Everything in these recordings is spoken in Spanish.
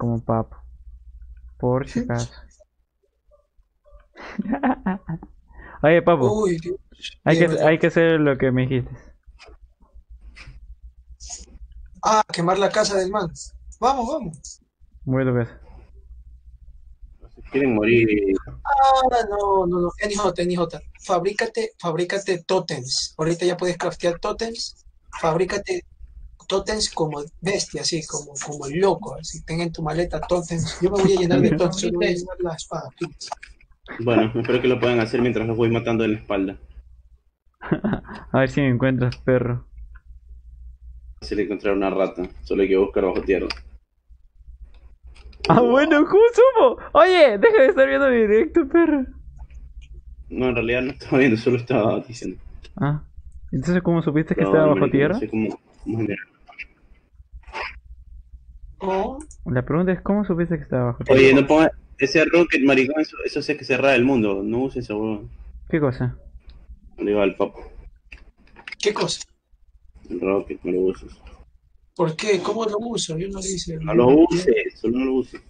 como papo. Por si acaso. Oye, papo, Uy, Dios. hay que, hay que hacer lo que me dijiste. Ah, quemar la casa del man. Vamos, vamos. Tu casa. Quieren morir. Ah, no, no, no. NJ, NJ. Fabrícate, fabrícate totems. Ahorita ya puedes craftear totems. Fabrícate totems como bestia, así, como, como loco. Así, ten en tu maleta totems. Yo me voy a llenar de totems. Solo voy a llenar la espada, please. Bueno, espero que lo puedan hacer mientras los voy matando en la espalda. A ver si me encuentras, perro. Si le encontrar una rata, solo hay que buscar bajo tierra. Ah, bueno, ¿cómo supo? Oye, deja de estar viendo mi directo, perro. No, en realidad no estaba viendo, solo estaba diciendo. Ah, entonces, ¿cómo supiste que No, estaba bajo tierra? No sé cómo, cómo generar. La pregunta es, ¿cómo supiste que estaba bajo tierra? Oye, no ponga ese rocket, maricón, eso, eso hace que se raya el mundo. No uses esa huevo. ¿Qué cosa? No le digo al papo. ¿qué cosa? El rocket, no lo uses. ¿Por qué? ¿Cómo lo uso? Yo no lo hice. No lo uses, solo no lo uses.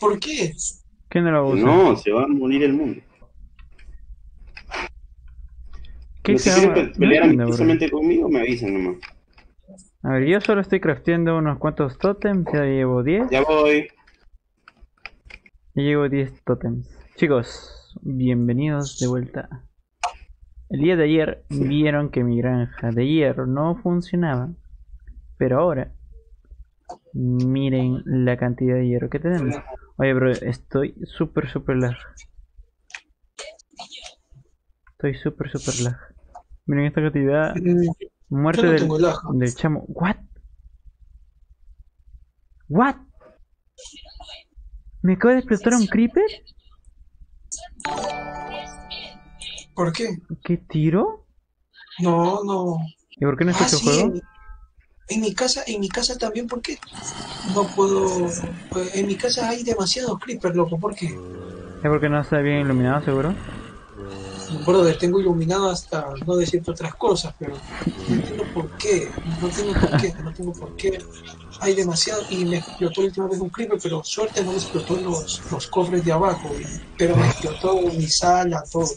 ¿Por qué? ¿Qué no lo usa? No, se va a morir el mundo. ¿Qué si se quieren llama? No amistosamente conmigo, me avisan nomás. A ver, yo solo estoy crafteando unos cuantos totems, ya llevo 10. Ya voy. Ya llevo 10 totems. Chicos, bienvenidos de vuelta. El día de ayer vieron que mi granja de hierro no funcionaba. Pero ahora, miren la cantidad de hierro que tenemos. Oye, bro, estoy súper, súper lag. Estoy súper, súper lag. Miren esta cantidad. Muerte no del, chamo. ¿What? ¿What? ¿Me acaba de explotar un creeper? ¿Por qué? ¿Qué tiro? No, no. ¿Y por qué no Ah, escucho sí, juego? en, en mi casa, en mi casa también, ¿por qué? No puedo. pues, En mi casa hay demasiados creepers, loco, ¿por qué? ¿Es porque no está bien iluminado, seguro? Brother, tengo iluminado hasta no decirte otras cosas, pero no entiendo por qué. No tengo por qué, no tengo por qué. Hay demasiado. Y me explotó la última vez un creeper, pero suerte no me explotó los, los cofres de abajo, pero me explotó mi sala, todo.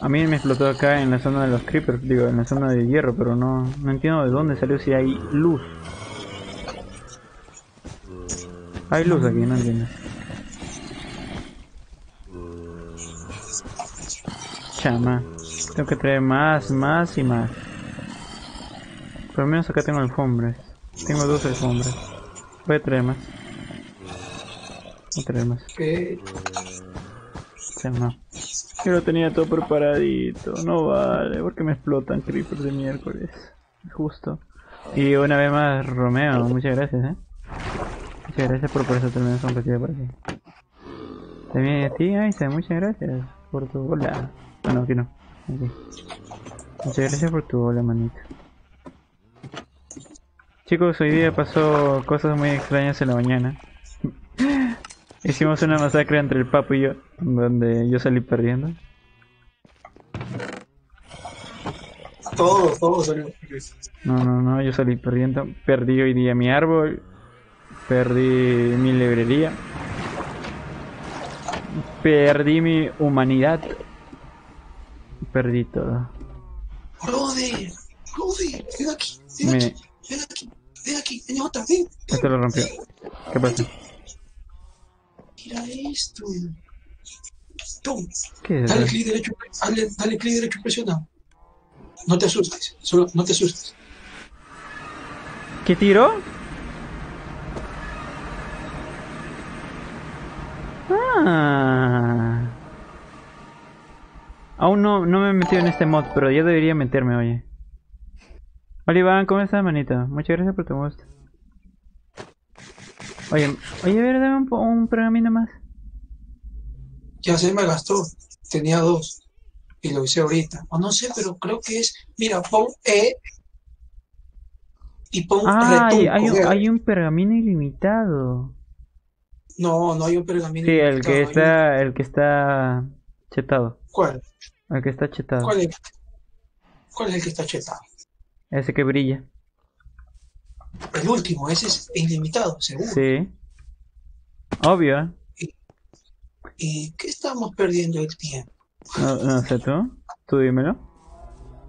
A mí me explotó acá en la zona de los creepers, digo, en la zona de hierro, pero no, no entiendo de dónde salió si hay luz. Hay luz aquí, no entiendo. Chama. Tengo que traer más, más y más. Por lo menos acá tengo alfombras. Tengo dos alfombras. Voy a traer más. Voy a traer más. Que Chama. Yo lo tenía todo preparadito. No vale, porque me explotan creepers de miércoles. Es justo. Y una vez más, Romeo, muchas gracias, eh. Muchas gracias por por esa tremenda partida por aquí. También a ti, Aiza, muchas gracias por tu hola. Ah, no, aquí no. Muchas gracias por tu hola, manito. Chicos, hoy día pasó cosas muy extrañas en la mañana. Hicimos una masacre entre el papo y yo, donde yo salí perdiendo. todo, todo salió. No, no, no, yo salí perdiendo. Perdí hoy día mi árbol, perdí mi librería, perdí mi humanidad, perdí todo. Brother, brother, ven aquí, ven Me, aquí, ven aquí, ven aquí, ven. esto lo rompió. ¿Qué pasa? Mira esto. ¿Qué es dale clic derecho, dale, dale clic derecho presionado. No te asustes, solo no te asustes. ¿Qué tiro? Ah. Aún no, no me he metido en este mod, pero ya debería meterme, oye. Hola Iván, ¿cómo estás, manito? Muchas gracias por tu gusto. Oye, oye, a ver, dame un, pergamino más. Ya se me gastó, tenía dos. Y lo hice ahorita. O no sé, pero creo que es. Mira, pon E y pon Ah, hay, hay, un, retunco. hay un pergamino ilimitado. No, no hay un pergamino. Sí, el que ilimitado, está, el que está chetado. ¿Cuál? El que está chetado. ¿Cuál es? ¿Cuál es el que está chetado? Ese que brilla. El último, ese es ilimitado, seguro. Sí. Obvio. ¿eh? ¿Y qué estamos perdiendo el tiempo? No, no sé tú. Tú dímelo.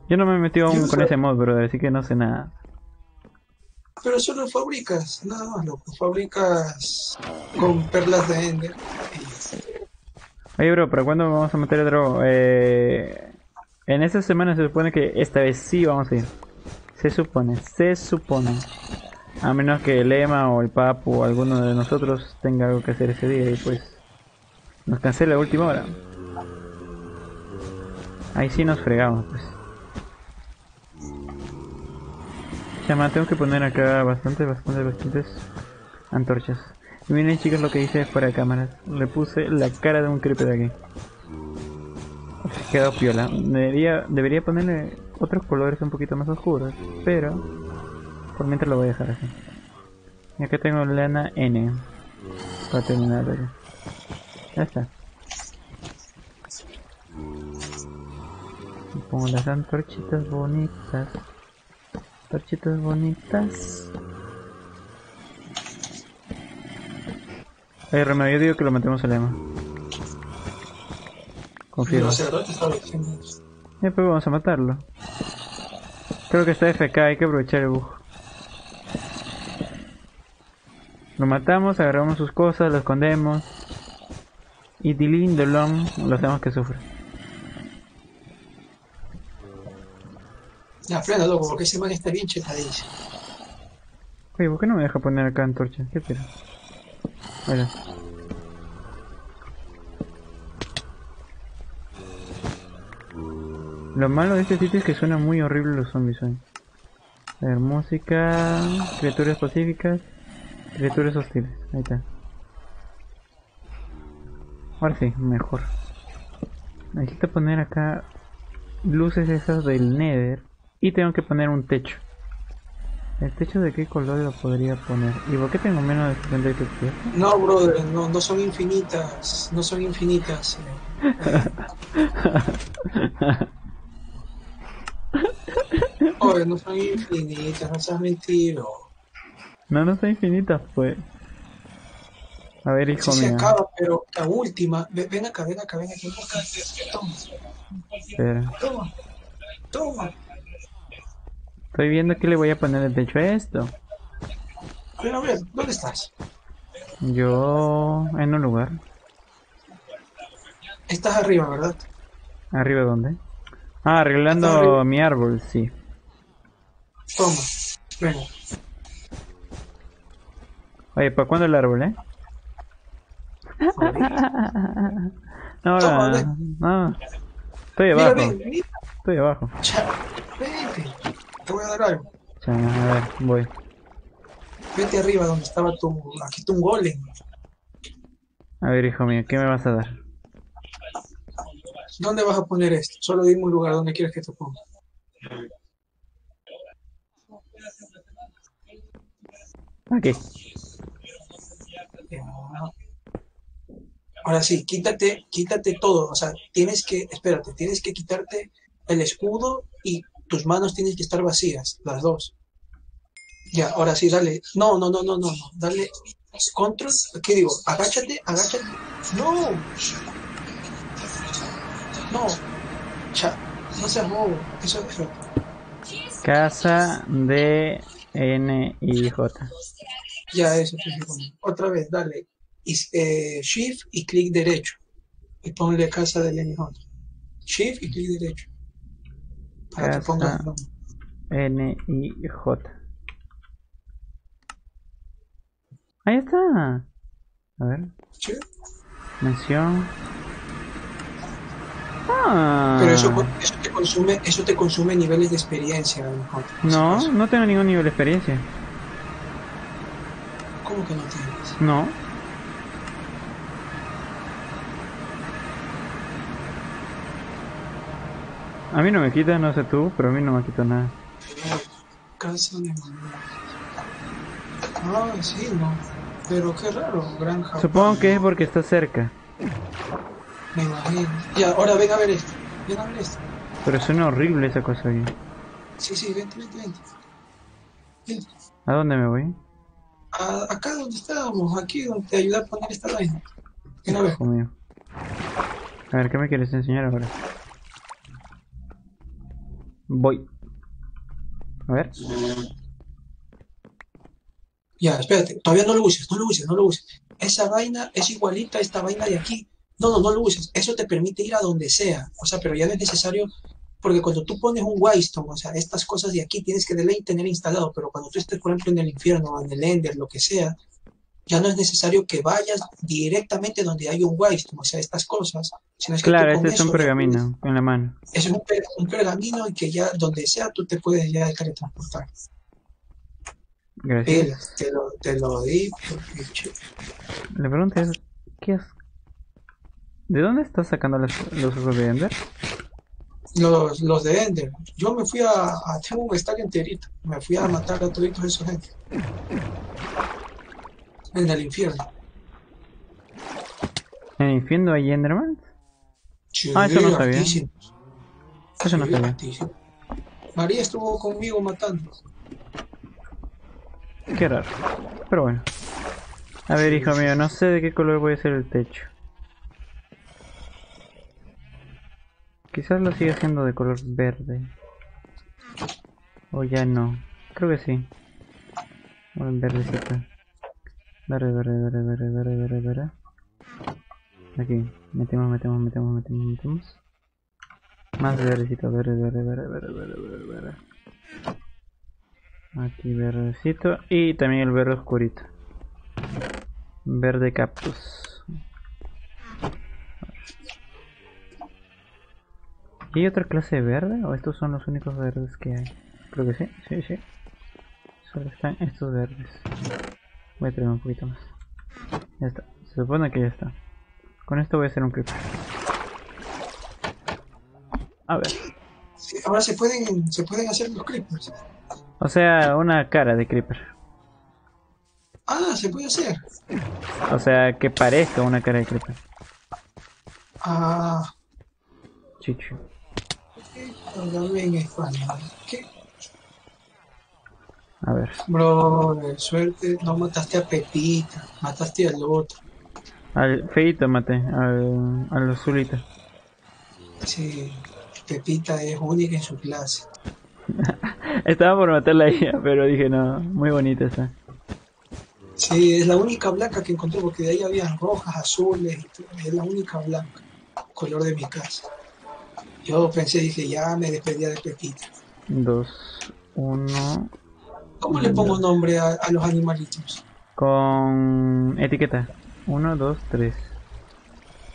Yo no me he metido aún con ese mod, brother, así que no sé nada. Pero solo fabricas, nada más, loco. Fabricas con perlas de Ender. Y- Oye, bro, ¿para cuándo vamos a meter otro? Eh, en esta semana se supone que esta vez sí vamos a ir. Se supone, se supone. A menos que el Ema o el Papu o alguno de nosotros tenga algo que hacer ese día y pues nos cancela a última hora. Ahí sí nos fregamos, pues. Llama, tengo que poner acá bastante, bastante, bastantes antorchas. Y miren chicos lo que hice fuera de cámaras. Le puse la cara de un creeper aquí. Quedó piola. Debería, debería ponerle otros colores un poquito más oscuros. Pero por mientras lo voy a dejar así. Y acá tengo lana N. Para terminar. de- Ya está. Y pongo las antorchitas bonitas. Antorchitas bonitas. Romeo, yo digo que lo metemos al lema. Confirmo. No sé, pues vamos a matarlo. Creo que está FK, hay que aprovechar el bug. Lo matamos, agarramos sus cosas, lo escondemos. Y Dilin Dolom lo hacemos que sufra. Ya, frena, loco, porque ese man está bien chetadísimo. Oye, ¿por qué no me deja poner acá antorcha? ¿Qué espera? Lo malo de este sitio es que suena muy horrible los zombies hoy. A ver, música, criaturas pacíficas, criaturas hostiles. Ahí está. Ahora sí, mejor. Necesito poner acá luces esas del Nether y tengo que poner un techo. ¿El techo de qué color lo podría poner? ¿Y por qué tengo menos de 78 pies? No, brother, no, no son infinitas. No son infinitas. eh. Oye, no son infinitas, no seas mentiroso. No, no son infinitas, pues. A ver, hijo Sí se mío. acaba, pero la última. Ve- Ven acá, ven acá, ven aquí. Toma, Espera. toma, toma. Estoy viendo que le voy a poner el techo a esto. Pero a ver, ¿dónde estás? Yo... en un lugar. Estás arriba, ¿verdad? ¿Arriba dónde? Ah, arreglando mi árbol, sí. Toma. Ven. Oye, ¿para cuándo el árbol, eh? No, Toma, ven. No. Estoy Mira, abajo. ven, mira. Estoy abajo. Cha, vente. Te voy a dar algo. Chama, a ver, voy. Vete arriba donde estaba tu. Aquí tu un golem. A ver, hijo mío, ¿qué me vas a dar? ¿Dónde vas a poner esto? Solo dime un lugar donde quieres que te ponga. Aquí. Ahora sí, quítate, quítate todo. O sea, tienes que, espérate, tienes que quitarte el escudo y tus manos tienen que estar vacías, las dos. Ya, ahora sí, dale. No, no, no, no, no, no. Dale control. ¿Qué digo? Agáchate, agáchate. No. No. Cha, no seas bobo. Eso es. Casa de N y J. Ya, eso. Otra vez, dale. Y, eh, shift y clic derecho. Y ponle casa del NJ. Shift y clic derecho. Para que Casa. pongas el nombre. N y J. Ahí está. A ver, ¿Sí? mención. Ah. Pero eso, eso te consume, eso te consume niveles de experiencia. No, no tengo ningún nivel de experiencia. ¿Cómo que no tienes? No. A mí no me quita, no sé tú, pero a mí no me quita nada. Casa de. Ah, sí, no. Pero qué raro, granja. Supongo que es porque está cerca. Me imagino. Ya, ahora ven a ver esto. Ven a ver esto. Pero suena horrible esa cosa ahí. Sí, sí, vente, vente, vente. Vente. ¿A dónde me voy? A- acá donde estábamos, aquí donde te ayudé a poner esta vaina. Ven a ver. Mío. A ver, ¿qué me quieres enseñar ahora? Voy. A ver. Ya, espérate, todavía no lo uses, no lo uses, no lo uses. Esa vaina es igualita a esta vaina de aquí. No, no, no lo uses. Eso te permite ir a donde sea. O sea, pero ya no es necesario, porque cuando tú pones un Wystone, o sea, estas cosas de aquí tienes que de ley tener instalado, pero cuando tú estés, por ejemplo, en el infierno en el Ender, lo que sea, ya no es necesario que vayas directamente donde hay un Wystone, o sea, estas cosas, sino es que Claro, este es un pergamino en la mano. es un, un pergamino y que ya donde sea tú te puedes ya teletransportar. Gracias. Pilas, te lo, te lo di, porque, La pregunta es, ¿qué has... ¿De dónde estás sacando los, los ojos de Ender? Los, los de Ender. Yo me fui a, a tengo un estadio enterito. Me fui a matar a todos esos gente. En el infierno. ¿En el infierno hay Enderman? Sí, Ah, eso no sabía. Eso no sabía. María estuvo conmigo matando. Qué raro. Pero bueno. A ver, hijo mío, no sé de qué color voy a hacer el techo. Quizás lo siga haciendo de color verde. O ya no. Creo que sí. O en verdecito. Verde, verde, verde, verde, verde, verde, verde. Aquí. Metemos, metemos, metemos, metemos, metemos. Más verdecito, verde, verde, verde, verde, verde, verde, verde. Aquí verdecito y también el verde oscurito. Verde cactus. ¿Y hay otra clase de verde? ¿O estos son los únicos verdes que hay? Creo que sí, sí, sí. Solo están estos verdes. Voy a traer un poquito más. Ya está. Se supone que ya está. Con esto voy a hacer un creeper. A ver. Sí, ahora se pueden, se pueden hacer los creepers. O sea, una cara de creeper. Ah, se puede hacer. O sea, que parezca una cara de creeper. Ah, Chicho. ¿Qué? A ver. Bro, de suerte, no mataste a Pepita, mataste al otro. Al feito mate, al, al azulito. Sí, Pepita es única en su clase. Estaba por matarla a ella, pero dije no, muy bonita está. Sí, es la única blanca que encontré porque de ahí había rojas, azules, es la única blanca, color de mi casa. Yo pensé, dije, ya me despedía de Pepita. Dos, uno, ¿Cómo le pongo nombre a, a los animalitos? con etiqueta. Uno, dos, tres.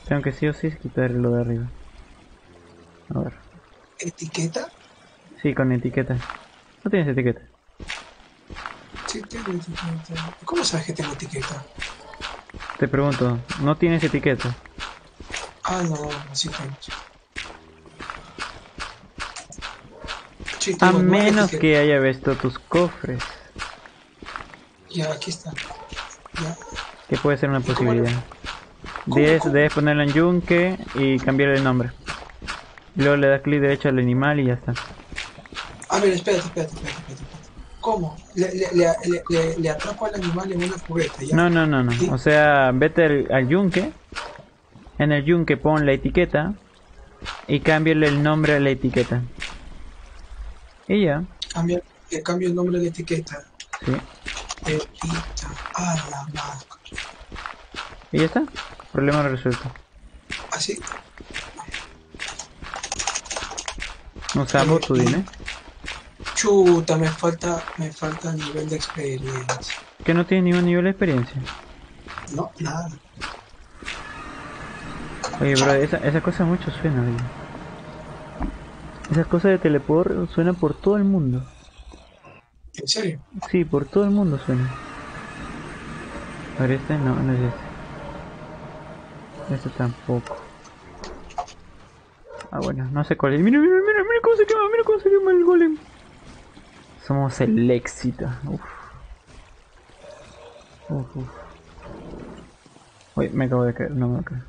Tengo que sí o sí quitar lo de arriba. A ver. ¿Etiqueta? Sí, con etiqueta. No tienes etiqueta. Sí, tengo etiqueta. ¿Cómo sabes que tengo etiqueta? Te pregunto, ¿no tienes etiqueta? Ah, no, sí tengo. A menos que haya visto tus cofres, Ya, aquí está. Ya. que puede ser una posibilidad. ¿Cómo, Debes, cómo? debes ponerlo en yunque y cambiarle el nombre. Luego le das clic derecho al animal y ya está. A ver, espérate, espérate, espérate, espérate. espérate. ¿Cómo? Le, le, le, le, le- le atrapo al animal en una cubeta, ¿ya? No, no, no, no. Sí. O sea, vete al, al yunque. En el yunque pon la etiqueta. Y cámbiale el nombre a la etiqueta. Y ya. Cambia, le cambio el nombre de la etiqueta. Sí. Pepita. A la madre. Y ya está. Problema resuelto. Así. Usamos tu dime. Chuta, me falta, me falta nivel de experiencia. Que no tienes ningún nivel de experiencia. No, nada. Oye, bro, esa, esa cosa mucho suena, oye. Esas cosas de teleport suenan por todo el mundo. ¿En serio? Sí, por todo el mundo suena. A ver, este no, no es este. Este tampoco. Ah, bueno, no sé cuál es. Mira, mira, mira, mira cómo se quema, mira cómo se quema el golem. Somos el éxito. Uf. Uf, uf. Uy, me acabo de caer, no me lo creo.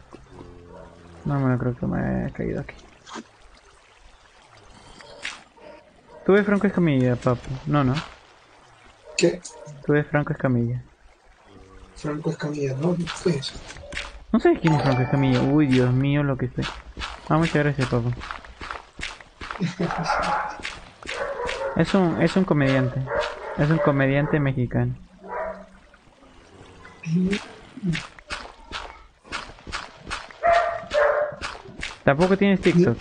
No me lo creo que me he caído aquí. ¿Tú ves Franco Escamilla, papu? No, no. ¿Qué? Tú eres Franco Escamilla. Franco Escamilla, ¿no? Pues. No sé quién es Franco Escamilla. Uy, Dios mío, lo que estoy. Ah, muchas gracias, papá. Es un, es un comediante. Es un comediante mexicano. Tampoco tienes TikTok.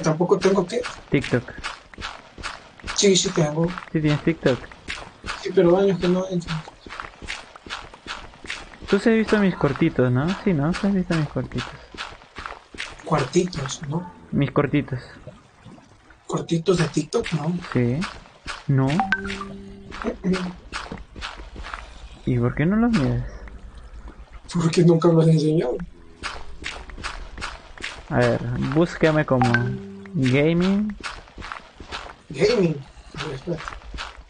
Tampoco tengo que. TikTok. Sí, sí tengo. Sí tienes TikTok. Sí, pero años que no entro. Tú sí has visto mis cortitos, ¿no? Sí, ¿no? Tú has visto mis cortitos. Cuartitos, ¿no? Mis cortitos. Cortitos de TikTok, ¿no? Sí. ¿No? ¿Y por qué no los miras? Porque nunca me lo has enseñado. A ver, búscame como gaming Gaming.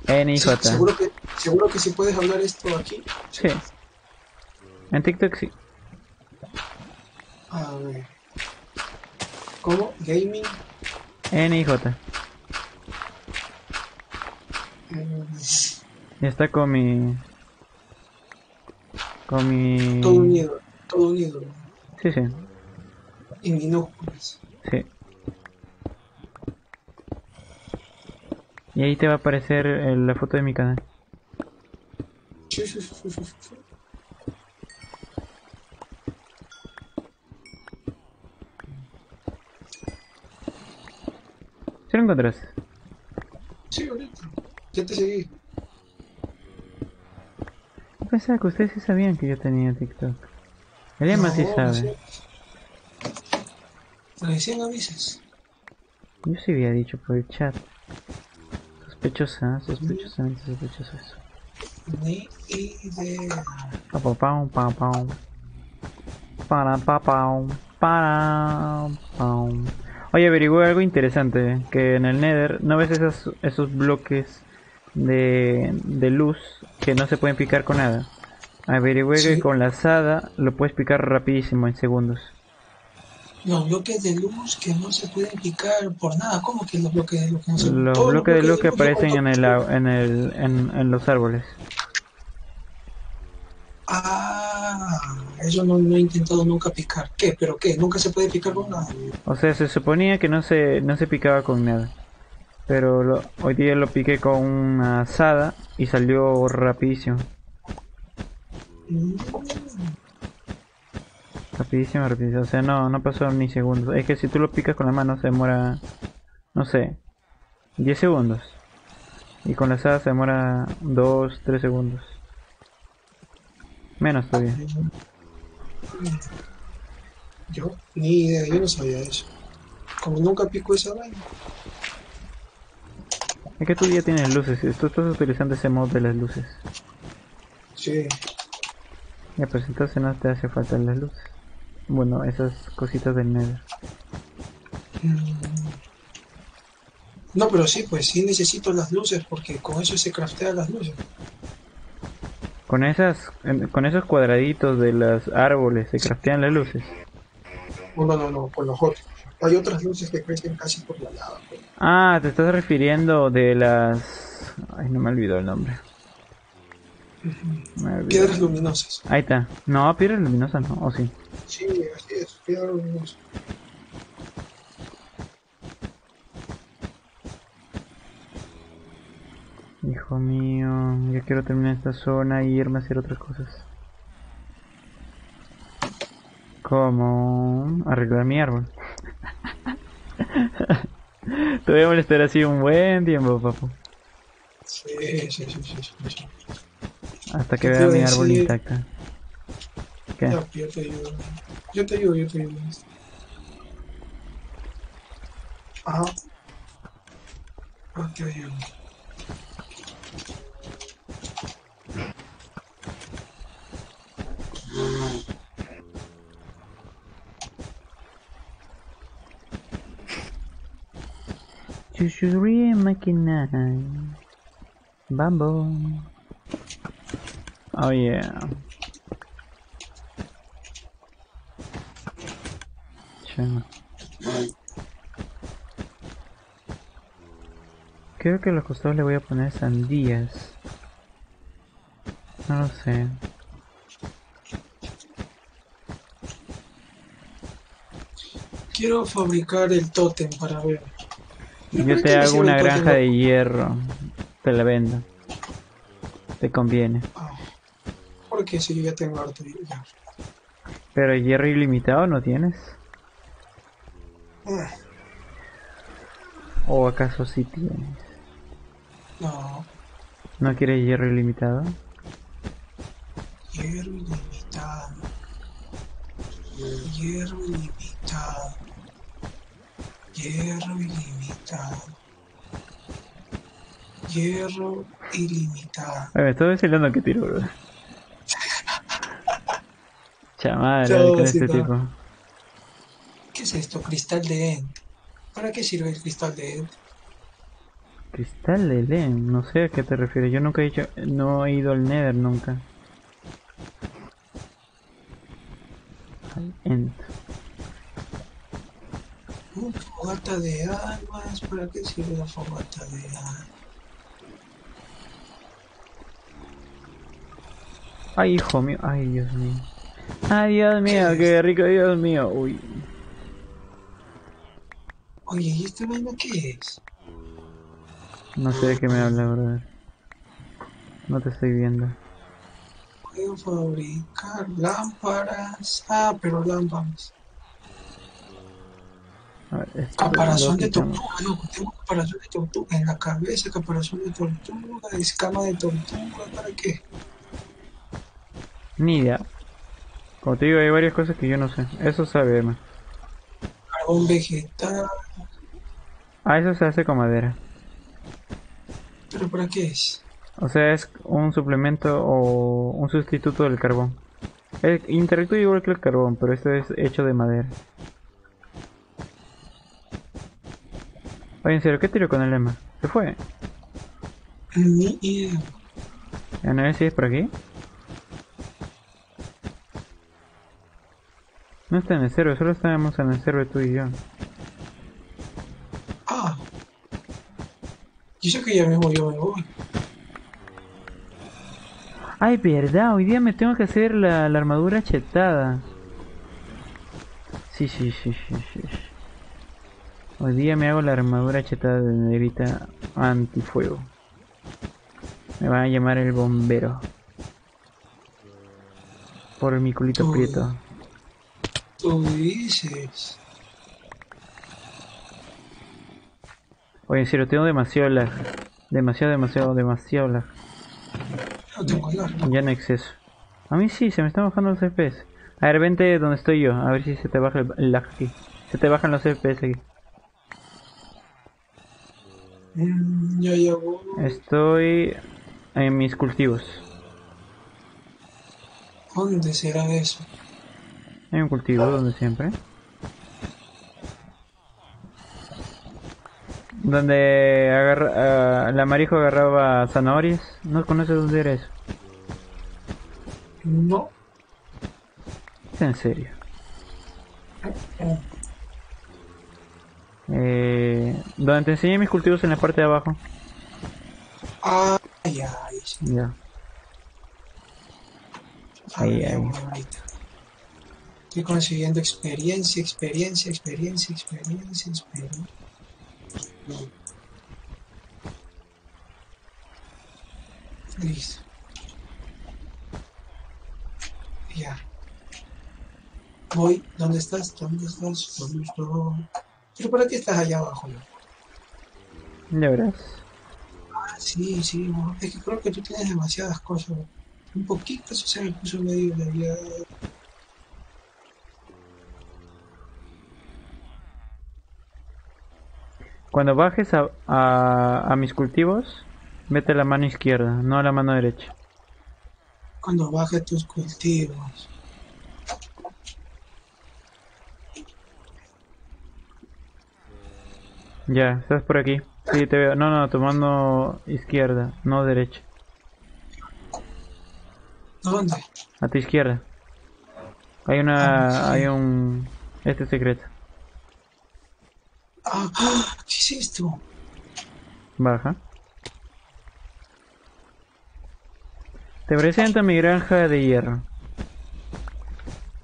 NIJ. Se- Seguro que, seguro que si puedes hablar esto aquí. Sí. En TikTok sí. A ver. ¿Cómo? Gaming. Eh, Ya está con mi. Con mi. todo unido. Todo unido. Sí, sí. En minúsculas. Sí. Y ahí te va a aparecer eh, la foto de mi canal. Sí, sí, sí, sí, sí, sí. ¿Sí lo encontrás? Sí, ahorita. Ya te seguí. Yo pensaba que ustedes sí sabían que yo tenía TikTok. El Emma sí No, sabe. Recién avisas. Yo sí había dicho por el chat. Sospechosa, sospechosamente sospechoso eso. Ni idea. Pa, pa, pam, pa, pam. Para, pa, pam. Para, pam. Oye, averigüé algo interesante, que en el Nether no ves esos, esos bloques de, de luz que no se pueden picar con nada. Averigüé que Sí. con la asada lo puedes picar rapidísimo en segundos. Los bloques de luz que no se pueden picar por nada. ¿Cómo que los bloques de luz que no se Los bloques de luz que aparecen en el, en el en, en los árboles. Ah, eso no, no he intentado nunca picar. ¿Qué? ¿Pero qué? ¿Nunca se puede picar con nada? O sea, se suponía que no se, no se picaba con nada. Pero lo- hoy día lo piqué con una asada y salió rapidísimo. Mm, Rapidísimo, rapidísimo. O sea, no, no pasó ni segundos. Es que si tú lo picas con la mano se demora, no sé, 10 segundos. Y con la asada se demora 2, 3 segundos. Menos todavía. Yo, ni idea, yo no sabía eso. Como nunca pico esa vaina. Es que tú ya tienes luces. Tú estás utilizando ese mod de las luces. Sí. Ya, pues entonces no te hace falta las luces. Bueno, esas cositas del Nether. No, pero sí, pues sí necesito las luces porque con eso se craftean las luces. Con esas, con esos cuadraditos de los árboles se craftean las luces. No, no, no, no, con los otros. Hay otras luces que crecen casi por la lava. pues. Ah, te estás refiriendo de las... Ay, no me olvidó el nombre. Piedras luminosas. Ahí está. No, piedra luminosa no, o sí. Sí, así es, piedras luminosas. Hijo mío, yo quiero terminar esta zona y irme a hacer otras cosas. Como arreglar mi árbol. Te voy a molestar así un buen tiempo, papu. Sí, sí, sí, sí, sí. Hasta que ¿Qué vea mi árbol decir? intacto. ¿Qué? Ya, yo te ayudo. Yo te ayudo, yo te ayudo. Ajá. Ah, te ayudo. Chuchurí máquina. Bambo. Oh yeah. Chama. Creo que a los costados le voy a poner sandías. No lo sé. Quiero fabricar el tótem para ver. Yo ¿Para te hago una granja de hierro. Te la vendo. Te conviene. Porque si yo ya tengo harto ya. Pero hierro ilimitado no tienes. Ah, ¿O acaso sí tienes? No, ¿No quieres hierro ilimitado? hierro ilimitado. Hierro ilimitado. Hierro ilimitado. Hierro ilimitado. Ay, me estoy vacilando que tiro, bro. Chamadre, Chao, con este tipo. ¿Qué es esto? Cristal de End. ¿Para qué sirve el cristal de End? Cristal de Len, no sé a qué te refieres. Yo nunca he hecho, no he ido al Nether nunca. Al End. Fogata de almas. ¿Para qué sirve la fogata de almas? Ay, hijo mío, ay, Dios mío. Ay, Dios mío, qué rico, Dios mío. Uy, Oye, ¿y esta vaina qué es? no sé de qué me habla, brother. No te estoy viendo. Puedo fabricar lámparas. Ah, pero lámparas. A ver, esto Caparazón de tortuga, loco. Tengo caparazón de tortuga en la cabeza, caparazón de tortuga, escama de tortuga. ¿Para qué? Ni idea. Como te digo, hay varias cosas que yo no sé. Eso sabe Emma. Carbón vegetal. Ah, eso se hace con madera. ¿Pero para qué es? O sea, es un suplemento o un sustituto del carbón. Es, interactúa igual que el carbón, pero este es hecho de madera. Oye, en serio, ¿qué tiro con el Emma? ¿Se fue? Ni idea. A ver si es por aquí. No está en el server, solo estábamos en el server tú y yo. Ah. Sé que ya mismo yo me voy. Ay, verdad, hoy día me tengo que hacer la, la armadura chetada. Sí, sí, sí, sí, sí. sí. Hoy día me hago la armadura chetada de negrita antifuego. Me van a llamar el bombero. Por mi culito Uy. prieto. Tú dices. Oye, en serio, tengo demasiado lag. Demasiado, demasiado, demasiado lag. No tengo nada. Ya en exceso. A mí sí, se me están bajando los FPS. A ver, vente donde estoy yo. A ver si se te baja el lag aquí. Se te bajan los FPS aquí. Mm, ya. Estoy en mis cultivos. ¿Dónde será eso? Hay un cultivo donde siempre. Donde agarra, ah, el amarijo agarraba zanahorias. ¿No conoces dónde era eso? No. En serio. Eh, donde te enseñé mis cultivos en la parte de abajo. Ay, ay. Ya. A Ahí, ver, ahí. bueno, ahorita. Estoy consiguiendo experiencia, experiencia, experiencia, experiencia, experiencia. Listo. Ya. Voy. ¿Dónde estás? ¿Dónde estás? ¿Dónde estoy? Pero ¿para qué estás allá abajo? no? Ya verás. Ah, sí, sí. no. Es que creo que tú tienes demasiadas cosas. Un poquito si se me puso medio de allá. Cuando bajes a, a, a mis cultivos, vete a la mano izquierda, no a la mano derecha. Cuando bajes tus cultivos. Ya, estás por aquí. Sí, te veo. No, no, tu mano izquierda, no derecha. ¿Dónde? A tu izquierda. Hay Ah, una, sí. hay un, este secreto. Ah, ¡ah! ¿qué es esto? Baja. Te presento mi granja de hierro.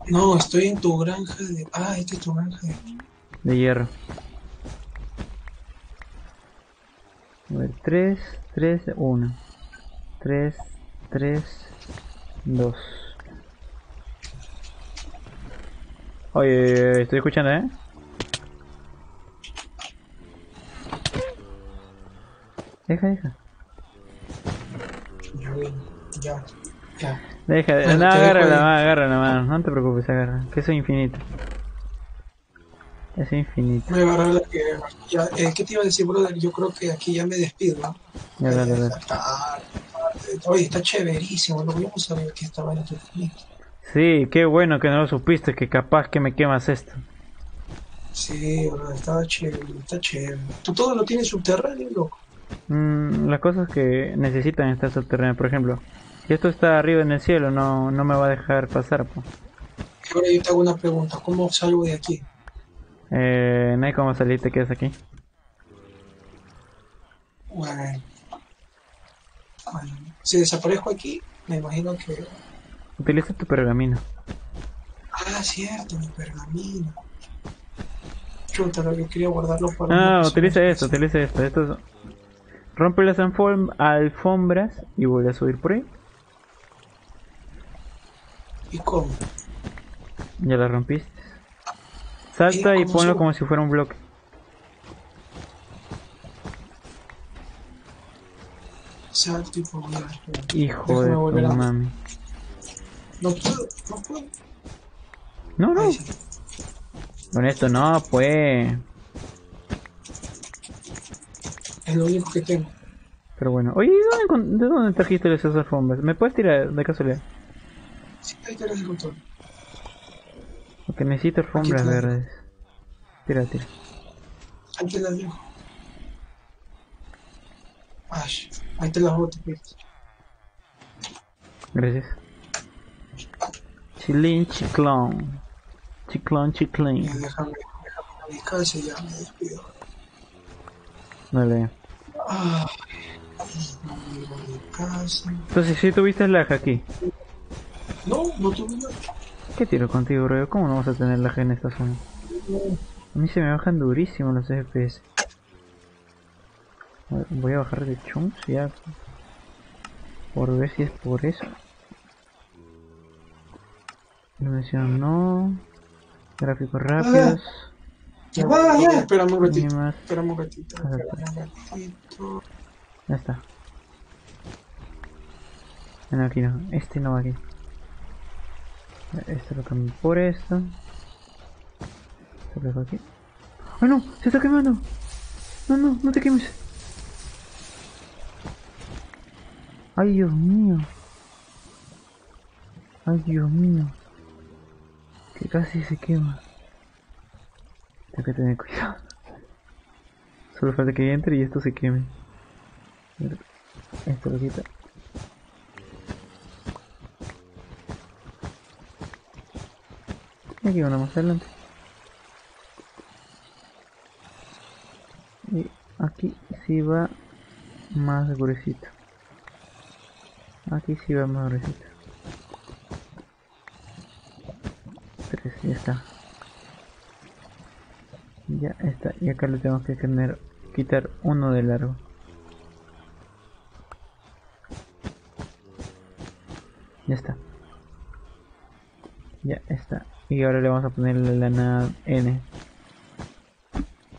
No, estoy en tu granja de. Ah, esta es tu granja de. De hierro. A ver, 3, 3, 1. 3, 3, 2. Oye, estoy escuchando, ¿eh? Deja, deja. Ya, ya, ya. Deja, Bueno, no, agarra la mano, agarra la mano. No te preocupes, agarra. Que soy infinito. Es infinito. Voy a agarrar la que. Ya, eh, ¿Qué te iba a decir, brother? Yo creo que aquí ya me despido, ¿no? Ya, dale, dale. Está tarde, tarde. Oye, está chéverísimo, lo yo no sabía que estaba en. Sí, qué bueno que no lo supiste, que capaz que me quemas esto. Sí, bro, estaba chévere, está chévere. Tú todo lo tienes subterráneo, loco. Mm, las cosas que necesitan estar subterráneas, por ejemplo, si esto está arriba en el cielo, no, no me va a dejar pasar. po. Ahora yo te hago una pregunta, ¿cómo salgo de aquí? Eh, no hay cómo salir, te quedas aquí. Bueno, bueno, si desaparezco aquí, me imagino que... Utiliza tu pergamino. Ah, cierto, mi pergamino. Chuta, que quería guardarlo para... Ah, una utiliza esto, utiliza esto. esto es- Rompe las alfom- alfombras y vuelve a subir por ahí. ¿Y cómo? Ya la rompiste. Salta ¿Y ponlo como si fuera un bloque. Salto y poblar. Hijo Déjame de tu mami. No puedo, no puedo. No, no. Sí. Con esto no, pues. Es lo único que tengo. Pero bueno. Oye, ¿de dónde, de dónde trajiste esas alfombras? ¿Me puedes tirar de casualidad? Sí, ahí tenés el control. Porque necesito alfombras verdes. Tira, tira. Ahí te las dejo. Ay, ahí te las boto, pues. Gracias. Chilín, chiclón. Chiclón, chiclín. déjame, déjame a mi casa y ya me despido. Dale. Entonces, si tuviste lag aquí. No, no tuve nada. ¿Qué tiro contigo, bro? ¿Cómo no vas a tener lag en esta zona? A mí se me bajan durísimo los FPS. A ver, voy a bajar de chunks ya. Por ver si es por eso. Iluminación no. Gráficos rápidos. Ya, va, ya. Espérame un ratito. Espérame un ratito. Un. Ya está. Ah, No, aquí no. Este no va aquí. Esto lo cambio por esto. Esto lo dejo aquí. ¡Ay no! ¡Se está quemando! No, no, no te quemes. ¡Ay, Dios mío! ¡Ay, Dios mío! Que casi se quema. Tengo que tener cuidado. Solo falta que entre y esto se queme. Esto lo quita. Aquí uno más adelante. Y aquí sí va más gruesito. Aquí sí va más gruesito. Tres, ya está. Ya está. Y acá le tengo que tener, quitar uno de largo. Ya está. Ya está. Y ahora le vamos a poner la lana N.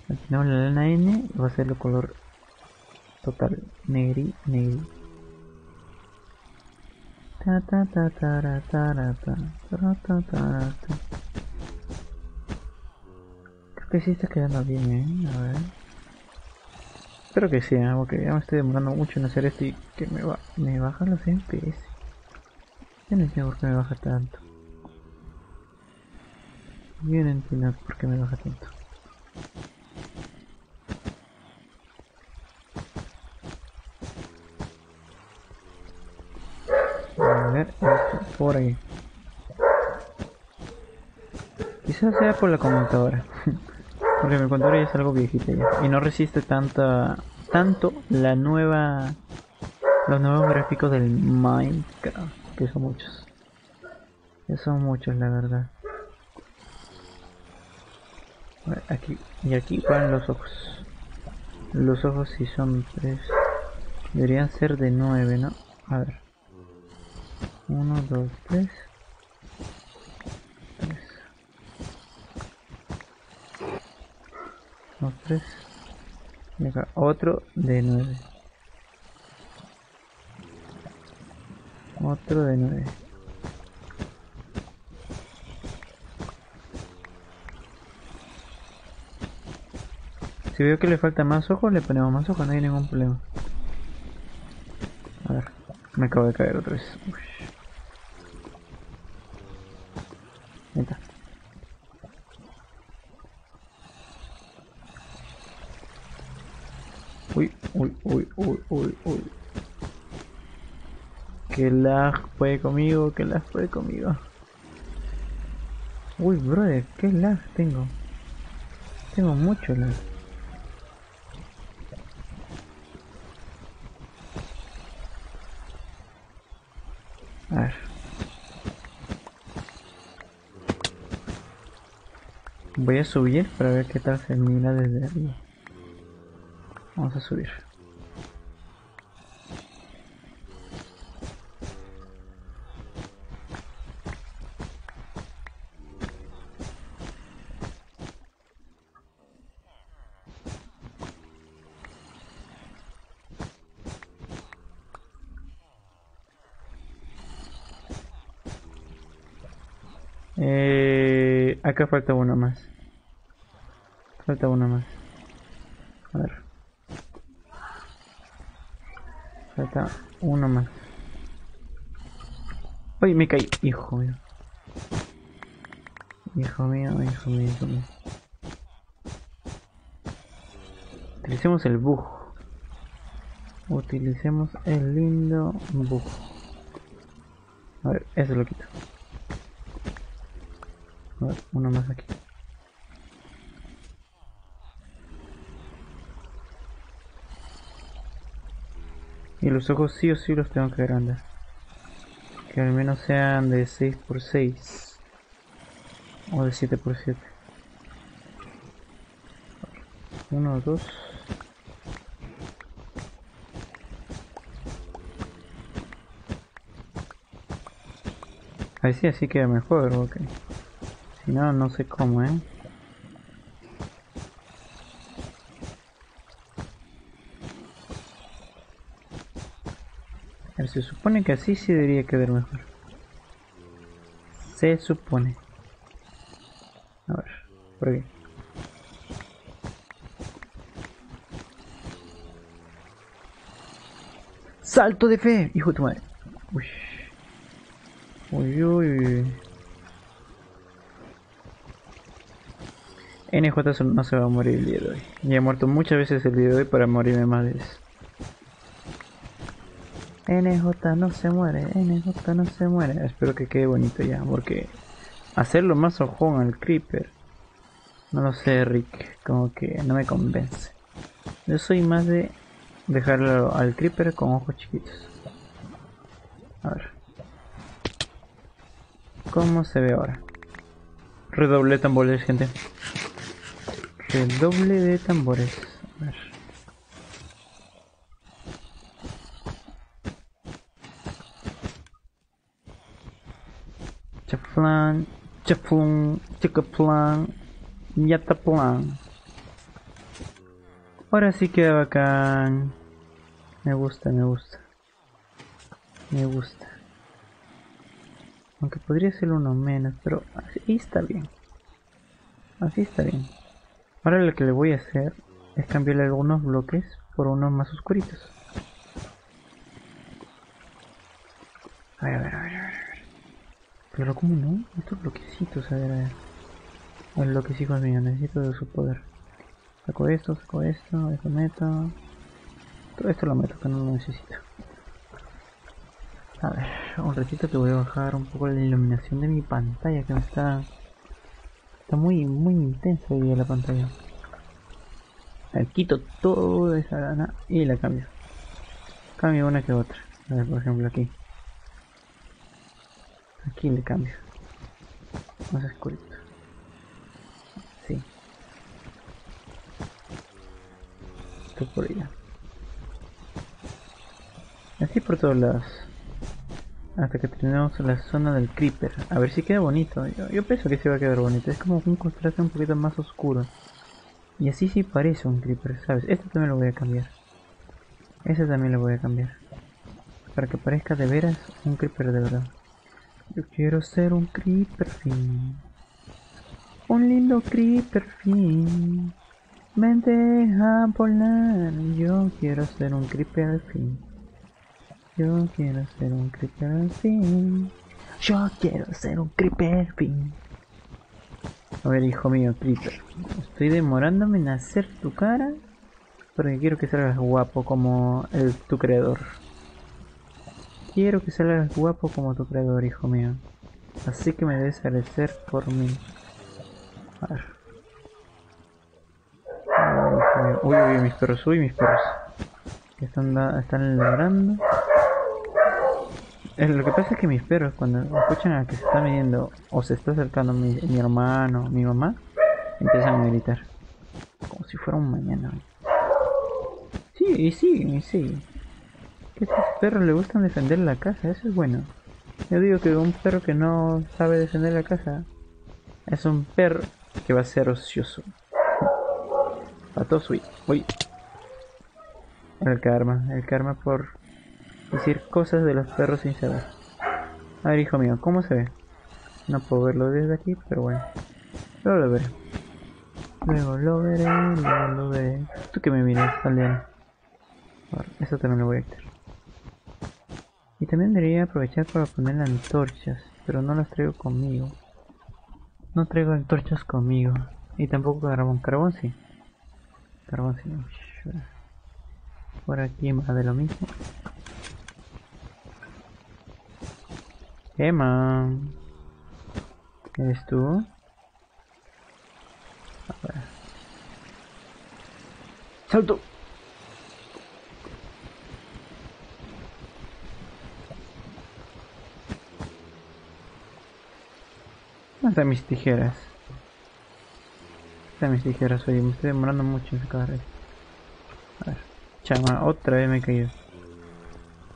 Al final la lana N va a ser el color total. Negri, negri. Ta ta ta ta ta. Que sí está quedando bien, eh. A ver. Espero que sí, ¿eh? porque ya me estoy demorando mucho en hacer esto y que me va, me baja los FPS. Yo no entiendo por qué me baja tanto. Yo no entiendo por qué me baja tanto. A ver, por ahí. Quizás sea por la computadora. Porque mi computadora ya es algo viejita ya. Y no resiste tanta tanto la nueva los nuevos gráficos del Minecraft, que son muchos. Que son muchos la verdad. Aquí y aquí van los ojos. Los ojos si son tres. Deberían ser de nueve, ¿no? A ver. Uno, dos. Tres. Dos, tres. Y acá otro de nueve. Otro de nueve. Si veo que le falta más ojos, le ponemos más ojos, no hay ningún problema. A ver, me acabo de caer otra vez. Uy. Ahí está. Uy, uy, uy, uy, uy, uy. Que lag puede conmigo, que lag puede conmigo. Uy, brother, qué lag tengo. Tengo mucho lag. A ver. Voy a subir para ver qué tal se mira desde arriba. Vamos a subir. Eh, acá falta uno más. Falta uno más. A ver. Falta uno más. Uy, me caí. Hijo mío. Hijo mío, hijo mío, hijo mío. Utilicemos el bug. Utilicemos el lindo bug. A ver, eso lo quito. Uno más aquí. Y los ojos sí o sí los tengo que agrandar. Que al menos sean de 6x6. O de 7x7. 1, 2. Ahí sí, así queda mejor, ok. No, no sé cómo, ¿eh? Se supone que así sí debería quedar mejor. Se supone. A ver, por aquí. ¡Salto de fe! ¡Hijo de tu madre! Uy. Uy, uy, uy. NJ no se va a morir el día de hoy. Y he muerto muchas veces el día de hoy para morirme más de eso. NJ no se muere, NJ no se muere. Espero que quede bonito ya, porque hacerlo más ojón al creeper, no lo sé, Rick, como que no me convence. Yo soy más de dejarlo al creeper con ojos chiquitos. A ver. ¿Cómo se ve ahora? Redoble tambores, gente. Redoble de tambores. A ver. Chaflan, chaflun, chicaplan, yataplan. Ahora sí queda bacán. Me gusta, me gusta. Me gusta. Aunque podría ser uno menos, pero así está bien. Así está bien. Ahora lo que le voy a hacer es cambiarle algunos bloques por unos más oscuritos. A ver, a ver, a ver, a ver. Pero ¿cómo no? Estos bloquecitos, a ver, a ver. El bloques hijos necesito de su poder. Saco esto, saco esto, esto meto. Todo esto lo meto, que no lo necesito. A ver, un ratito que voy a bajar un poco la iluminación de mi pantalla que me está... Está muy, muy intensa hoy la pantalla. A ver, quito toda esa lana y la cambio. Cambio una que otra. A ver, por ejemplo aquí. Aquí le cambio. Más oscurito. Sí. Esto por allá. Así por todos lados. Hasta que tenemos la zona del creeper. A ver si queda bonito. Yo, yo pienso que se va a quedar bonito. Es como un contraste un poquito más oscuro. Y así sí parece un creeper, ¿sabes? Este también lo voy a cambiar. Este también lo voy a cambiar. Para que parezca de veras un creeper de verdad. Yo quiero ser un creeper fin. Un lindo creeper fin. Me deja volar. Yo quiero ser un creeper fin. Yo quiero ser un creeper fin. Yo quiero ser un creeper fin. A ver, hijo mío, creeper. Estoy demorándome en hacer tu cara. Porque quiero que salgas guapo como tu creador. Quiero que salgas guapo como tu creador, hijo mío. Así que me debes agradecer por mí. A ver. Uy, uy, mis perros, uy, mis perros. Están, están ladrando. Eh, lo que pasa es que mis perros, cuando escuchan a que se está midiendo o se está acercando mi, hermano, mi mamá, empiezan a gritar. Como si fuera un mañana. Sí, y sí, y sí. Que estos perros le gustan defender la casa, eso es bueno. Yo digo que un perro que no sabe defender la casa es un perro que va a ser ocioso. Patos, uy, uy. El karma, el karma por decir cosas de los perros sin saber. A ver, hijo mío, ¿cómo se ve? No puedo verlo desde aquí, pero bueno. Luego lo veré. Luego lo veré, luego lo veré. Tú que me miras, aldeano. Eso también lo voy a quitar. Y también debería aprovechar para poner antorchas, pero no las traigo conmigo. No traigo antorchas conmigo. Y tampoco carbón. Carbón sí. Carbón sí. Por aquí más de lo mismo. Emma. ¿Eres tú? A ver. ¡Salto! ¿Dónde están mis tijeras? Están mis tijeras, oye, me estoy demorando mucho en sacar. A ver, chama, otra vez me he caído.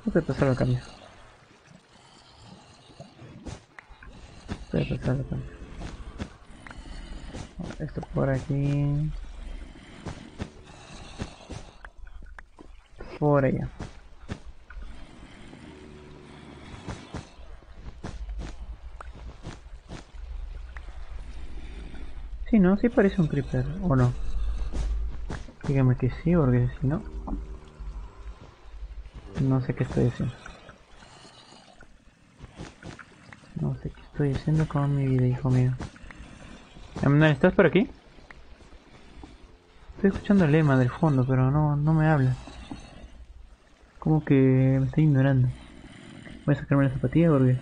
No te pasar el cambio. Esto por aquí. Por allá. Sí, ¿no? Sí parece un creeper, ¿o no? Dígame que sí, porque si no... No sé qué estoy haciendo. No sé qué estoy haciendo con mi vida, hijo mío. ¿Estás por aquí? Estoy escuchando el lema del fondo, pero no, no me habla. Como que me está ignorando. Voy a sacarme la zapatilla porque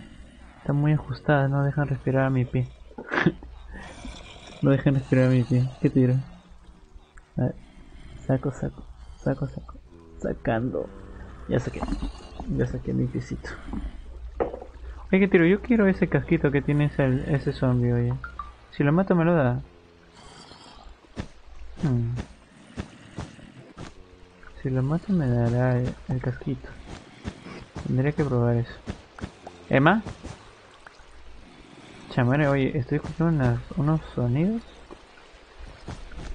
están muy ajustadas, no dejan respirar a mi pie. no dejan respirar a mi pie. ¿Qué tiro? A ver. Saco, saco, saco, saco. Sacando. Ya saqué. Ya saqué mi piecito. Oye, ¿qué tiro? Yo quiero ese casquito que tiene ese, ese zombie, oye. Si lo mato me lo da. Hmm. Si lo mato me dará el, casquito. Tendría que probar eso. ¿Emma? Chamare, oye, estoy escuchando unas, unos sonidos.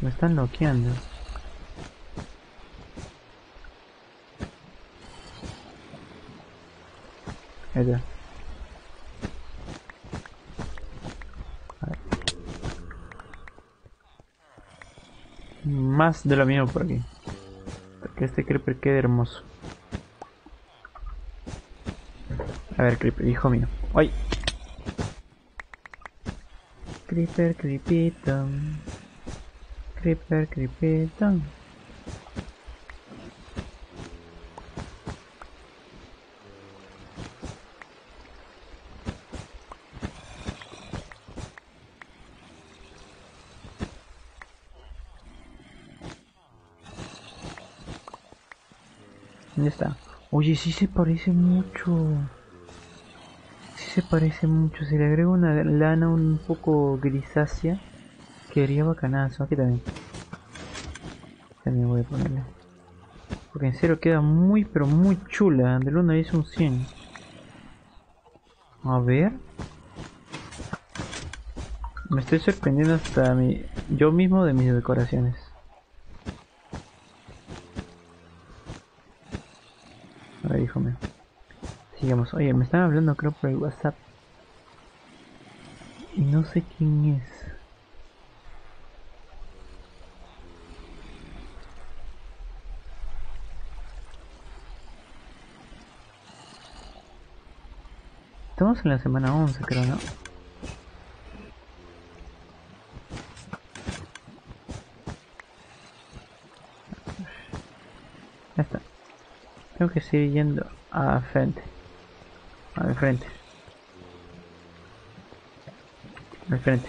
Me están bloqueando. Allá. Más de lo mismo por aquí. Para que este creeper quede hermoso. A ver, creeper, hijo mío. ¡Ay! Creeper, creepito. Creeper, creepito. Ya está. Oye, sí se parece mucho. Sí se parece mucho. Si le agrego una lana un poco grisácea, quedaría bacanazo. Aquí también. También voy a ponerle. Porque en serio queda muy, pero muy chula. Del 1 es un 100. A ver. Me estoy sorprendiendo hasta mi, yo mismo de mis decoraciones. A ver, hijo mío. Sigamos. Oye, me están hablando creo por el WhatsApp. Y no sé quién es. Estamos en la semana 11 creo, ¿no? Ya está. Tengo que seguir yendo a frente. Al frente. Al frente.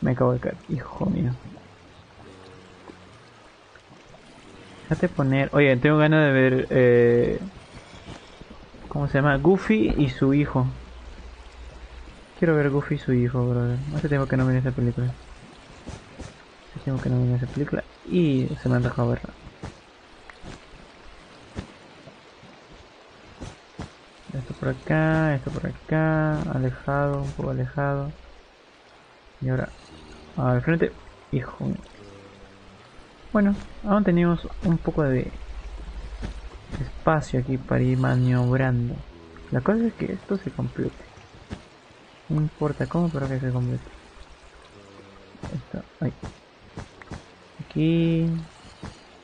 Me acabo de caer, hijo mío. Déjate poner. Oye, tengo ganas de ver. Eh... ¿Cómo se llama? Goofy y su hijo. Quiero ver Goofy y su hijo, brother. Hace tiempo que no viene esa película. Hace tiempo que no viene esa película. Y se me han dejado verla. Esto por acá, esto por acá, alejado, un poco alejado. Y ahora al frente, hijo. Bueno, aún tenemos un poco de espacio aquí para ir maniobrando. La cosa es que esto se complete. No importa cómo, pero que se complete. Esto. Aquí.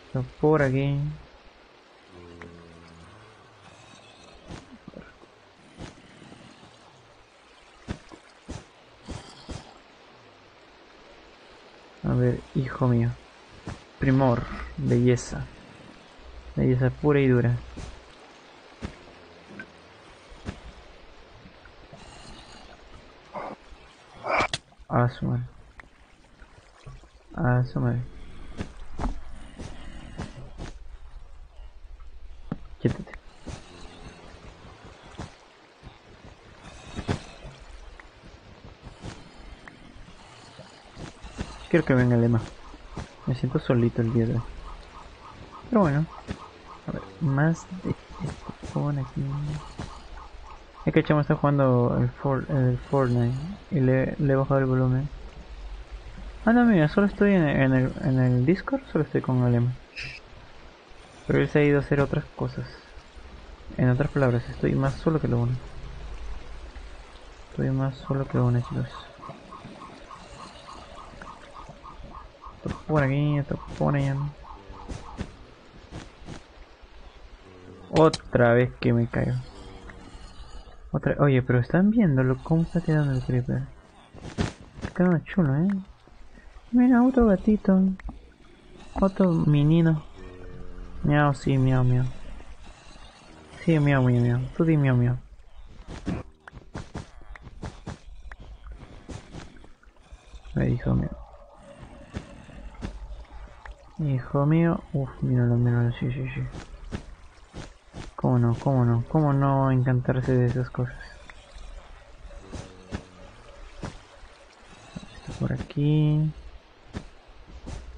Esto por aquí. A ver, hijo mío. Primor, belleza. Belleza pura y dura. A su madre. A su madre. Quítate. Que venga el lema. Me siento solito el día de hoy. Pero bueno. A ver, más de este. Es que el chamo está jugando el, For- el Fortnite y le, he bajado el volumen. Ah, no, mira, solo estoy en, en el, en el Discord, solo estoy con Alema. Pero él se ha ido a hacer otras cosas. En otras palabras, estoy más solo que lo uno. Estoy más solo que lo uno. Esto por aquí, esto por allá. Otra vez que me caigo. Otra, oye, pero están viéndolo, cómo está quedando el creeper. Está quedando chulo, eh. Mira, otro gatito. Otro menino. Miau, sí, miau, miau. Sí, miau, miau, miau. Tú di miau, miau. Me hijo mío. Hijo mío. Uf, míralo, míralo, sí, sí, sí. ¿Cómo no? ¿Cómo no? ¿Cómo no encantarse de esas cosas? Esto por aquí.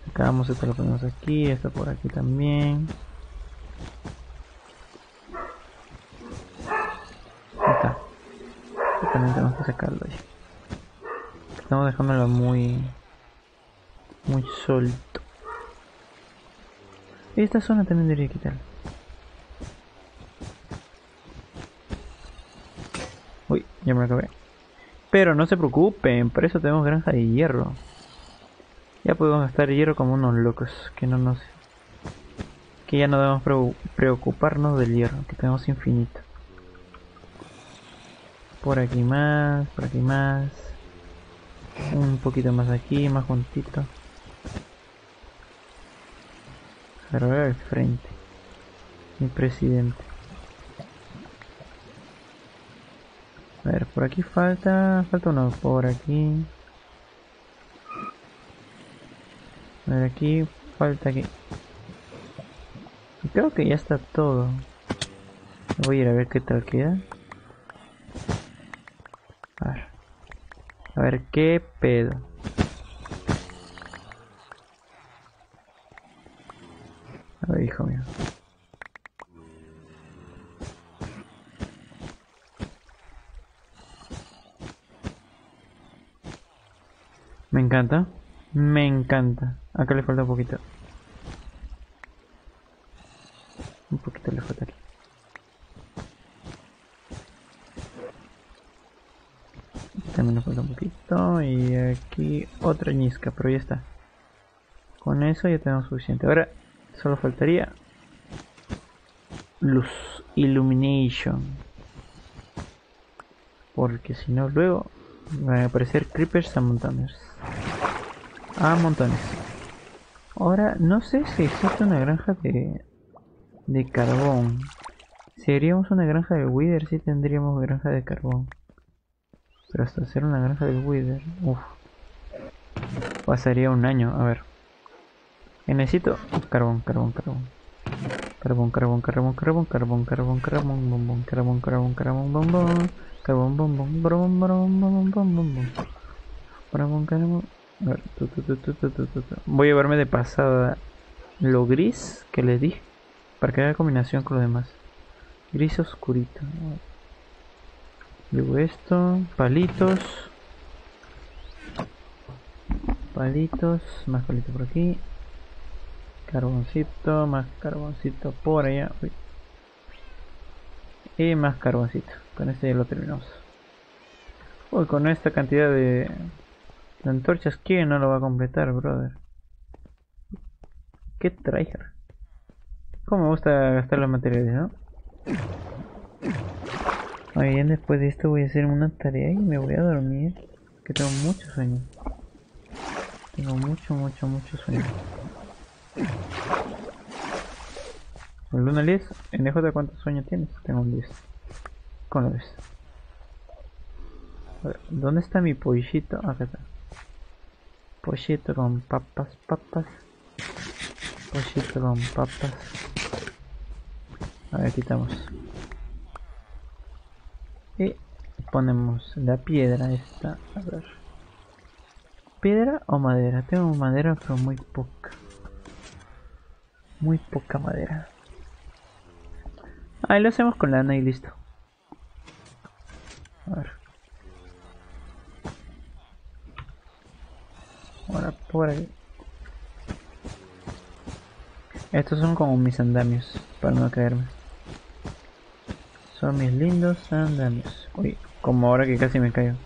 Sacamos esto, lo ponemos aquí. Esto por aquí también. Está. Esto también tenemos que sacarlo. Estamos dejándolo muy... Muy solto. Esta zona también debería quitarla. Uy, ya me lo acabé. Pero no se preocupen, por eso tenemos granja de hierro. Ya podemos gastar hierro como unos locos, que no nos... Que ya no debemos preo- preocuparnos del hierro, que tenemos infinito. Por aquí más, por aquí más. Un poquito más aquí, más juntito. Veo al frente. Mi presidente. A ver, por aquí falta... Falta uno por aquí. A ver, aquí falta aquí. Creo que ya está todo. Voy a ir a ver qué tal queda. A ver. A ver qué pedo. Encanta. Me encanta. Acá le falta un poquito. Un poquito le falta aquí. También le falta un poquito. Y aquí otra ñisca, pero ya está. Con eso ya tenemos suficiente. Ahora solo faltaría luz. Illumination. Porque si no luego van a aparecer creepers a montones. A montones. Ahora no sé si existe una granja de de carbón. Si haríamos una granja de Wither, sí tendríamos granja de carbón. Pero hasta hacer una granja de Wither, uff. Pasaría un año, a ver. necesito carbón, carbón, carbón. Carbón, carbón, carbón, carbón, carbón, carbón, carbón, bombón, carbón, carbón, carbón, bombón, carbón, bombón, bombón, bombón, bombón, bombón, carbón, carbón. Voy a llevarme de pasada lo gris que le dije para que haga combinación con lo demás. Gris oscurito. Luego esto, palitos. Palitos, más palitos por aquí. Carboncito, más carboncito por allá. Y más carboncito. Con este ya lo terminamos. Uy, con esta cantidad de, antorchas, ¿quién no lo va a completar, brother? ¿Qué tryhard? Como me gusta gastar los materiales, ¿no? bien, después de esto voy a hacer una tarea y me voy a dormir. Que tengo mucho sueño. Tengo mucho, mucho, mucho sueño. ¿El Luna 10? ¿En DJ cuántos sueños tienes? Tengo un 10. ¿Cómo lo ves? ¿Dónde está mi pollito? Acá está. Pollito con papas, papas. Pollito con papas. A ver, quitamos. Y ponemos la piedra esta. A ver. ¿Piedra o madera? Tengo madera, pero muy poca. Muy poca madera. Ahí lo hacemos con lana y listo. A ver. Ahora por ahí. Estos son como mis andamios, para no caerme. Son mis lindos andamios. Uy, como ahora que casi me caigo.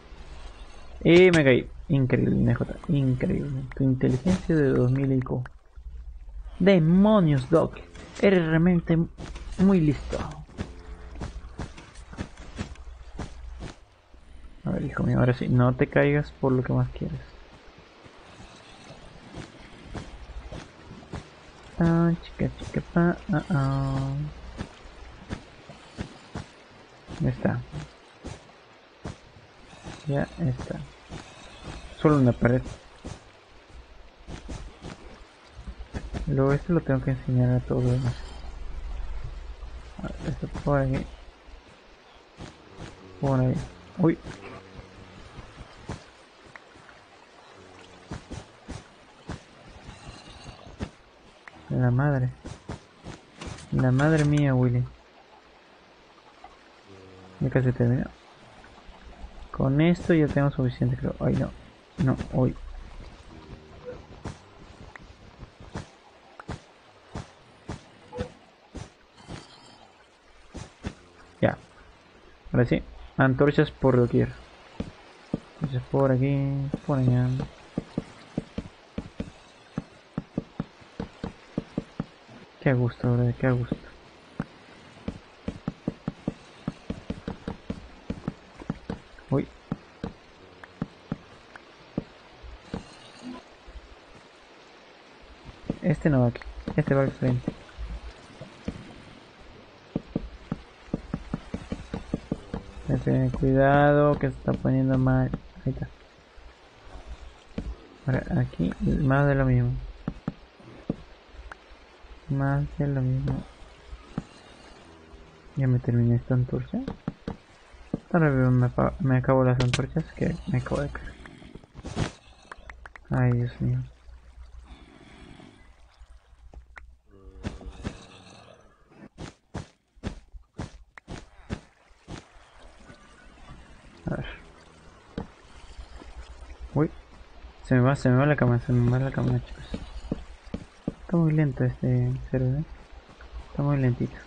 Y me caí. Increíble, NJ. Increíble. Tu inteligencia de 2000 IQ. Demonios, Doc. Eres realmente muy listo. A ver, hijo mío, ahora sí. No te caigas por lo que más quieres. Ah, chica, chica, pa, ah, ah. Ya está. Ya está. Solo una pared. Luego esto lo tengo que enseñar a todos demás. Esto por aquí. Por ahí. Uy. La madre. La madre mía, Willy. Ya casi terminó. Con esto ya tengo suficiente, creo. Ay, no. No, hoy. Ya. Ahora sí. Antorchas por doquier. Antorchas por aquí, por allá. Qué gusto, ¿verdad? Qué gusto. Este no va aquí, este va al frente. Este, cuidado que se está poniendo mal. Ahí está. Ahora aquí más de lo mismo. Más de lo mismo. Ya me terminé esta antorcha. Ahora veo, me, me acabo las antorchas que me acabo de caer. Ay, Dios mío. A ver. Uy. Se me va, se me va la cama, se me va la cama, chicos. Está muy lento este server, ¿eh? Está muy lentito.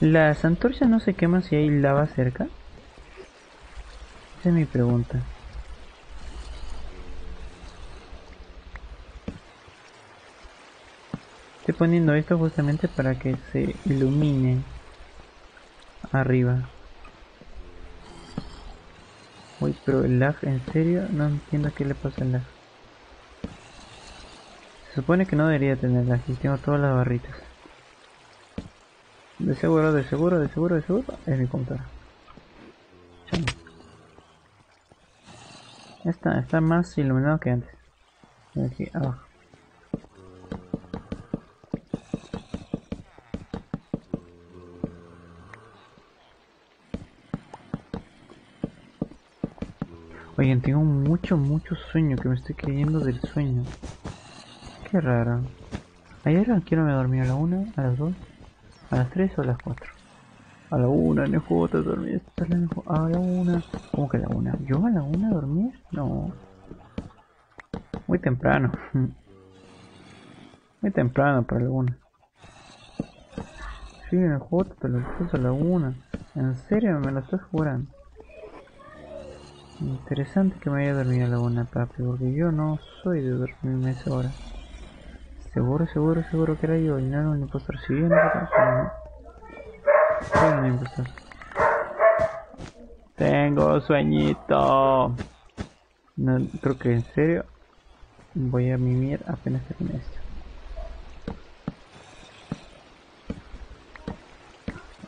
¿Las antorchas no se queman si hay lava cerca? Esa es mi pregunta. Estoy poniendo esto justamente para que se ilumine arriba. Uy, pero el lag, en serio, no entiendo qué le pasa al lag. Se supone que no debería tener lag y tengo todas las barritas. De seguro, de seguro, de seguro, de seguro, es mi computadora. Chamo. Está, está más iluminado que antes. Aquí abajo. Oigan, tengo mucho, mucho sueño, que me estoy cayendo del sueño. Qué raro. Ayer a quiero me dormí a la 1, a las 2, a las 3 o a las 4. A la 1, NJ, dormí es la NJ. A la 1. ¿Cómo que a la 1? ¿Yo a la 1 dormir? No. Muy temprano. Muy temprano para la 1. Sí, NJ, te lo puse a la 1. ¿En serio me lo estás jurando? Interesante que me haya dormido a la una, papi, porque yo no soy de dormirme esa hora. Seguro, seguro, seguro que era yo y no era un impostor. Si bien no era un impostor. Tengo sueñito. No, creo que en serio voy a mimir apenas termine esto.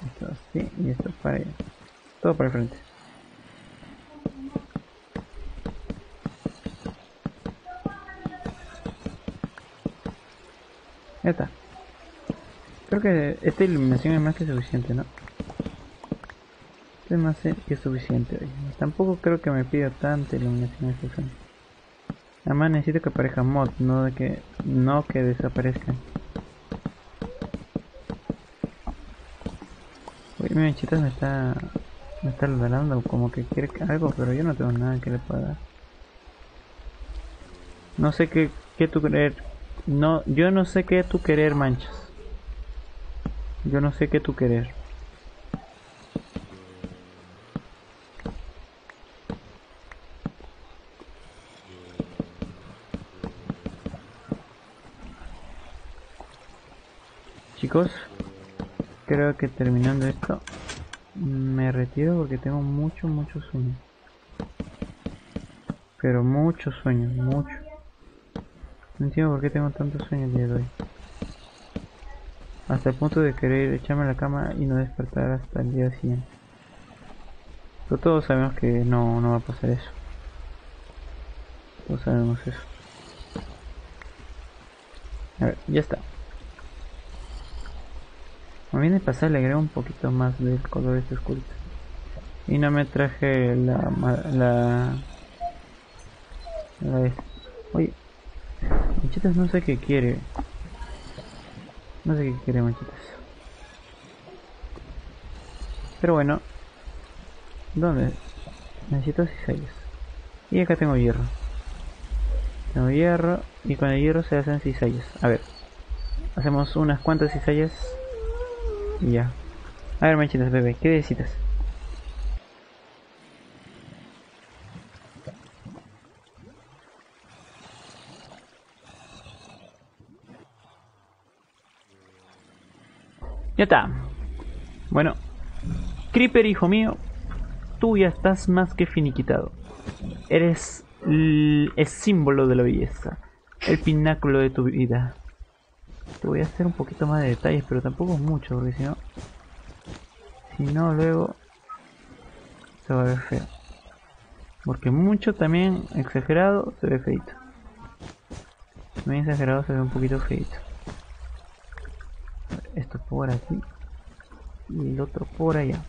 Esto así y esto para allá. Todo para el frente. Ya está. Creo que esta iluminación es más que suficiente, ¿no? Es más que suficiente. oye. Tampoco creo que me pida tanta iluminación este sueño. Además necesito que aparezca mod, no de que no que desaparezcan. Uy, mi manchita me está me está ladrando como que quiere algo, pero yo no tengo nada que le pueda dar. No sé qué, qué tú querer. No, yo no sé qué tú querer, manchas. Yo no sé qué tú querer. Chicos, creo que terminando esto me retiro porque tengo mucho, mucho sueño. Pero mucho sueño, mucho. No entiendo por qué tengo tanto sueño el día de hoy. Hasta el punto de querer echarme a la cama y no despertar hasta el día siguiente. Pero todos sabemos que no, no va a pasar eso. Todos sabemos eso. A ver, ya está. Me viene a pasar, le agrego un poquito más del color este oscurito. Y no me traje la... la... la esta. Oye, Manchitas no sé qué quiere. No sé qué quiere Manchitas. Pero bueno. ¿Dónde? Necesito cizallas. Y acá tengo hierro. Tengo hierro y con el hierro se hacen cizallas. A ver. Hacemos unas cuantas cizallas. Y ya. A ver Manchitas, bebé, ¿qué necesitas? Ya está. Bueno. Creeper, hijo mío. Tú ya estás más que finiquitado. Eres el símbolo de la belleza. El pináculo de tu vida. Te voy a hacer un poquito más de detalles, pero tampoco mucho, porque si no... Si no, luego... Se va a ver feo. Porque mucho también exagerado se ve feito. Muy exagerado, se ve un poquito feito. Esto por aquí. Y el otro por allá.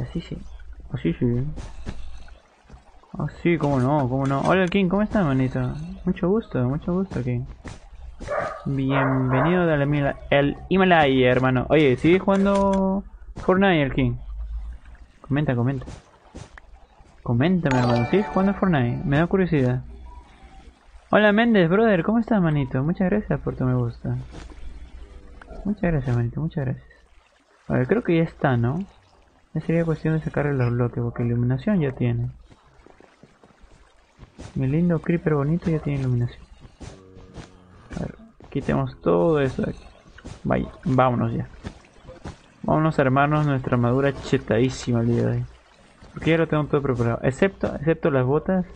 Así sí. Así sí. Así, cómo no, cómo no. Hola King, ¿cómo estás, manito? Mucho gusto, mucho gusto, King. Bienvenido al el Himalaya, hermano. Oye, ¿sigue jugando Fortnite, el King? Comenta, comenta. Coméntame, hermano. ¿Sigues jugando Fortnite? Me da curiosidad. Hola Méndez, brother, ¿cómo estás, manito? Muchas gracias por tu me gusta. Muchas gracias, manito, muchas gracias. A ver, creo que ya está, ¿no? Ya sería cuestión de sacarle los bloques, porque iluminación ya tiene. Mi lindo creeper bonito ya tiene iluminación. A ver, quitemos todo eso de aquí. Vaya, vámonos ya. Vámonos a armarnos nuestra armadura chetadísima el día de hoy. Porque ya lo tengo todo preparado. Excepto, excepto las botas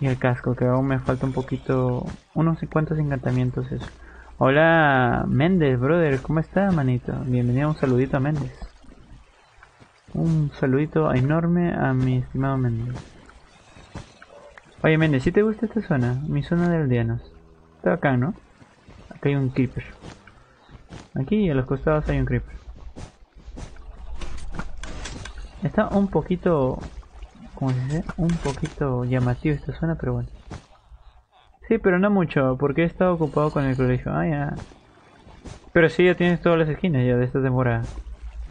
y el casco, que aún me falta un poquito. Unos 50 encantamientos eso. Hola Méndez, brother, ¿cómo está, manito? Bienvenido, un saludito a Méndez. Un saludito enorme a mi estimado Méndez. Oye Méndez, si te gusta esta zona? Mi zona de aldeanos. Está acá, ¿no? Acá hay un creeper. Aquí a los costados hay un creeper. Está un poquito... ¿Cómo se dice? Un poquito llamativo esta zona, pero bueno. Sí, pero no mucho, porque he estado ocupado con el colegio. Ah, ya. Pero sí, ya tienes todas las esquinas ya de esta temporada.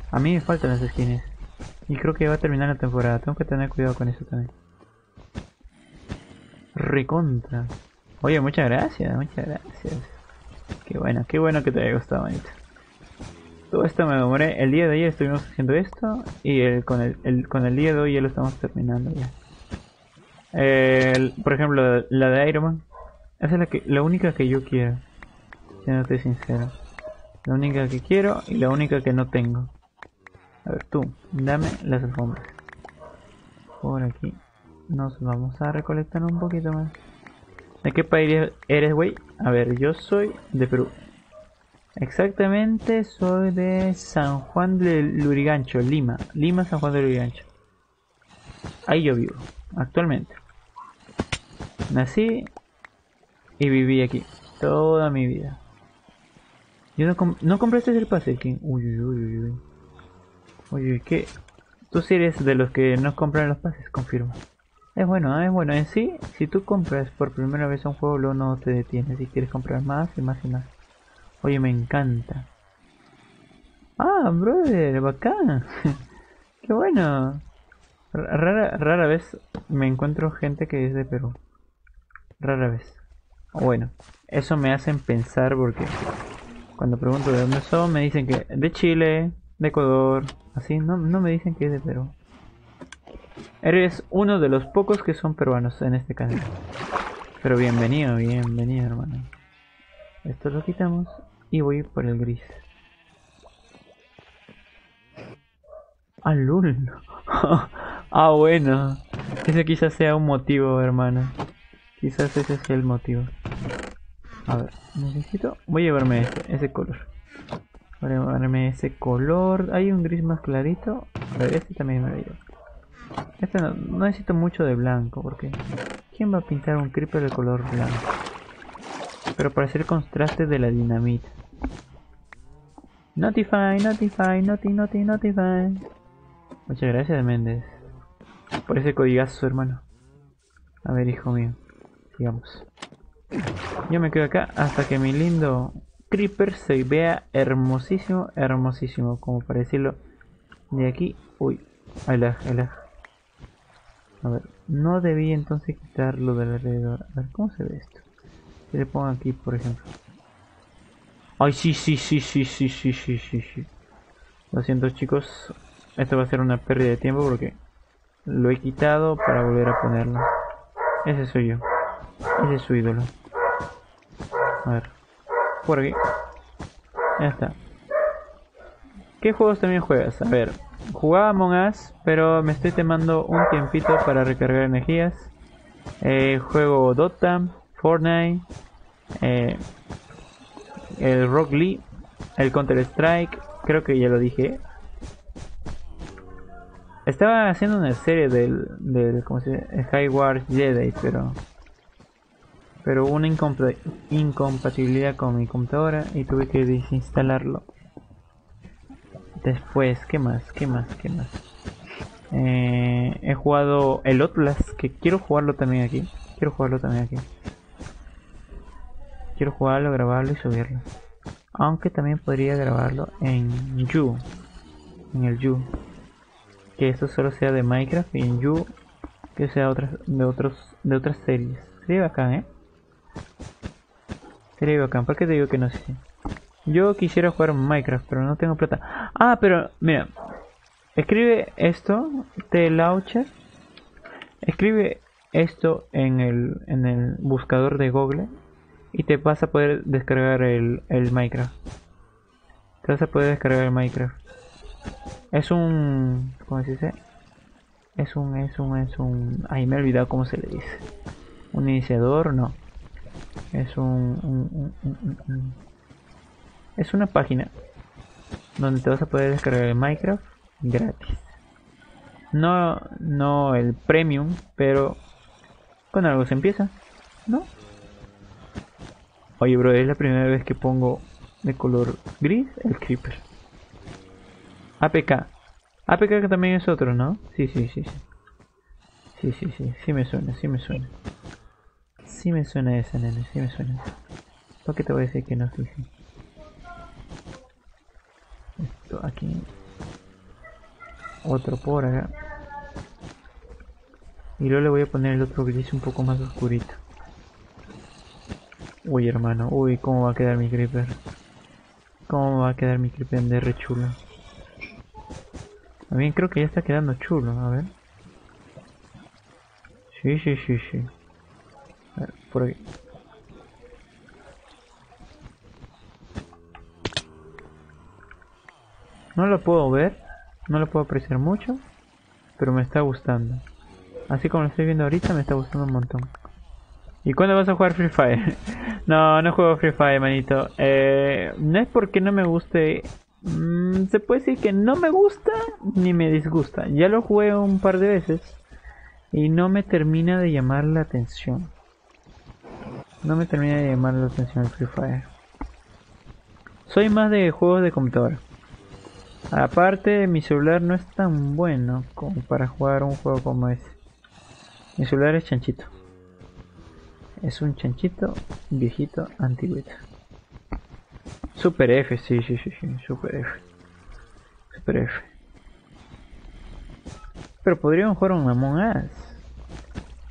A mí me faltan las esquinas. Y creo que va a terminar la temporada. Tengo que tener cuidado con eso también. Recontra. Oye, muchas gracias, muchas gracias. Qué bueno, qué bueno que te haya gustado, manito. Todo esto me demoré. El día de ayer estuvimos haciendo esto y el, con, el, con el día de hoy ya lo estamos terminando ya. por ejemplo, la de Iron Man. Esa es la, que, la única que yo quiero. Siéndote sincero. La única que quiero y la única que no tengo. A ver, tú, dame las alfombras. Por aquí. Nos vamos a recolectar un poquito más. ¿De qué país eres, güey? A ver, yo soy de Perú. Exactamente, soy de San Juan de Lurigancho, Lima. Lima, San Juan de Lurigancho. Ahí yo vivo, actualmente. Nací y viví aquí toda mi vida. Yo no, no compraste el pase, aquí. Uy, uy, uy, uy. Uy, ¿qué? Tú sí eres de los que no compran los pases, confirmo. Es bueno, es bueno. En sí, si tú compras por primera vez un juego, luego no te detienes. Si quieres comprar más y más y más. Oye, me encanta. Ah, brother, bacán. Qué bueno. Rara, rara vez me encuentro gente que es de Perú. Rara vez. Bueno, eso me hacen pensar porque cuando pregunto de dónde son, me dicen que de Chile, de Ecuador, así, no, no me dicen que es de Perú. Eres uno de los pocos que son peruanos en este canal. Pero bienvenido, bienvenido hermano. Esto lo quitamos y voy por el gris. Ah, lul. ah, bueno. Ese quizás sea un motivo, hermano. Quizás ese sea el motivo. A ver, necesito... Voy a llevarme ese, ese color. Voy a llevarme ese color. Hay un gris más clarito. A ver, este también me lo llevo. Este no, necesito mucho de blanco porque ¿quién va a pintar un creeper de color blanco? Pero para hacer contraste de la dinamita. Notify, notify, noti, noti, notify. Muchas gracias Méndez. Por ese codigazo hermano. A ver hijo mío. Sigamos. Yo me quedo acá hasta que mi lindo creeper se vea hermosísimo, hermosísimo. Como para decirlo. De aquí. Uy. Ahí la, ahí la. A ver, no debí entonces quitarlo del alrededor. A ver, ¿cómo se ve esto? Si le pongo aquí, por ejemplo. Ay, sí, sí, sí, sí, sí, sí, sí, sí, sí. Lo siento, chicos. Esto va a ser una pérdida de tiempo porque lo he quitado para volver a ponerlo. Ese soy yo. Ese es su ídolo. A ver. Por aquí. Ya está. ¿Qué juegos también juegas? A ver, jugaba Among Us, pero me estoy temando un tiempito para recargar energías. Eh, juego Dota, Fortnite, eh, el Rock Lee, el Counter Strike, creo que ya lo dije. Estaba haciendo una serie del, del ¿cómo se dice? Wars Jedi, pero Pero una incompa- incompatibilidad con mi computadora y tuve que desinstalarlo. Después, ¿qué más? ¿Qué más? ¿Qué más? Eh, he jugado el Outlast, que quiero jugarlo también aquí. Quiero jugarlo también aquí. Quiero jugarlo, grabarlo y subirlo. Aunque también podría grabarlo en You. En el You. Que esto solo sea de Minecraft y en You que sea otras, de otros de otras series. Sería bacán, ¿eh? Sería bacán. ¿Por qué te digo que no sé? Yo quisiera jugar Minecraft, pero no tengo plata. Ah, pero mira. Escribe esto, T-Launcher. Escribe esto en el, en el buscador de Google y te vas a poder descargar el, el Minecraft. Te vas a poder descargar el Minecraft. Es un... ¿Cómo se dice? Es un... Es un... Es un... Ay, me he olvidado cómo se le dice. Un iniciador, no. Es un... Es una página donde te vas a poder descargar el Minecraft gratis. No, no el premium, pero con algo se empieza, ¿no? Oye, bro, es la primera vez que pongo de color gris el creeper. APK. APK que también es otro, ¿no? Sí, sí, sí, sí. Sí, sí, sí, sí me suena, sí me suena. Sí me suena esa, nene, sí me suena. ¿Por qué te voy a decir que no? Sí, sí. Esto aquí. Otro por acá. Y luego le voy a poner el otro gris un poco más oscurito. Uy, hermano. Uy, cómo va a quedar mi creeper. Cómo va a quedar mi creeper de re chulo. También creo que ya está quedando chulo. A ver. Sí, sí, sí, sí. Por aquí. No lo puedo ver, no lo puedo apreciar mucho, pero me está gustando. Así como lo estoy viendo ahorita, me está gustando un montón. ¿Y cuándo vas a jugar Free Fire? no, no juego Free Fire, manito. Eh, no es porque no me guste. Mm, se puede decir que no me gusta ni me disgusta. Ya lo jugué un par de veces y no me termina de llamar la atención. No me termina de llamar la atención el Free Fire. Soy más de juegos de computadora. Aparte, mi celular no es tan bueno como para jugar un juego como ese. Mi celular es chanchito. Es un chanchito viejito antiguito. Super F, sí, sí, sí, sí, Super F. Super F. Pero podríamos jugar un Among Us.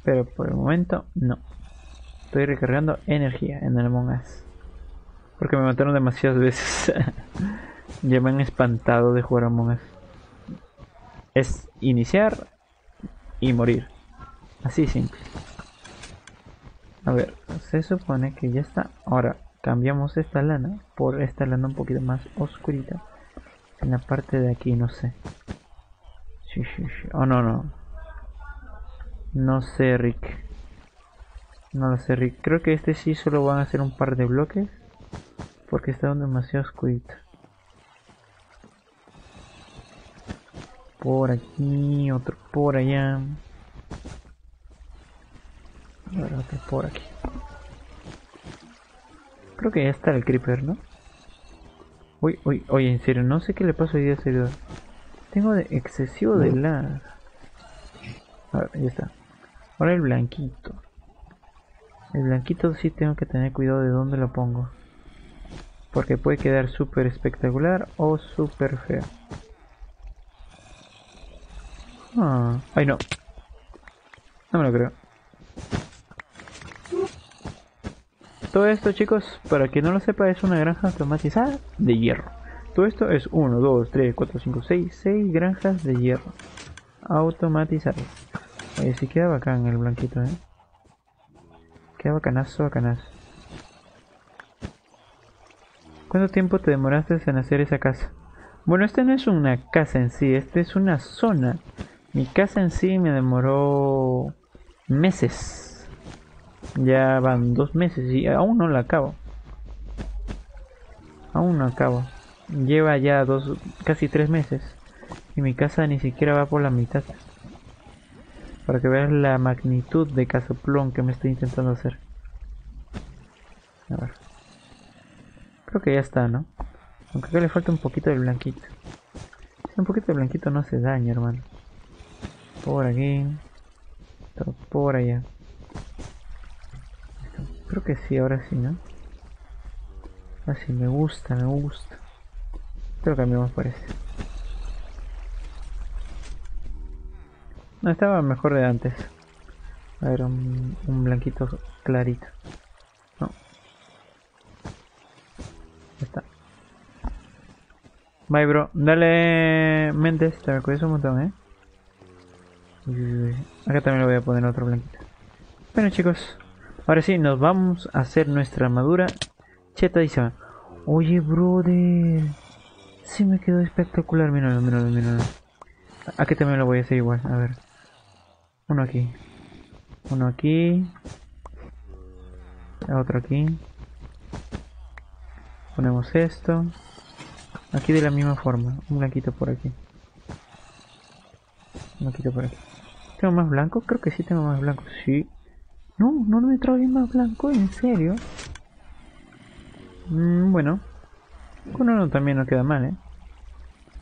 Pero por el momento no. Estoy recargando energía en el Among. Porque me mataron demasiadas veces. ya me han espantado de jugar Among Us. Es iniciar y morir. Así simple. A ver, se supone que ya está. Ahora cambiamos esta lana por esta lana un poquito más oscurita. En la parte de aquí, no sé. Oh, no, no. No sé, Rick. No lo sé, Rick. Creo que este sí solo van a hacer un par de bloques. Porque está demasiado oscurito. Por aquí, otro por allá. A ver, otro por aquí. Creo que ya está el creeper, ¿no? Uy, uy, oye, en serio, no sé qué le pasa hoy día a servidor. Tengo de excesivo de lag. A ver, ya está. Ahora el blanquito. El blanquito sí tengo que tener cuidado de dónde lo pongo. Porque puede quedar súper espectacular o súper feo. Ah, ay no. No me lo creo. Todo esto chicos, para quien no lo sepa, es una granja automatizada de hierro. Todo esto es 1, 2, 3, 4, 5, 6, 6 granjas de hierro automatizadas. Oye, si queda bacán el blanquito, eh. Queda bacanazo, bacanazo. ¿Cuánto tiempo te demoraste en hacer esa casa? Bueno, esta no es una casa en sí, esta es una zona. Mi casa en sí me demoró meses. Ya van dos meses y aún no la acabo. Aún no acabo. Lleva ya dos, casi tres meses. Y mi casa ni siquiera va por la mitad. Para que vean la magnitud de casoplón que me estoy intentando hacer. A ver. Creo que ya está, ¿no? Aunque acá le falta un poquito de blanquito. Si un poquito de blanquito no se daña, hermano. Por aquí. Por allá. Creo que sí, ahora sí, ¿no? Así, me gusta, me gusta. Creo que cambiamos por este. No, estaba mejor de antes. A ver, un, un blanquito clarito. No. Ya está. Bye, bro. Dale, Méndez, te me un montón, ¿eh? Acá también le voy a poner otro blanquito. Bueno, chicos. Ahora sí, nos vamos a hacer nuestra armadura chetadísima. Oye, brother. Sí me quedó espectacular. Míralo, míralo, míralo. Aquí también lo voy a hacer igual. A ver. Uno aquí. Uno aquí. Otro aquí. Ponemos esto. Aquí de la misma forma. Un blanquito por aquí. Un blanquito por aquí. ¿Tengo más blanco? Creo que sí tengo más blanco. Sí. No, no me trae más blanco, en serio. Mm, bueno. Con uno también no queda mal, ¿eh?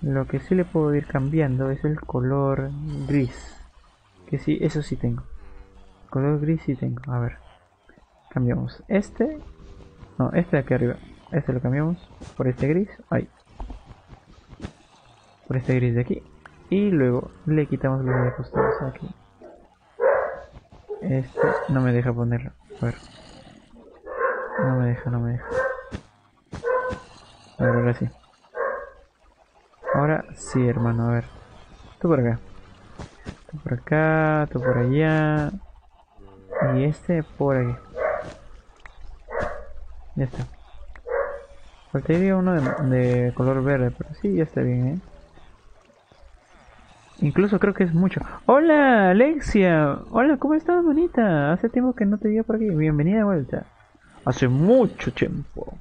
Lo que sí le puedo ir cambiando es el color gris. Que sí, eso sí tengo. Color gris sí tengo. A ver. Cambiamos este. No, este de aquí arriba. Este lo cambiamos por este gris. Ahí. Por este gris de aquí. Y luego le quitamos los de costados aquí. Este no me deja ponerlo. A ver. No me deja, no me deja. A ver, ahora sí. Ahora sí, hermano, a ver. Tú por acá. Tú por acá, tú por allá. Y este por aquí. Ya está. Faltaría uno de, de color verde, pero sí, ya está bien, ¿eh? Incluso creo que es mucho. Hola, Alexia. Hola, ¿cómo estás, bonita? Hace tiempo que no te veía por aquí. Bienvenida de vuelta. Hace mucho tiempo.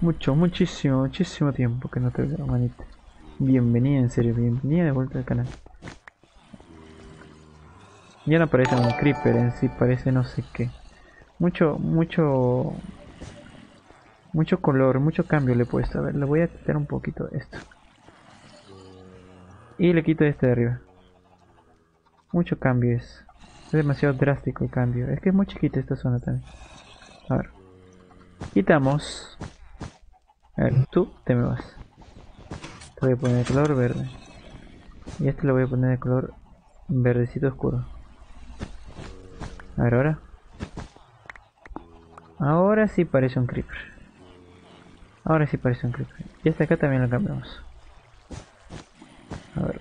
Mucho, muchísimo, muchísimo tiempo que no te veo, manita. Bienvenida, en serio, bienvenida de vuelta al canal. Ya no parece un creeper en sí, parece no sé qué. Mucho, mucho... Mucho color, mucho cambio le he puesto. A ver, le voy a quitar un poquito esto. Y le quito este de arriba. Mucho cambio es. Es demasiado drástico el cambio. Es que es muy chiquita esta zona también. A ver. Quitamos. A ver, tú te me vas. Te voy a poner de color verde. Y este lo voy a poner de color verdecito oscuro. A ver ahora. Ahora sí parece un creeper. Ahora sí parece un creeper. Y este acá también lo cambiamos. A ver.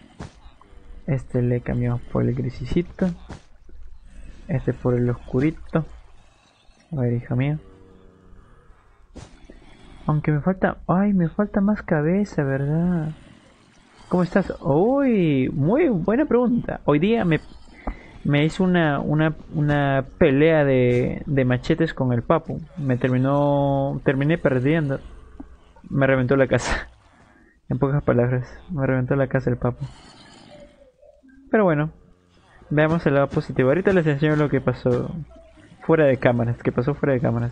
Este le cambiamos por el grisicito. Este por el oscurito. A ver, hija mía. Aunque me falta... Ay, me falta más cabeza, ¿verdad? ¿Cómo estás? Uy, muy buena pregunta. Hoy día me, me hizo una, una, una pelea de, de machetes con el papu. Me terminó... Terminé perdiendo. Me reventó la casa. En pocas palabras, me reventó la casa el papo. Pero bueno, veamos el lado positivo. Ahorita les enseño lo que pasó fuera de cámaras, que pasó fuera de cámaras.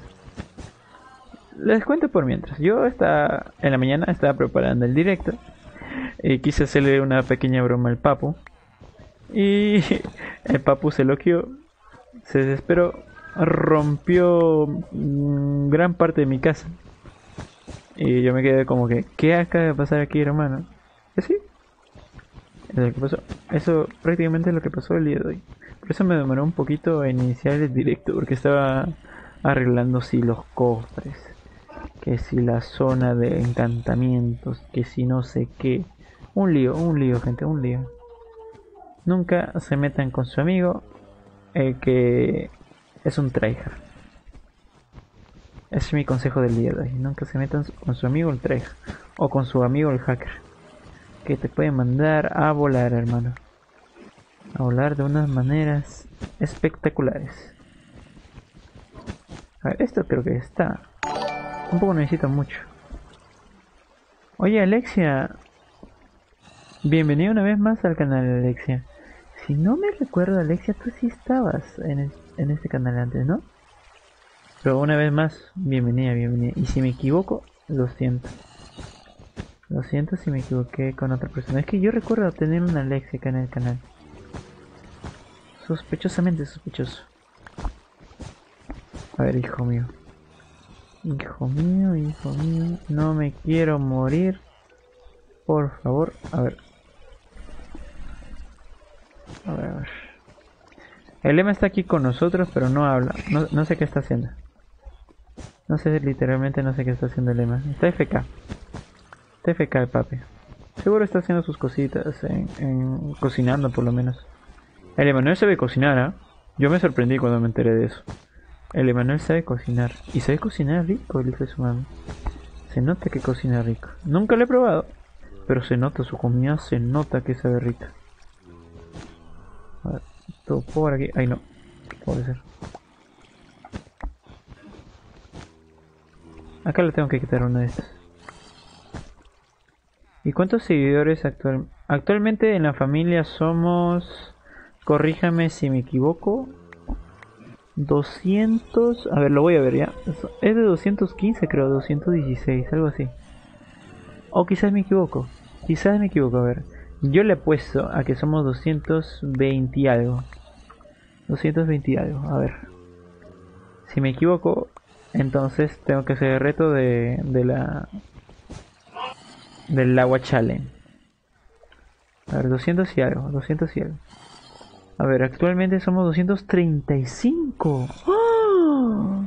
Les cuento por mientras. Yo estaba en la mañana estaba preparando el directo y quise hacerle una pequeña broma al papu. Y el papu se se desesperó, rompió gran parte de mi casa. Y yo me quedé como que, ¿qué acaba de pasar aquí, hermano? ¿Y sí? Es lo que pasó. Eso prácticamente es lo que pasó el día de hoy. Por eso me demoró un poquito a iniciar el directo, porque estaba arreglando si los cofres, que si la zona de encantamientos, que si no sé qué. Un lío, un lío, gente, un lío. Nunca se metan con su amigo, el que es un tryhard. Ese es mi consejo del día de hoy. Nunca se metan con su amigo el tryhard o con su amigo el hacker. Que te puede mandar a volar, hermano. A volar de unas maneras espectaculares. A ver, esto creo que está. Un poco necesito mucho. Oye, Alexia. Bienvenida una vez más al canal, Alexia. Si no me recuerdo, Alexia, tú sí estabas en, en este canal antes, ¿no? Pero una vez más, bienvenida, bienvenida. Y si me equivoco, lo siento. Lo siento si me equivoqué con otra persona. Es que yo recuerdo tener una léxica en el canal. Sospechosamente sospechoso. A ver, hijo mío. Hijo mío, hijo mío. No me quiero morir. Por favor. A ver. A ver. El Emma está aquí con nosotros, pero no habla. No, no sé qué está haciendo. No sé, literalmente no sé qué está haciendo el Emma. Está FK. Está FK el papi. Seguro está haciendo sus cositas, en, en- cocinando por lo menos. El Emanuel sabe cocinar, ¿ah? Yo me sorprendí cuando me enteré de eso. El Emanuel sabe cocinar. Y sabe cocinar rico, el hijo su mami. Se nota que cocina rico. Nunca lo he probado. Pero se nota su comida, se nota que sabe rica. A ver, todo por aquí. Ay no. Puede ser. Acá le tengo que quitar una de estas. ¿Y cuántos seguidores actual... actualmente en la familia somos... Corríjame si me equivoco. 200... A ver, lo voy a ver ya. Es de 215 creo, 216, algo así. O quizás me equivoco. Quizás me equivoco, a ver. Yo le apuesto a que somos 220 y algo. 220 y algo, a ver. Si me equivoco, entonces tengo que hacer el reto de, de la... Del agua challenge. A ver, 200 y algo, 200 y algo. A ver, actualmente somos 235. ¡Oh!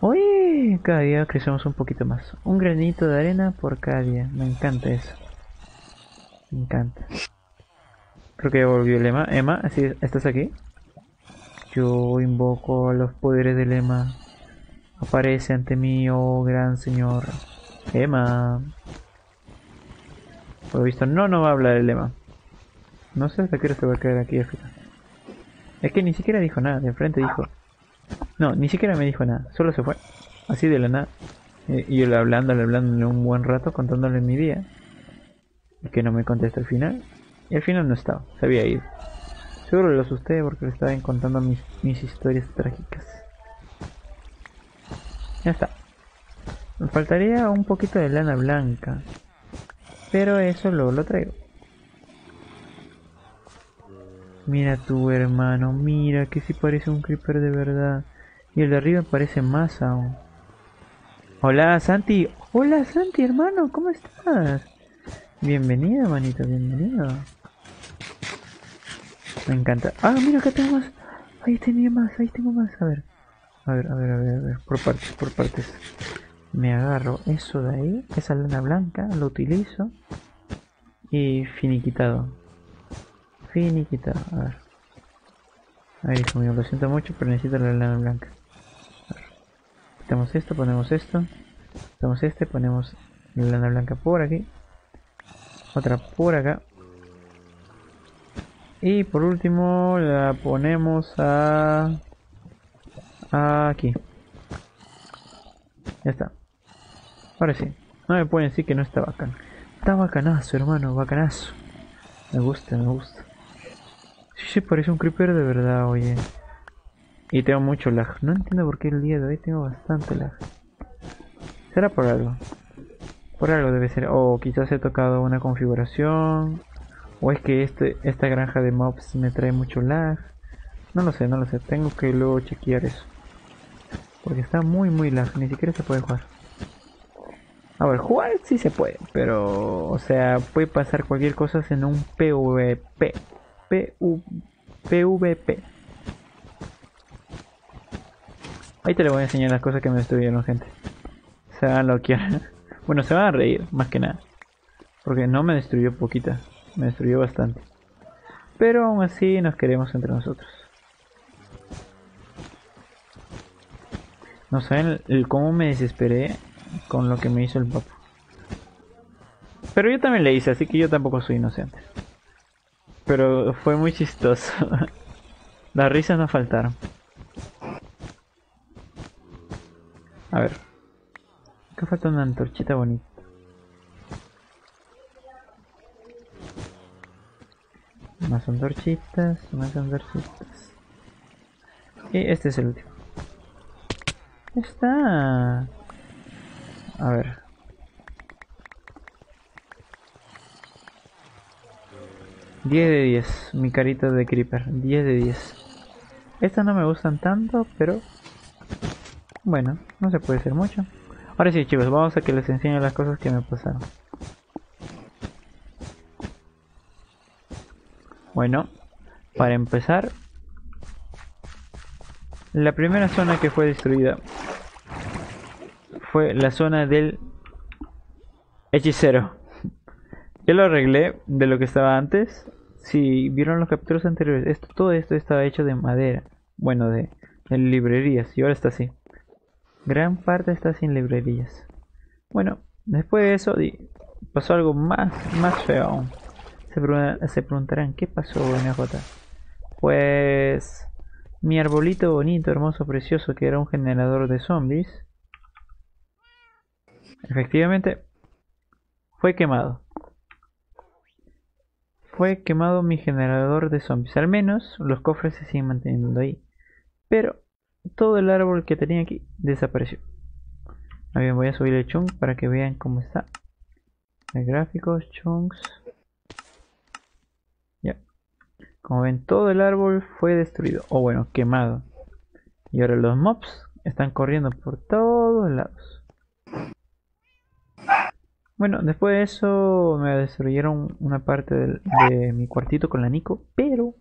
Oye, cada día crecemos un poquito más. Un granito de arena por cada día. Me encanta eso. Me encanta. Creo que volvió el Emma. Emma, ¿sí, ¿estás aquí? Yo invoco a los poderes del Emma. Aparece ante mí, oh gran señor. Emma. Por lo visto, no, no va a hablar el Emma. No sé hasta qué hora se va a quedar aquí final. Es que ni siquiera dijo nada, de frente dijo. No, ni siquiera me dijo nada, solo se fue. Así de la nada. Eh, Y yo hablándole, hablándole un buen rato, contándole mi día. Y que no me contesta al final. Y al final no estaba, se había ido. Seguro lo asusté porque le estaba contando mis, mis historias trágicas. Ya está. Me faltaría un poquito de lana blanca. Pero eso luego lo traigo. Mira tu hermano, mira que si parece un creeper de verdad. Y el de arriba parece más aún. Hola Santi, hola Santi hermano, ¿cómo estás? Bienvenido manito, bienvenido. Me encanta. Ah, mira acá tengo más. Ahí tenía más, ahí tengo más. A ver. A ver, a ver, a ver, a ver. Por partes, por partes. Me agarro eso de ahí, esa lana blanca, lo utilizo. Y finiquitado. Finiquitado, a ver. Ay, hijo mío, lo siento mucho, pero necesito la lana blanca. A. Quitamos esto, ponemos esto. Quitamos este, ponemos la lana blanca por aquí. Otra por acá. Y por último la ponemos a... Aquí. Ya está. Ahora sí. No me pueden decir que no está bacán. Está bacanazo, hermano, bacanazo. Me gusta, me gusta. Sí, sí, parece un creeper de verdad, oye. Y tengo mucho lag. No entiendo por qué el día de hoy tengo bastante lag. ¿Será por algo? Por algo debe ser. O quizás he tocado una configuración. O es que este, esta granja de mobs me trae mucho lag. No lo sé, no lo sé. Tengo que luego chequear eso. Porque está muy muy lag. Ni siquiera se puede jugar. A ver, jugar sí se puede. Pero, o sea, puede pasar cualquier cosa en un PvP. PvP. Ahí te le voy a enseñar las cosas que me destruyeron, gente. Se van a loquear. Bueno, se van a reír, más que nada. Porque no me destruyó poquita. Me destruyó bastante. Pero aún así nos queremos entre nosotros. No saben el, cómo me desesperé con lo que me hizo el papo. Pero yo también le hice, así que yo tampoco soy inocente. Pero fue muy chistoso. Las risas no faltaron. A ver. Falta una antorchita bonita. Más antorchitas, más antorchitas. Y este es el último. Está... A ver. Diez de 10, mi carita de creeper, 10 de 10. Estas no me gustan tanto, pero bueno, no se puede hacer mucho. Ahora sí chicos, vamos a que les enseñe las cosas que me pasaron. Bueno, para empezar, la primera zona que fue destruida fue la zona del hechicero. Yo lo arreglé de lo que estaba antes. Si vieron los capítulos anteriores, esto, todo esto estaba hecho de madera. Bueno, de, de librerías. Y ahora está así. Gran parte está sin librerías. Bueno, después de eso pasó algo más, más feo aún. Se, preguntarán, ¿qué pasó, NJ? Pues mi arbolito bonito, hermoso, precioso, que era un generador de zombies, efectivamente fue quemado. Fue quemado mi generador de zombies. Al menos los cofres se siguen manteniendo ahí. Pero todo el árbol que tenía aquí desapareció. bien, voy a subir el chunk para que vean cómo está. El gráficos, chunks. Ya. Como ven, todo el árbol fue destruido. O bueno, quemado. Y ahora los mobs están corriendo por todos lados. Bueno, después de eso me destruyeron una parte de mi cuartito con la Nico, pero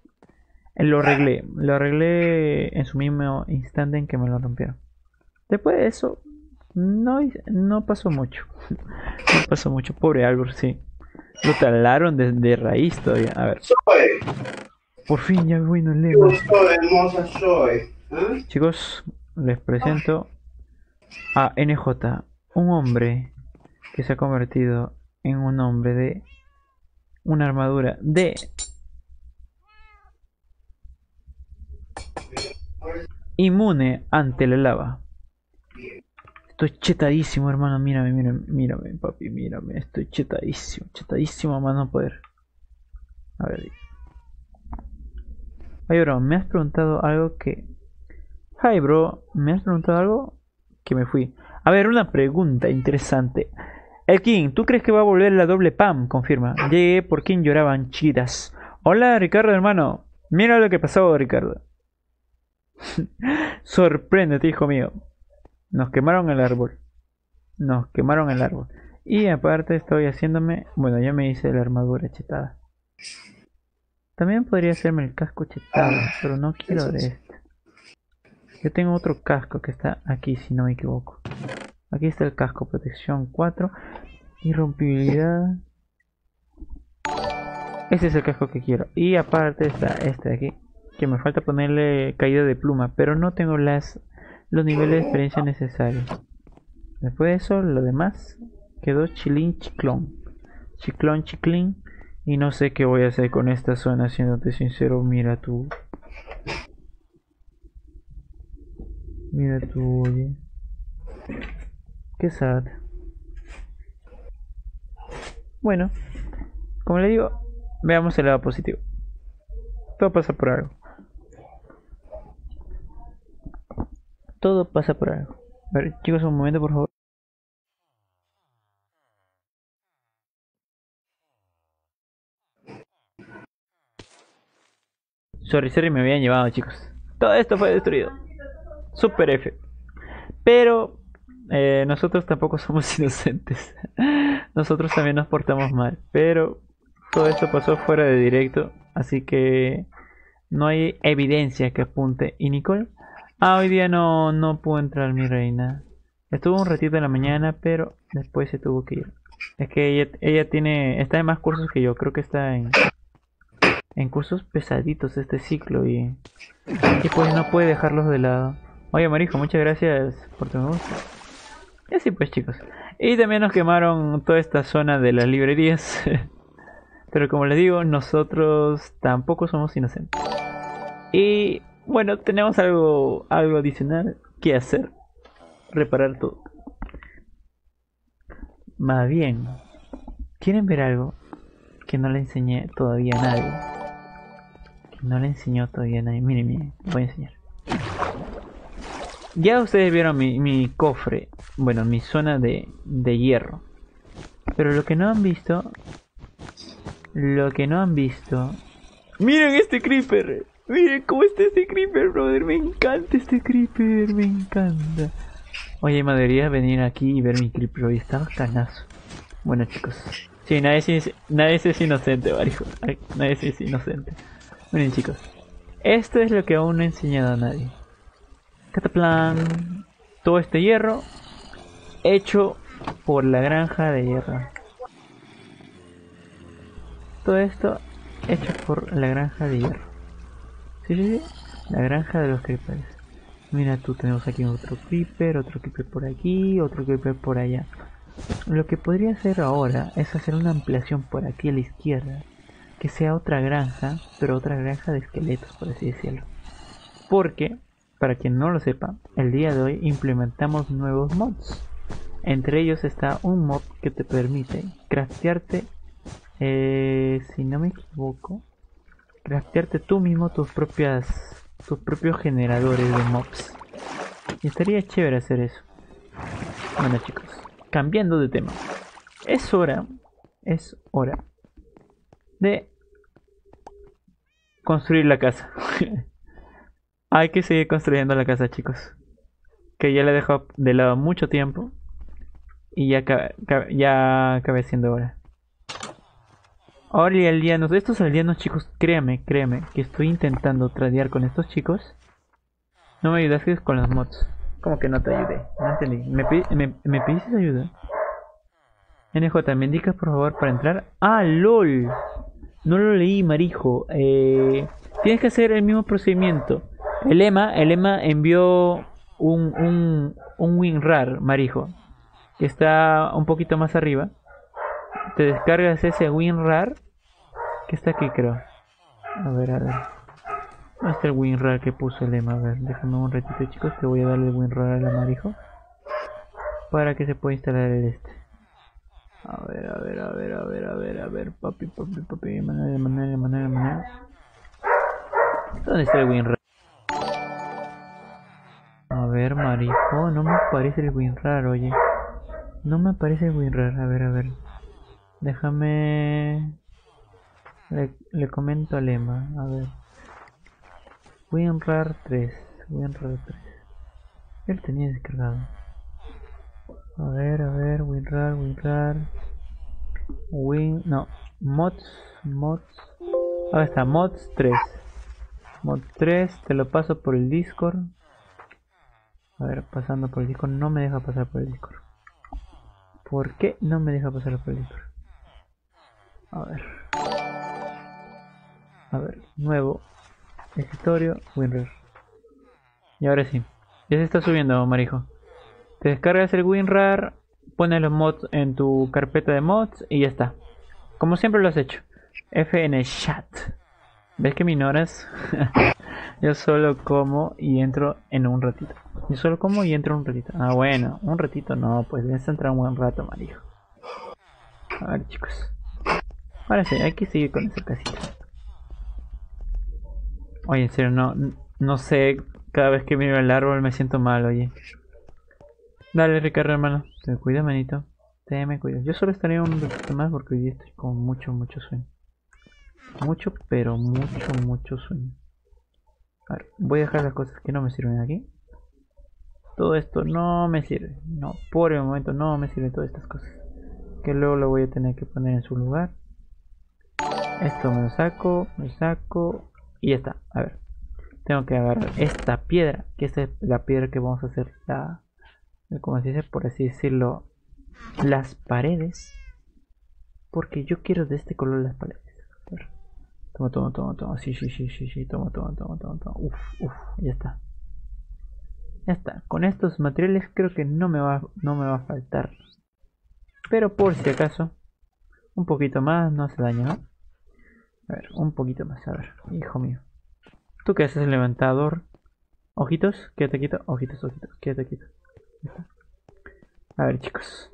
lo arreglé, lo arreglé en su mismo instante en que me lo rompieron. Después de eso, no, no pasó mucho. no pasó mucho, pobre Albert, sí. Lo talaron desde raíz todavía. A ver. Por fin ya voy no leo. ¿eh? Chicos, les presento a NJ, un hombre que se ha convertido en un hombre de una armadura de Inmune ante la lava. Estoy chetadísimo, hermano. Mírame, mírame, mírame, papi, mírame. Estoy chetadísimo, chetadísimo a mano poder. A ver. Ay, bro, me has preguntado algo que. Hi, bro, me has preguntado algo que me fui. A ver, una pregunta interesante. El King, ¿tú crees que va a volver la doble PAM? Confirma. Llegué por quien lloraban chidas. Hola, Ricardo, hermano. Mira lo que pasó, Ricardo. Sorpréndete, hijo mío. Nos quemaron el árbol. Nos quemaron el árbol. Y aparte estoy haciéndome... Bueno, ya me hice la armadura chetada. También podría hacerme el casco chetado, pero no quiero de este. Yo tengo otro casco que está aquí, si no me equivoco. Aquí está el casco, protección 4. Irrompibilidad. Este es el casco que quiero. Y aparte está este de aquí que me falta ponerle caída de pluma, pero no tengo las los niveles de experiencia necesarios. Después de eso, lo demás quedó chilín chiclón. Chiclón chiclín. Y no sé qué voy a hacer con esta zona, siéndote sincero. Mira tú. Mira tú, oye. Qué sad. Bueno, como le digo, veamos el lado positivo. Todo pasa por algo. Todo pasa por algo. A ver, chicos, un momento, por favor. Sorry, sorry, me habían llevado, chicos. Todo esto fue destruido. Super F. Pero eh, nosotros tampoco somos inocentes. nosotros también nos portamos mal. Pero todo esto pasó fuera de directo. Así que no hay evidencia que apunte. ¿Y Nicole? Ah, hoy día no, no pudo entrar mi reina. Estuvo un ratito en la mañana, pero después se tuvo que ir. Es que ella, ella tiene, está en más cursos que yo. Creo que está en, en cursos pesaditos este ciclo y, y pues no puede dejarlos de lado. Oye, Marijo, muchas gracias por tu me gusta. Y así pues, chicos. Y también nos quemaron toda esta zona de las librerías. Pero como les digo, nosotros tampoco somos inocentes. Y bueno, tenemos algo, algo adicional que hacer. Reparar todo. Más bien, ¿quieren ver algo que no le enseñé todavía a nadie? Que no le enseñó todavía a nadie. Miren, miren, voy a enseñar. Ya ustedes vieron mi, mi cofre, bueno, mi zona de, de hierro. Pero lo que no han visto, lo que no han visto... Miren este creeper, miren cómo está este creeper, brother, me encanta este creeper, me encanta. Oye, me debería venir aquí y ver mi creeper, hoy está bacanazo. Bueno chicos, sí, nadie es, es inocente, varijo. Nadie es inocente. Miren chicos, esto es lo que aún no he enseñado a nadie. Cataplan. Todo este hierro hecho por la granja de hierro. Todo esto hecho por la granja de hierro. La granja de los creepers. Mira tú, tenemos aquí otro creeper, otro creeper por aquí, otro creeper por allá. Lo que podría hacer ahora es hacer una ampliación por aquí a la izquierda. Que sea otra granja, pero otra granja de esqueletos, por así decirlo. Porque para quien no lo sepa, el día de hoy implementamos nuevos mods. Entre ellos está un mod que te permite craftearte, eh, si no me equivoco, craftearte tú mismo tus propias, tus propios generadores de mobs. Y estaría chévere hacer eso. Bueno chicos, cambiando de tema. Es hora, es hora de construir la casa. Hay que seguir construyendo la casa, chicos. Que ya la he dejado de lado mucho tiempo. Y ya, ya acabé siendo hora. Ahora y aldeanos, estos aldeanos chicos, créame, créame, que estoy intentando tradear con estos chicos. No me ayudas con los mods. Como que no te ayudé, no entendí. ¿Me, me, me ayuda? NJ, ¿me indicas por favor para entrar? ¡Ah, LOL! No lo leí, marijo. Eh, tienes que hacer el mismo procedimiento. El EMA, el EMA envió un, un, un WinRAR, Marijo, que está un poquito más arriba. Te descargas ese WinRAR, que está aquí creo. A ver, a ver. ¿Dónde está el WinRAR que puso el EMA? A ver, déjame un ratito chicos, que voy a darle WinRAR a la Marijo. Para que se pueda instalar el este. A ver, a ver, a ver, a ver, a ver, a ver, papi, papi, papi, Manuel, Manuel, Manuel, Manuel. ¿Dónde está el WinRAR? A ver, marijo, no me aparece el WinRAR, oye. No me aparece el WinRAR, a ver, a ver. Déjame... Le, comento a Lema, a ver. WinRAR 3, WinRAR 3. Él tenía descargado. A ver, a ver, WinRAR, WinRAR. Win... no, mods, mods. Ahora está, mods 3. Mod 3, te lo paso por el Discord. A ver, pasando por el Discord. No me deja pasar por el Discord. ¿Por qué no me deja pasar por el Discord? A ver. A ver, nuevo. Escritorio, WinRAR. Y ahora sí. Ya se está subiendo, marijo. Te descargas el WinRAR, pones los mods en tu carpeta de mods y ya está. Como siempre lo has hecho. FN Chat. ¿Ves que me? Yo solo como y entro en un ratito. Yo solo como y entro un ratito. Ah, bueno, un ratito no, pues debes entrar un buen rato, marijo. A ver, chicos. Ahora sí, hay que seguir con esa casita. Oye, en serio, no, no sé. Cada vez que miro el árbol me siento mal, oye. Dale, Ricardo, hermano. Te cuida, manito. Te me cuida. Yo solo estaré un ratito más porque hoy día estoy con mucho, mucho sueño. Mucho, pero mucho, mucho sueño. A ver, voy a dejar las cosas que no me sirven aquí. Todo esto no me sirve. No, por el momento no me sirven todas estas cosas. Que luego lo voy a tener que poner en su lugar. Esto me lo saco, me saco y ya está. A ver, tengo que agarrar esta piedra, que es la piedra que vamos a hacer la, como se dice, por así decirlo, las paredes. Porque yo quiero de este color las paredes. Toma, toma, toma, toma. Sí, sí, sí, sí, sí. Toma, toma, toma, toma, toma. Uf, uf, ya está. Ya está. Con estos materiales creo que no me va, no me va a faltar. Pero por si acaso, un poquito más no hace daño, ¿no? A ver, un poquito más, a ver, hijo mío. ¿Tú qué haces, el levantador? Ojitos, quédate quieto, ojitos, ojitos, quédate quieto. A ver, chicos.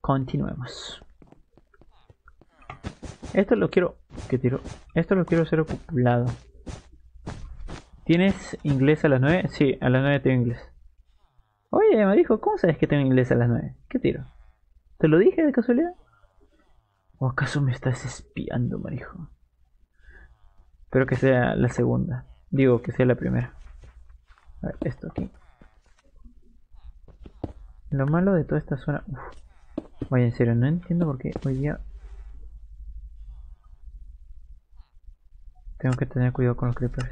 Continuemos. Esto lo quiero que tiro. Esto lo quiero hacer lado ¿Tienes inglés a las 9? Sí, a las 9 tengo inglés. Oye, me dijo, ¿cómo sabes que tengo inglés a las 9? ¿Qué tiro? ¿Te lo dije de casualidad? ¿O acaso me estás espiando, marijo? Espero que sea la segunda. Digo, que sea la primera. A ver, esto aquí. Lo malo de toda esta zona... Uf. Vaya, en serio, no entiendo por qué hoy día... Tengo que tener cuidado con los creepers.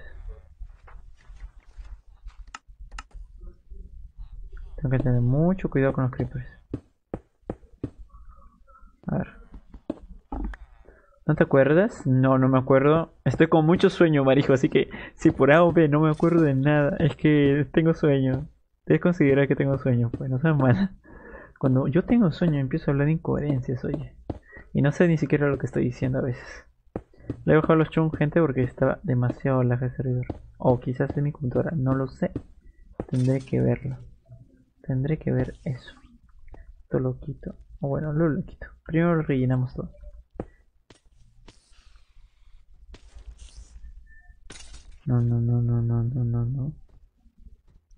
Tengo que tener mucho cuidado con los creepers. A ver. ¿No te acuerdas? No, no me acuerdo. Estoy con mucho sueño, marijo, así que si por A o B no me acuerdo de nada, es que tengo sueño. Debes considerar que tengo sueño, pues no seas mal. Cuando yo tengo sueño empiezo a hablar de incoherencias, oye. Y no sé ni siquiera lo que estoy diciendo a veces. Le he bajado los chung, gente, porque estaba demasiado lag el servidor. O quizás es mi computadora, no lo sé. Tendré que verlo. Tendré que ver eso. Esto lo quito. O bueno, lo, lo quito. Primero lo rellenamos todo. No, no, no, no, no, no, no, no.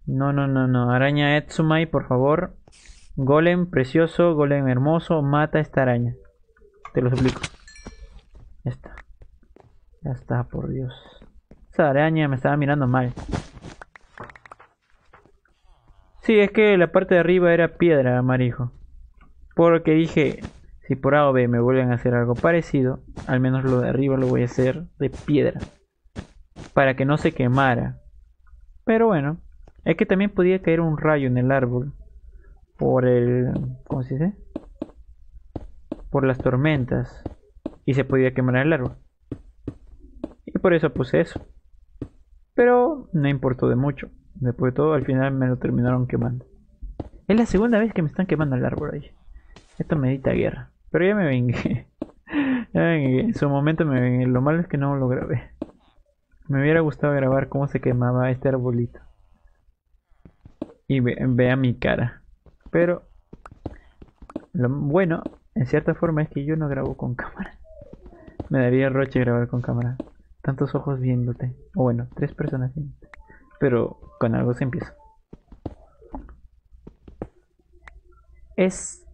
No, no, no, no. Araña Etsumai, por favor. Golem precioso, golem hermoso, mata esta araña. Te lo suplico. Ya está. Ya está, por Dios. Esa araña me estaba mirando mal. Sí, es que la parte de arriba era piedra, marijo. Porque dije, si por A me vuelven a hacer algo parecido, al menos lo de arriba lo voy a hacer de piedra. Para que no se quemara. Pero bueno, es que también podía caer un rayo en el árbol. Por el... ¿Cómo se dice? Por las tormentas. Y se podía quemar el árbol. Y por eso puse eso. Pero no importó de mucho. Después de todo, al final me lo terminaron quemando. Es la segunda vez que me están quemando el árbol ahí. Esto me edita guerra. Pero ya me vengué. ya me vengué. En su momento me vengué. Lo malo es que no lo grabé. Me hubiera gustado grabar cómo se quemaba este arbolito. Y ve, vea mi cara. Pero lo bueno, en cierta forma, es que yo no grabo con cámara. Me daría roche grabar con cámara. Tantos ojos viéndote. O bueno, tres personas viéndote. Pero con algo se empieza. Es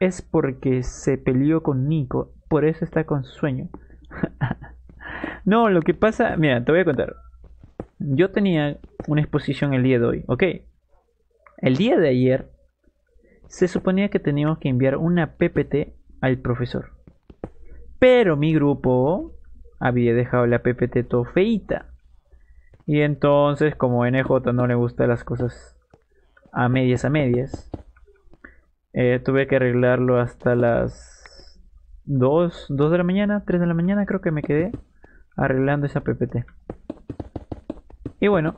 es porque se peleó con Nico, por eso está con sueño. No, lo que pasa, mira, te voy a contar. Yo tenía una exposición el día de hoy, ¿ok? El día de ayer se suponía que teníamos que enviar una PPT al profesor. Pero mi grupo había dejado la PPT todo feita. Y entonces, como NJ no le gustan las cosas a medias a medias, eh, tuve que arreglarlo hasta las 2, 2 de la mañana, 3 de la mañana creo que me quedé arreglando esa PPT. Y bueno,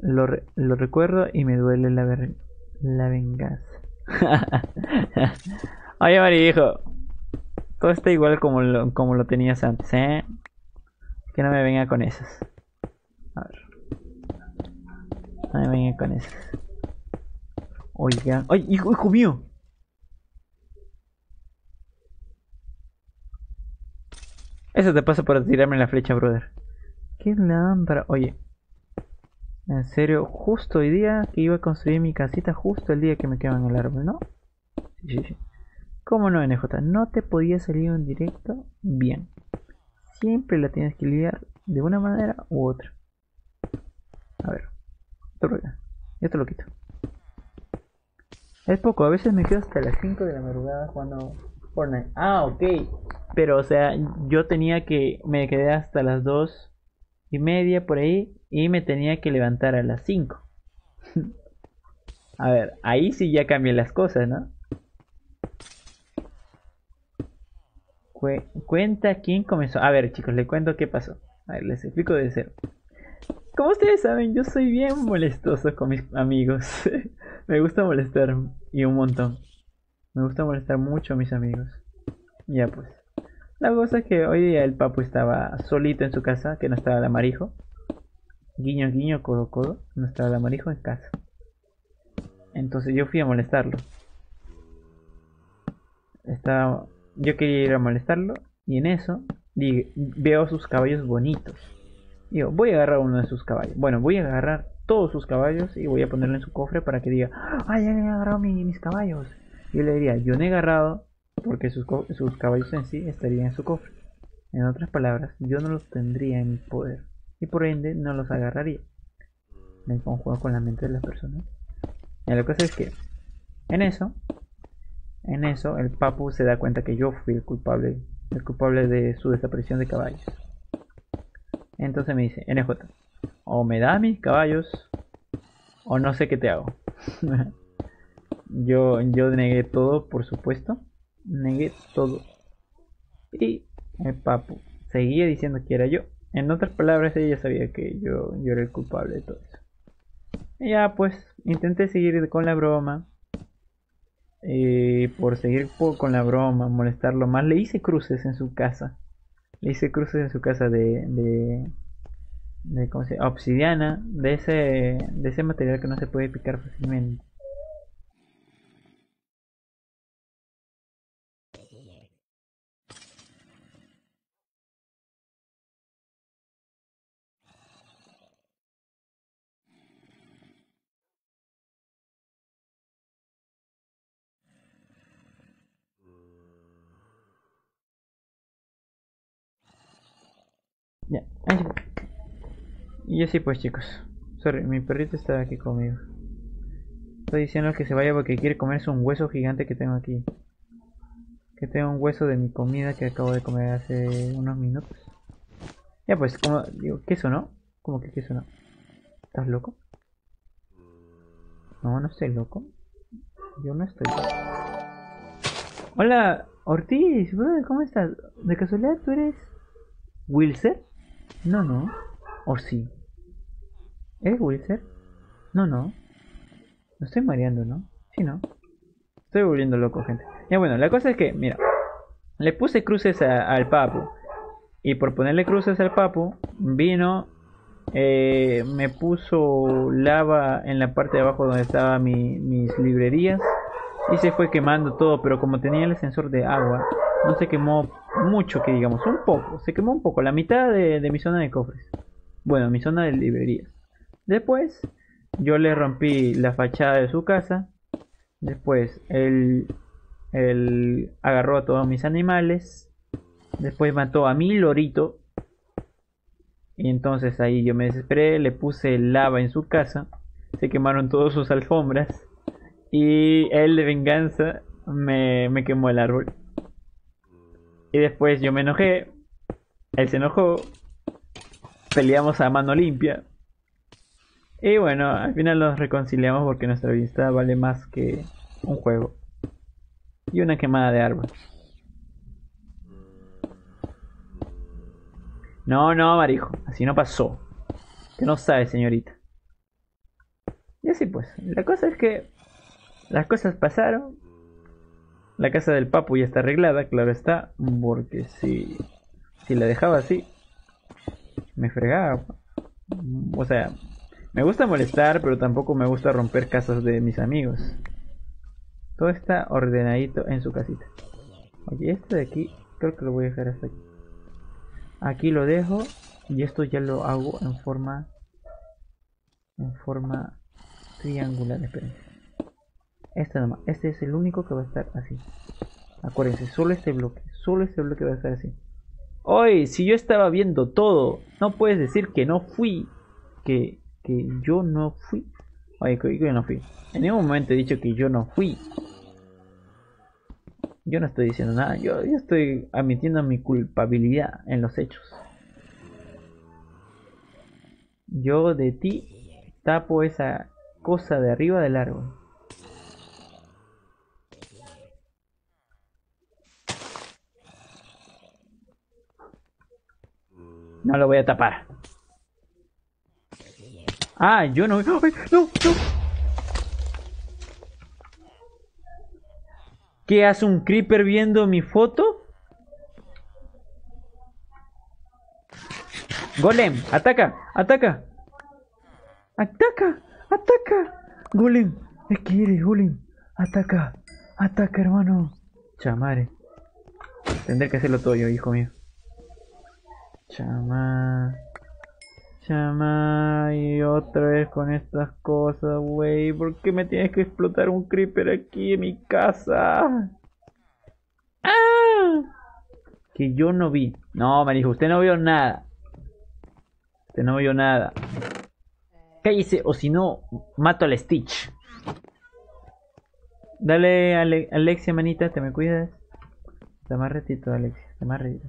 lo, re lo recuerdo y me duele la, ver la venganza. Oye, Marijo, todo está igual como lo, como lo tenías antes, ¿eh? Que no me venga con esas. A ver. No me venga con esas. Oigan. ¡Ay, hijo mío! Eso te pasa por tirarme la flecha, brother. ¡Qué lámpara! Oye. En serio, justo hoy día que iba a construir mi casita, justo el día que me queman el árbol, ¿no? Sí, sí, sí. ¿Cómo no, NJ? ¿No te podía salir en directo? Bien. Siempre la tienes que lidiar de una manera u otra. A ver. Ya te lo quito. Es poco, a veces me quedo hasta las 5 de la madrugada jugando Ah, ok. Pero, o sea, yo tenía que. Me quedé hasta las 2 y media por ahí. Y me tenía que levantar a las 5. a ver, ahí sí ya cambian las cosas, ¿no? cuenta quién comenzó. A ver, chicos, les cuento qué pasó. A ver, les explico de cero. Como ustedes saben, yo soy bien molestoso con mis amigos. me gusta molestar y un montón. Me gusta molestar mucho a mis amigos. Ya pues. La cosa es que hoy día el papu estaba solito en su casa, que no estaba el amarijo. Guiño, guiño, codo, codo. No estaba el amarijo en casa. Entonces yo fui a molestarlo. Estaba yo quería ir a molestarlo y en eso veo sus caballos bonitos. Digo, voy a agarrar uno de sus caballos. Bueno, voy a agarrar todos sus caballos y voy a ponerlo en su cofre para que diga, ay, ya he agarrado mi- mis caballos. Yo le diría, yo no he agarrado porque sus, caballos en sí estarían en su cofre. En otras palabras, yo no los tendría en mi poder y por ende no los agarraría. Ven cómo juego con la mente de las personas. Y la cosa es que en eso, en eso, el papu se da cuenta que yo fui el culpable, el culpable de su desaparición de caballos. Entonces me dice, NJ, o me da mis caballos, o no sé qué te hago. yo, yo negué todo, por supuesto. Negué todo. Y el papu seguía diciendo que era yo. En otras palabras, ella sabía que yo, yo era el culpable de todo eso. Y ya pues intenté seguir con la broma. Y por seguir con la broma, molestarlo más, le hice cruces en su casa. Le hice cruces en su casa de, de, de ¿cómo se obsidiana, de ese, de ese material que no se puede picar fácilmente. Ya, ahí. Y así pues chicos. Sorry, mi perrito está aquí conmigo. Estoy diciendo que se vaya porque quiere comerse un hueso gigante que tengo aquí. Que tengo un hueso de mi comida que acabo de comer hace unos minutos. Ya pues, como digo, queso no. ¿Cómo que queso no? ¿Estás loco? No, no estoy loco. Yo no estoy loco. Hola, Ortiz, ¿cómo estás? ¿De casualidad tú eres Wilser? No, no. ¿O sí? ¿Eres Wilser? No, no. No estoy mareando, ¿no? Sí, no. Estoy volviendo loco, gente. Ya bueno, la cosa es que, mira, le puse cruces al papu. Y por ponerle cruces al papu, vino, eh, me puso lava en la parte de abajo donde estaban mi- mis librerías. Y se fue quemando todo, pero como tenía el sensor de agua, no se quemó mucho, que digamos, un poco. Se quemó un poco, la mitad de, mi zona de cofres. Bueno, mi zona de librerías. Después, yo le rompí la fachada de su casa. Después, él, él agarró a todos mis animales. Después mató a mi lorito. Y entonces ahí yo me desesperé, le puse lava en su casa. Se quemaron todas sus alfombras. Y él de venganza me, me quemó el árbol. Y después yo me enojé. Él se enojó. Peleamos a mano limpia. Y bueno, al final nos reconciliamos porque nuestra vista vale más que un juego. Y una quemada de árbol. No, no, marijo. Así no pasó. Que no sabe, señorita. Y así pues. La cosa es que las cosas pasaron. La casa del papu ya está arreglada, claro está. Porque si, si la dejaba así, me fregaba. O sea, me gusta molestar, pero tampoco me gusta romper casas de mis amigos. Todo está ordenadito en su casita. Oye, este de aquí, creo que lo voy a dejar hasta aquí. Aquí lo dejo y esto ya lo hago en forma en forma triangular, esperen. Este nomás, este es el único que va a estar así. Acuérdense, solo este bloque, solo este bloque va a estar así. Oye, si yo estaba viendo todo, no puedes decir que no fui, que, que yo no fui. Oye, que yo no fui. En ningún momento he dicho que yo no fui. Yo no estoy diciendo nada, yo, yo estoy admitiendo mi culpabilidad en los hechos. Yo de ti tapo esa cosa de arriba del árbol. No lo voy a tapar. Ah, yo no. ¡Ay, no, no! ¿Qué hace un creeper viendo mi foto? Golem, ataca, ataca. Ataca, ataca. Golem, ¿qué quieres, Golem? Ataca, ataca, hermano. Chamare. Tendré que hacerlo todo yo, hijo mío. Chama. Chama, y otra vez con estas cosas, wey. ¿Por qué me tienes que explotar un creeper aquí en mi casa? ¡Ah! Que yo no vi. No, me dijo, usted no vio nada. Usted no vio nada. Cállese, o si no, mato al Stitch. Dale, Ale Alexia, manita, te me cuidas. Está más retito, Alexia, está más retito.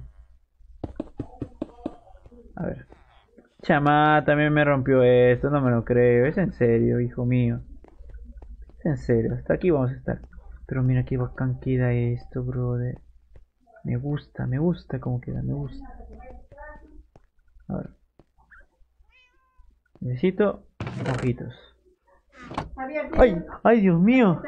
A ver. Chama, también me rompió esto, no me lo creo. Es en serio, hijo mío. Es en serio, hasta aquí vamos a estar. Pero mira qué bacán queda esto, brother. Me gusta, me gusta cómo queda, me gusta. A ver. Necesito ojitos. ¡Ay! ¡Ay, Dios mío!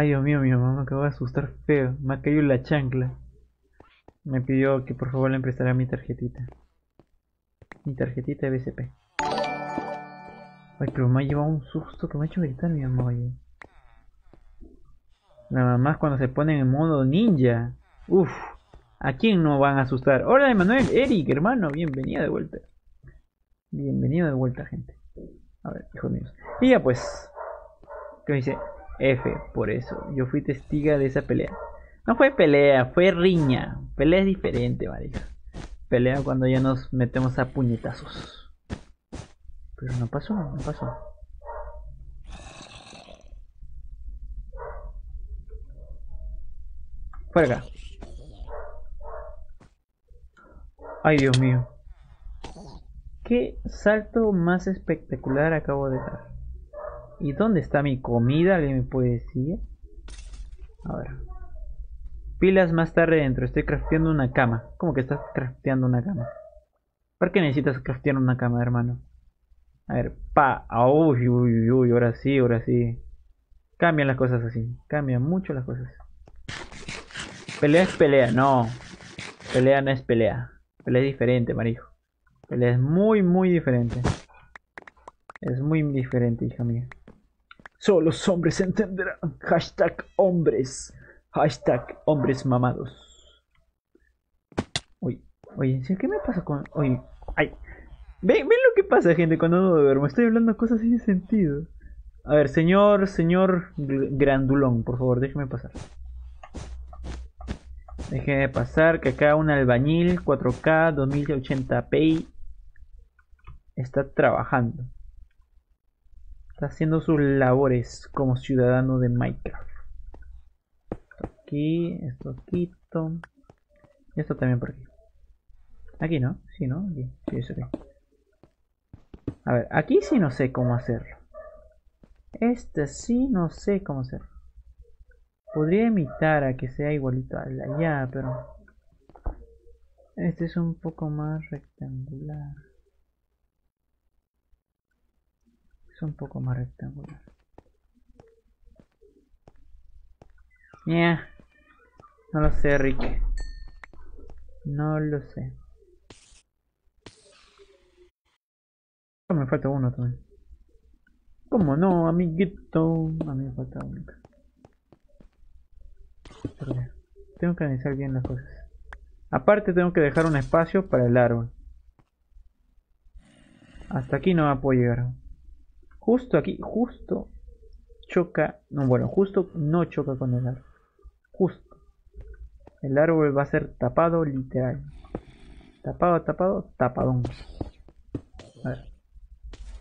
Ay, Dios mío, mi mamá me acaba de asustar feo. Me ha caído la chancla. Me pidió que por favor le prestara mi tarjetita. Mi tarjetita de BCP. Ay, pero me ha llevado un susto que me ha hecho gritar mi mamá, oye. Nada más cuando se pone en modo ninja. Uf, ¿a quién no van a asustar? Hola, Emanuel, Eric, hermano, bienvenido de vuelta. Bienvenido de vuelta, gente. A ver, hijos míos. Y ya pues, ¿qué dice? F, por eso. Yo fui testiga de esa pelea. No fue pelea, fue riña. Pelea es diferente, marica. Pelea cuando ya nos metemos a puñetazos. Pero no pasó, no pasó. Fuera Ay, Dios mío. Qué salto más espectacular acabo de dar. ¿Y dónde está mi comida? ¿Alguien me puede decir? A ver. Pilas más tarde dentro. Estoy crafteando una cama. ¿Cómo que estás crafteando una cama? ¿Por qué necesitas craftear una cama, hermano? A ver, pa. Uy, uy, uy, ahora sí, ahora sí. Cambian las cosas así. Cambian mucho las cosas. Pelea es pelea, no. Pelea no es pelea. Pelea es diferente, marijo. Pelea es muy, muy diferente. Es muy diferente, hija mía. Solo los hombres entenderán. Hashtag hombres. Hashtag hombres mamados. Uy, oye, ¿qué me pasa con...? Oye, ay. Ven, ven lo que pasa, gente, cuando no duermo. Estoy hablando cosas sin sentido. A ver, señor, señor Grandulón, por favor, déjeme pasar. Déjeme pasar, que acá un albañil 4K 2080p está trabajando. Está haciendo sus labores como ciudadano de Minecraft. aquí, esto quito. Esto también por aquí. Aquí no, sí, ¿no? Aquí, sí, eso aquí. A ver, aquí sí no sé cómo hacerlo. Este sí no sé cómo hacerlo. Podría imitar a que sea igualito al allá, pero... Este es un poco más rectangular. Un poco más rectangular. Yeah. No lo sé, Rick. No lo sé. Oh, me falta uno también. ¿Cómo no, amiguito? A mí me falta uno. Tengo que analizar bien las cosas. Aparte tengo que dejar un espacio para el árbol. Hasta aquí no va a llegar. Justo aquí, justo choca, no, bueno, justo no choca con el árbol. Justo. El árbol va a ser tapado literal. Tapado, tapado, tapadón. A ver.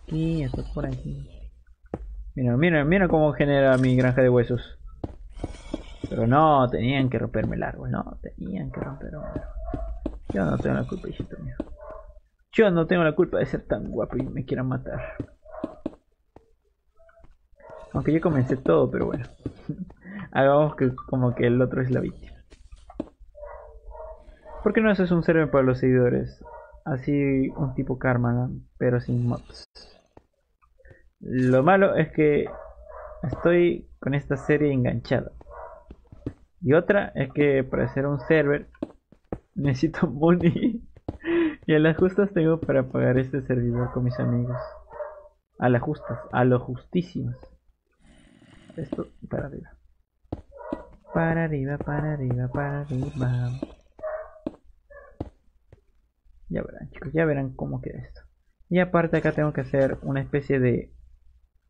Aquí, esto por aquí. Mira, mira, mira cómo genera mi granja de huesos. Pero no, tenían que romperme el árbol, no, tenían que romperme el árbol. Yo no tengo la culpa, mío. Yo no tengo la culpa de ser tan guapo y me quieran matar. Aunque yo comencé todo, pero bueno. Hagamos que como que el otro es la víctima. ¿Por qué no haces un server para los seguidores? Así un tipo karma, pero sin mods. Lo malo es que estoy con esta serie enganchado. Y otra es que para hacer un server necesito money. y a las justas tengo para pagar este servidor con mis amigos. A las justas, a lo justísimas. Esto para arriba. Para arriba, para arriba, para arriba. Ya verán, chicos, ya verán cómo queda esto. Y aparte acá tengo que hacer una especie de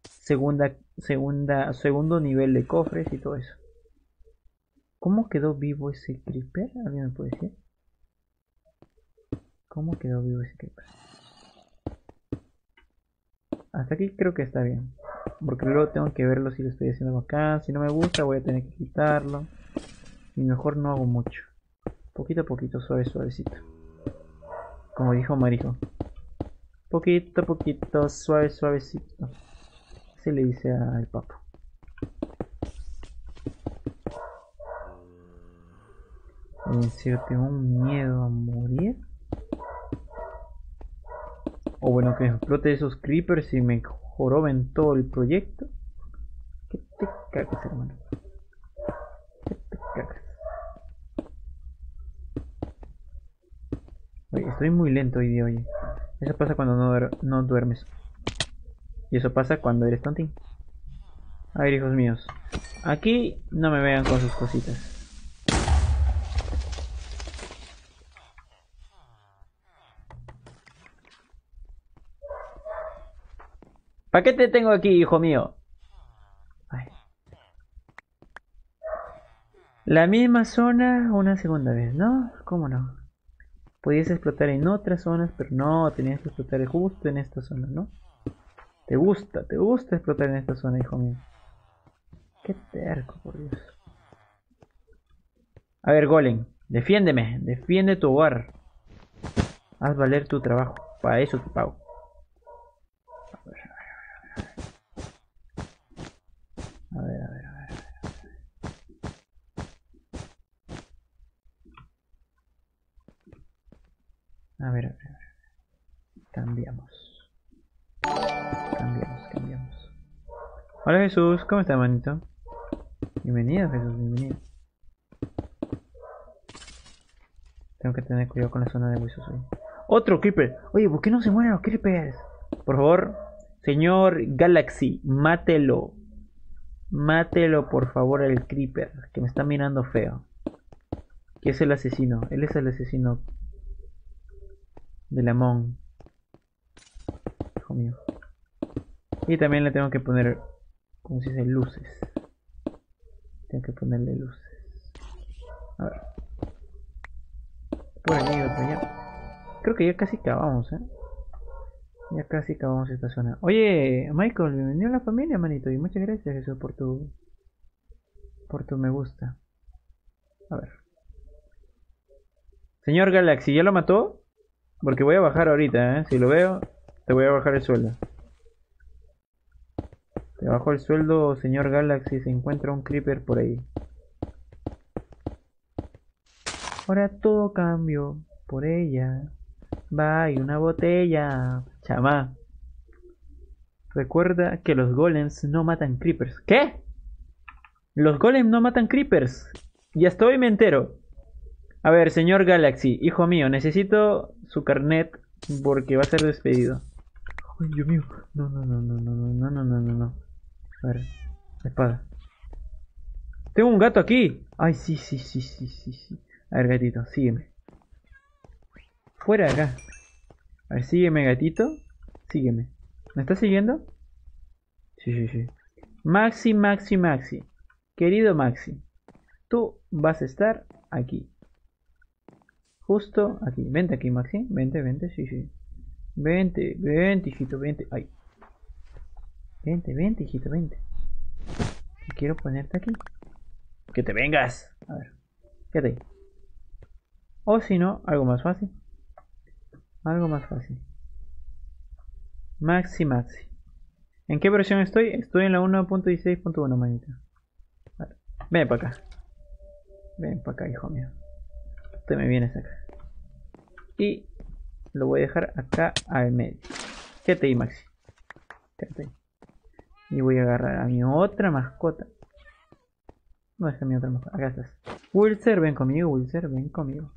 segunda, segunda, segundo nivel de cofres y todo eso. ¿Cómo quedó vivo ese creeper? ¿Alguien me puede decir? ¿Cómo quedó vivo ese creeper? Hasta aquí creo que está bien. Porque luego tengo que verlo si lo estoy haciendo acá. Si no me gusta voy a tener que quitarlo. Y mejor no hago mucho. Poquito a poquito, suave, suavecito. Como dijo Marijo. Poquito a poquito, suave, suavecito. Se le dice al papo. En serio, tengo un miedo a morir. O bueno, que explote esos creepers y me joroben todo el proyecto. ¿Qué te cagas, hermano? ¿Qué te cagas? Oye, estoy muy lento hoy día, oye. Eso pasa cuando no, no duermes. Y eso pasa cuando eres tontín. A ver, hijos míos. Aquí no me vean con sus cositas. ¿Para qué te tengo aquí, hijo mío? La misma zona una segunda vez, ¿no? ¿Cómo no? Podías explotar en otras zonas, pero no, tenías que explotar justo en esta zona, ¿no? Te gusta, te gusta explotar en esta zona, hijo mío. Qué terco, por Dios. A ver, Golem, defiéndeme, defiende tu hogar. Haz valer tu trabajo, para eso te pago. A ver, a ver, a ver. A ver, a ver, a ver. Cambiamos. Cambiamos, cambiamos. Hola Jesús, ¿cómo estás, manito? Bienvenido, Jesús, bienvenido. Tengo que tener cuidado con la zona de huesos hoy. ¡Otro creeper! Oye, ¿por qué no se mueren los creepers? Por favor, señor Galaxy, mátelo. Mátelo, por favor, al creeper, que me está mirando feo. Que es el asesino. Él es el asesino del Amon. Hijo mío. Y también le tengo que poner, ¿cómo se dice? Luces. Tengo que ponerle luces. A ver. Por allá. Creo que ya casi acabamos, ¿eh? Ya casi acabamos esta zona. Oye, Michael, bienvenido a la familia, manito. Y muchas gracias, Jesús, por tu... Por tu me gusta. A ver. Señor Galaxy, ¿ya lo mató? Porque voy a bajar ahorita, ¿eh? Si lo veo, te voy a bajar el sueldo. Te bajo el sueldo, señor Galaxy, se encuentra un creeper por ahí. Ahora todo cambio por ella. Y una botella. Chama. Recuerda que los golems no matan creepers. ¿Qué? Los golems no matan creepers. Y hasta hoy me entero. A ver, señor Galaxy, hijo mío, necesito su carnet porque va a ser despedido. Ay, Dios mío. No, no, no, no, no, no, no, no, no, no. A ver, espada. Tengo un gato aquí. Ay, sí, sí, sí, sí, sí, sí. A ver, gatito, sígueme. Fuera de acá. A ver, sígueme, gatito. Sígueme. ¿Me estás siguiendo? Sí, sí, sí. Maxi, Maxi, Maxi. Querido Maxi, tú vas a estar aquí. Justo aquí. Vente aquí, Maxi. Vente, vente, sí, sí. Vente, vente, hijito, vente. Ay. Vente, vente, hijito, vente. Quiero ponerte aquí. Que te vengas. A ver. Quédate ahí. O si no, algo más fácil. Algo más fácil. Maxi, Maxi. ¿En qué versión estoy? Estoy en la 1.16.1, manita. Vale. Ven para acá. Ven para acá, hijo mío. Te me vienes acá. Y lo voy a dejar acá al medio. Quédate ahí, Maxi. Quédate ahí. Y voy a agarrar a mi otra mascota. No es mi otra mascota. Acá estás. Wilser, ven conmigo, Wilser, ven conmigo.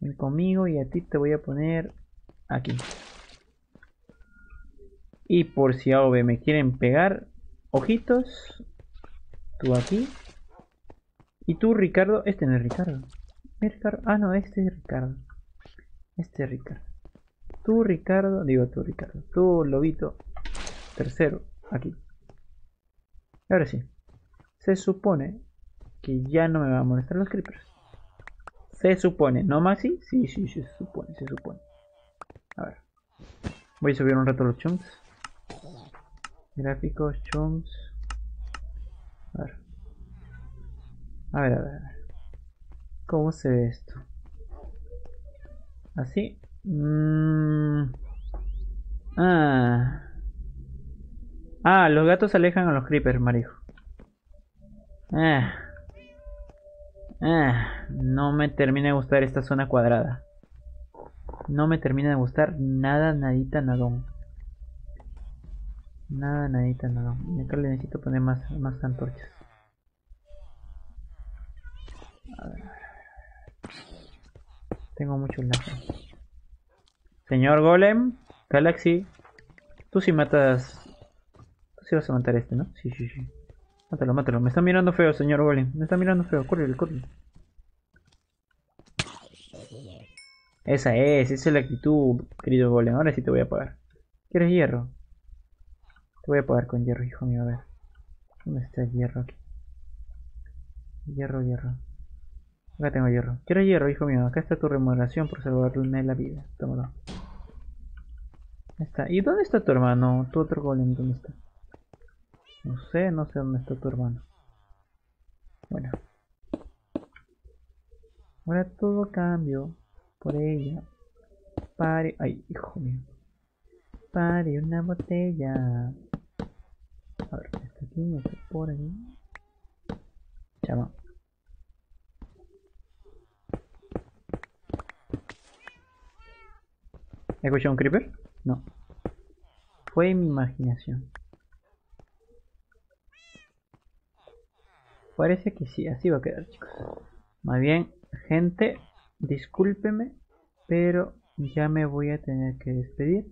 Ven conmigo y a ti te voy a poner aquí. Y por si AOV me quieren pegar, ojitos. Tú aquí. Y tú, Ricardo. Este no es Ricardo. Ah, no, este es Ricardo. Este es Ricardo. Tú, Ricardo. Digo tú, Ricardo. Tú, Lobito. Tercero. Aquí. Ahora sí. Se supone que ya no me van a molestar los creepers. Se supone. ¿No, Maxi? Sí, sí, sí, se supone, se supone. A ver. Voy a subir un rato los chunks. Gráficos, chunks. A ver, a ver, a ver. ¿Cómo se ve esto? Así. Mm. Ah. Ah, los gatos alejan a los creepers, marijo. Ah. Ah, no me termina de gustar esta zona cuadrada. No me termina de gustar nada, nadita, nadón. Nada, nadita, nadón. Y acá le necesito poner más, más antorchas. A ver. Tengo mucho lag. Señor Golem, Galaxy, tú sí matas. Tú sí vas a matar este, ¿no? Sí, sí, sí. Mátalo, mátalo. Me está mirando feo, señor Golem. Me está mirando feo. Córrele, córrele. Esa es, esa es la actitud, querido Golem. Ahora sí te voy a pagar. ¿Quieres hierro? Te voy a pagar con hierro, hijo mío. A ver. ¿Dónde está el hierro aquí? Hierro, hierro. Acá tengo hierro. Quiero hierro, hijo mío. Acá está tu remuneración por salvarme la vida. Tómalo. Ahí está. ¿Y dónde está tu hermano? Tu otro golem, ¿dónde está? No sé, no sé dónde está tu hermano. Bueno. Ahora todo cambio por ella. Pare. Ay, hijo mío. Pare una botella. A ver, está aquí, está por aquí. Chama. ¿Escuché un creeper? No. Fue mi imaginación. Parece que sí, así va a quedar, chicos. Más bien, gente, discúlpeme, pero ya me voy a tener que despedir.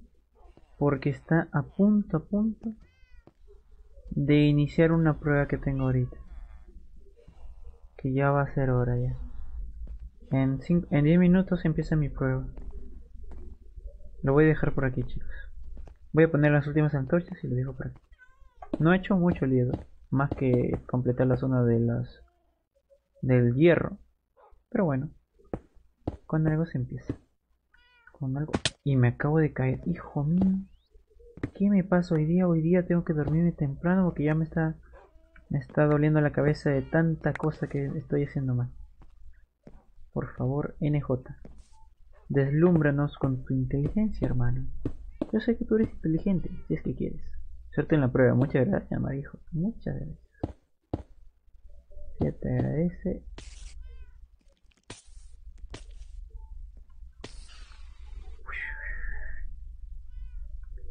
Porque está a punto, a punto de iniciar una prueba que tengo ahorita. Que ya va a ser hora ya. En, en 10 minutos empieza mi prueba. Lo voy a dejar por aquí, chicos. Voy a poner las últimas antorchas y lo dejo por aquí. No he hecho mucho lío, más que completar la zona de las del hierro. Pero bueno, con algo se empieza. Con algo. Y me acabo de caer, hijo mío. ¿Qué me pasa hoy día? Hoy día tengo que dormirme temprano porque ya me está me está doliendo la cabeza de tanta cosa que estoy haciendo mal. Por favor, NJ. Deslúmbranos con tu inteligencia, hermano. Yo sé que tú eres inteligente, si es que quieres. Suerte en la prueba. Muchas gracias, Marijo. Muchas gracias. Ya te agradece.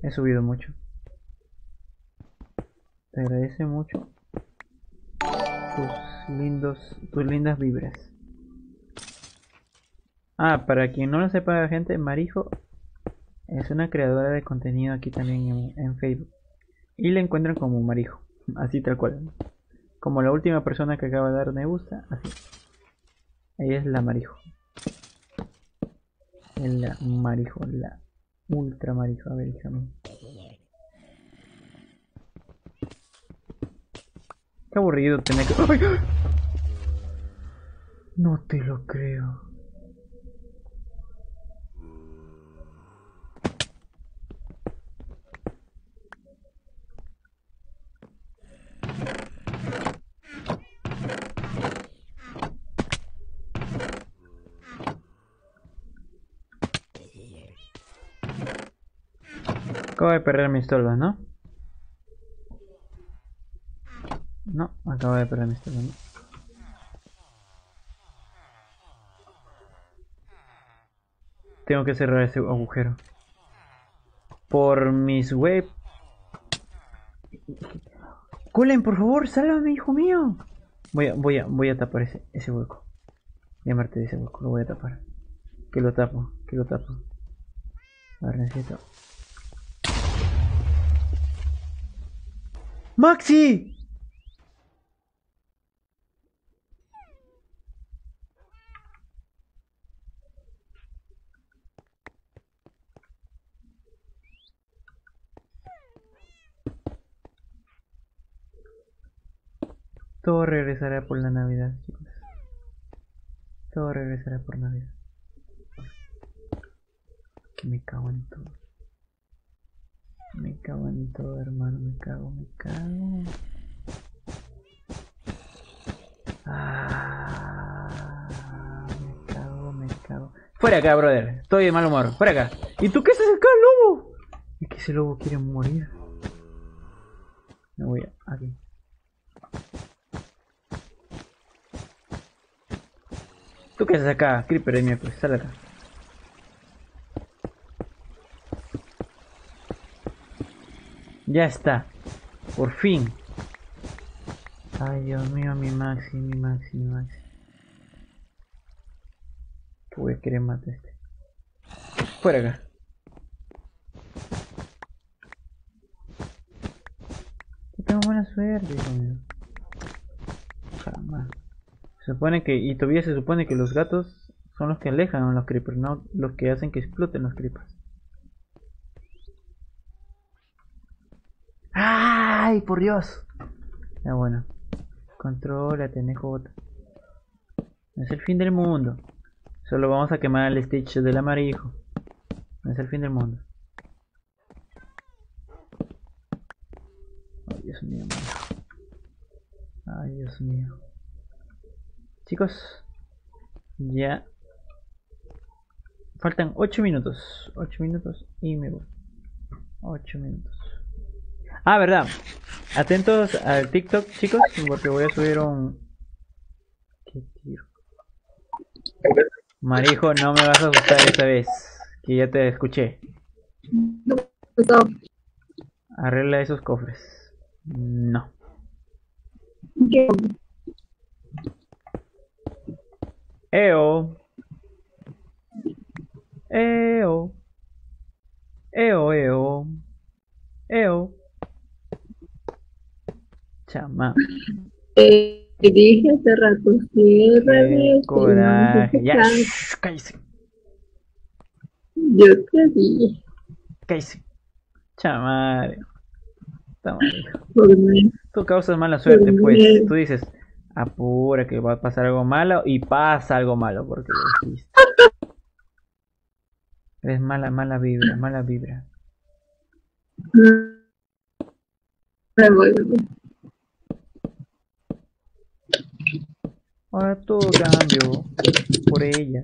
He subido mucho. Te agradece mucho tus lindos, tus lindas vibras. Ah, para quien no lo sepa, gente, Marijo es una creadora de contenido aquí también en, Facebook. Y la encuentran como Marijo, así tal cual. Como la última persona que acaba de dar me gusta, así. Ella es la Marijo. La Marijo, la ultra Marijo. A ver, hija Qué aburrido tener que... ¡Ay! No te lo creo. Acabo de perder mis tolvas, ¿no? No, acabo de perder mis tolvas, ¿no? Tengo que cerrar ese agujero. Por mis web. Cullen, por favor, sálvame, hijo mío. Voy a, voy a, voy a tapar ese, ese hueco. Llamarte de ese hueco, lo voy a tapar. Que lo tapo, que lo tapo. A ver, necesito. ¡Maxi! Todo regresará por la Navidad, chicos. Todo regresará por Navidad. Que me cago en todo. Me cago en todo, hermano. Me cago, me cago. Ah, me cago, me cago. Fuera acá, brother. Estoy de mal humor. Fuera acá. ¿Y tú qué haces acá, lobo? Es que ese lobo quiere morir. Me voy a... aquí. ¿Tú qué haces acá, Creeper de miércoles? Sal acá. Ya está. Por fin. Ay, Dios mío, mi Maxi, mi Maxi, mi Maxi. Voy a querer matar este. Fuera acá. Yo tengo buena suerte, mío. Jamás. Se supone que, y todavía se supone que los gatos son los que alejan a los creepers, no los que hacen que exploten los creepers. ¡Ay, por Dios! Ya bueno. Contrólate, NJ. No es el fin del mundo. Solo vamos a quemar el Stitch del amarillo. No es el fin del mundo. Ay, Dios mío. Ay, Dios mío. Chicos, ya faltan 8 minutos. 8 minutos y me voy. 8 minutos. Ah, verdad. Atentos al TikTok, chicos, porque voy a subir un. ¿Qué tiro? Marijo, no me vas a asustar esta vez. Que ya te escuché. Arregla esos cofres. No. Eo. Eo. Eo, eo. Eo. Chama. Te dije hace rato, cierra Qué bien, coraje. Ya, no shh, cállese. Yo te dije, Cállese. Chamare. Está mal. Tú causas mala suerte, pues. Tú dices, apura que va a pasar algo malo y pasa algo malo porque lo dijiste. Eres mala, mala vibra, mala vibra. Me voy, me voy. Ahora todo cambio por ella.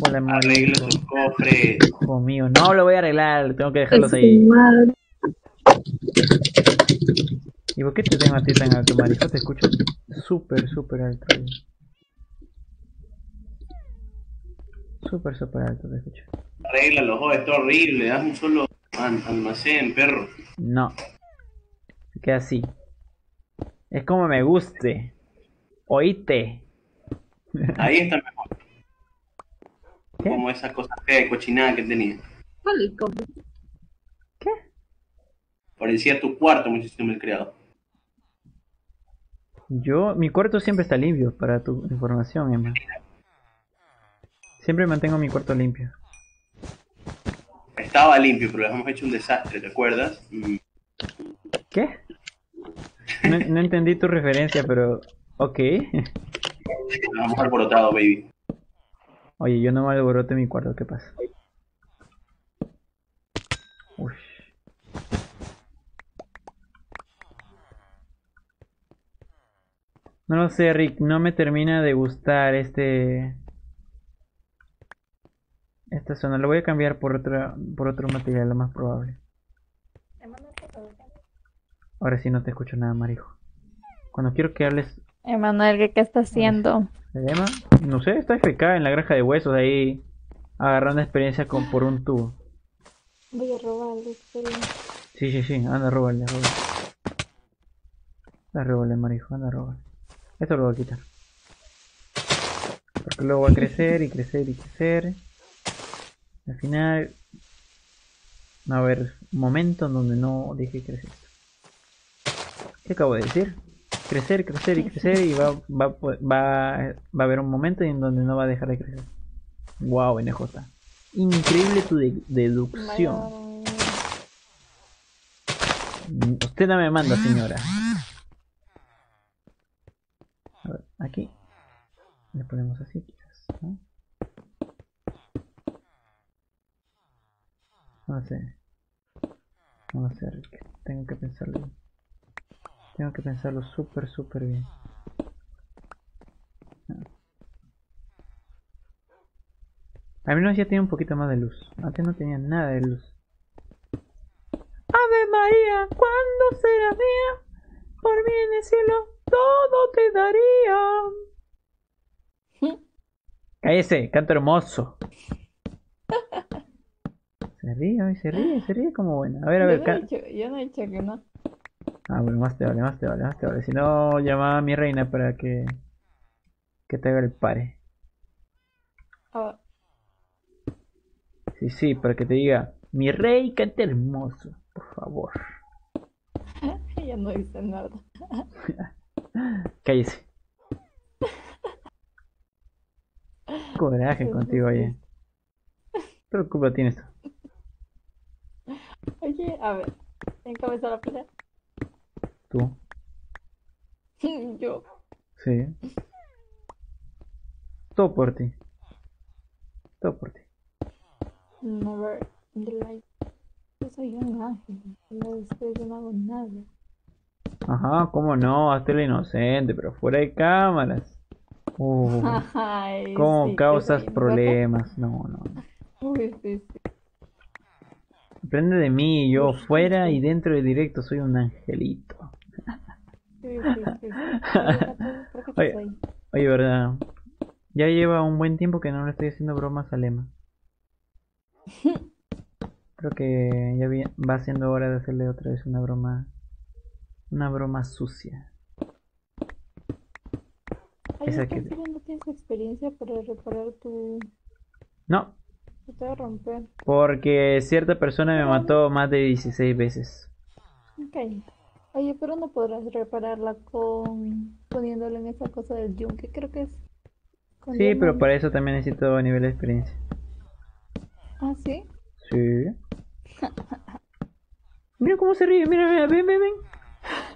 Por la Arregla marico. sus cofres. Hijo mío, no lo voy a arreglar, tengo que dejarlos ahí. ¿Y por qué te tengo a ti tan alto, marico? Te escucho súper, súper alto. Súper, súper alto te escucho. Arréglalo, joder, está horrible. Haz un solo al- almacén, perro. No. Se queda así. Es como me guste. Oíste. Ahí está mejor. ¿Qué? Como esa cosa fea y cochinada que tenía. ¿Qué? Parecía tu cuarto, muchísimo el criado. Yo, mi cuarto siempre está limpio, para tu información, Emma. Siempre mantengo mi cuarto limpio. Estaba limpio, pero le hemos hecho un desastre, ¿te acuerdas? Mm, ¿Qué? No, no entendí tu referencia, pero... Ok. Vamos alborotado, baby. Oye, yo no me alborote mi cuarto, ¿qué pasa? Uy. No lo sé, Rick, no me termina de gustar este... Esta zona, lo voy a cambiar por otra, por otro material, lo más probable. Ahora sí no te escucho nada, Marijo. Cuando quiero que hables Emanuel, ¿qué, qué está haciendo? no sé, está FK en la granja de huesos ahí, agarrando experiencia con, por un tubo. Voy a robarle experiencia. Sí, sí, sí, anda, róbale, róbale. Anda, róbale, marijo, anda, róbale. Esto lo voy a quitar. Porque luego va a crecer y crecer y crecer. Al final va a haber un momento en donde no deje crecer. ¿Qué acabo de decir? Crecer, crecer y crecer y va, va, va, va a haber un momento en donde no va a dejar de crecer. Wow, NJ. Increíble tu de- deducción. Usted no me manda, señora. A ver, aquí. Le ponemos así, quizás. ¿no? No sé. No sé, Rick. Tengo que pensarlo. Tengo que pensarlo súper, súper bien. Al menos ya tiene un poquito más de luz. Antes no tenía nada de luz. Ave María, ¿cuándo será mía? Por mí en el cielo todo te daría. Cállese, canto hermoso. Se ríe, hoy se ríe, se ríe como buena. A ver, a ver, yo, no can- he dicho, yo no he dicho que no. Ah, bueno, más te vale, más te vale, más te vale. Si no, llama a mi reina para que, que te haga el pare. Ah, Sí, sí, para que te diga, mi rey canta hermoso, por favor. ella no dice nada. Cállese. Coraje contigo, oye. ¿Qué culpa tienes tú? Oye, a ver, ¿quién cabeza la pelea? Tú, Yo. sí. Todo por ti. Todo por ti. Never in the life. Yo soy un ángel. No estoy, yo no hago nada. Ajá, cómo no, hazte la inocente, pero fuera de cámaras. Uh, Ay, ¿Cómo sí, que causas problemas? No, no. Uy, sí, sí. Aprende de mí, yo fuera y dentro de directo soy un angelito. Sí, sí, sí. ¿Por qué Oye. Oye, verdad. Ya lleva un buen tiempo que no le estoy haciendo bromas a Lema. Creo que ya va siendo hora de hacerle otra vez una broma. Una broma sucia. Ay, Esa ¿en que- no tienes experiencia para reparar tu... No, te va a romper? porque cierta persona me mató más de 16 veces. Ok. Oye, pero no podrás repararla con... poniéndole en esa cosa del yunque, creo que es... con Sí, pero diamante. para eso también necesito nivel de experiencia. Ah, ¿sí? Sí. Mira cómo se ríe, mira, mira, ven, ven, ven.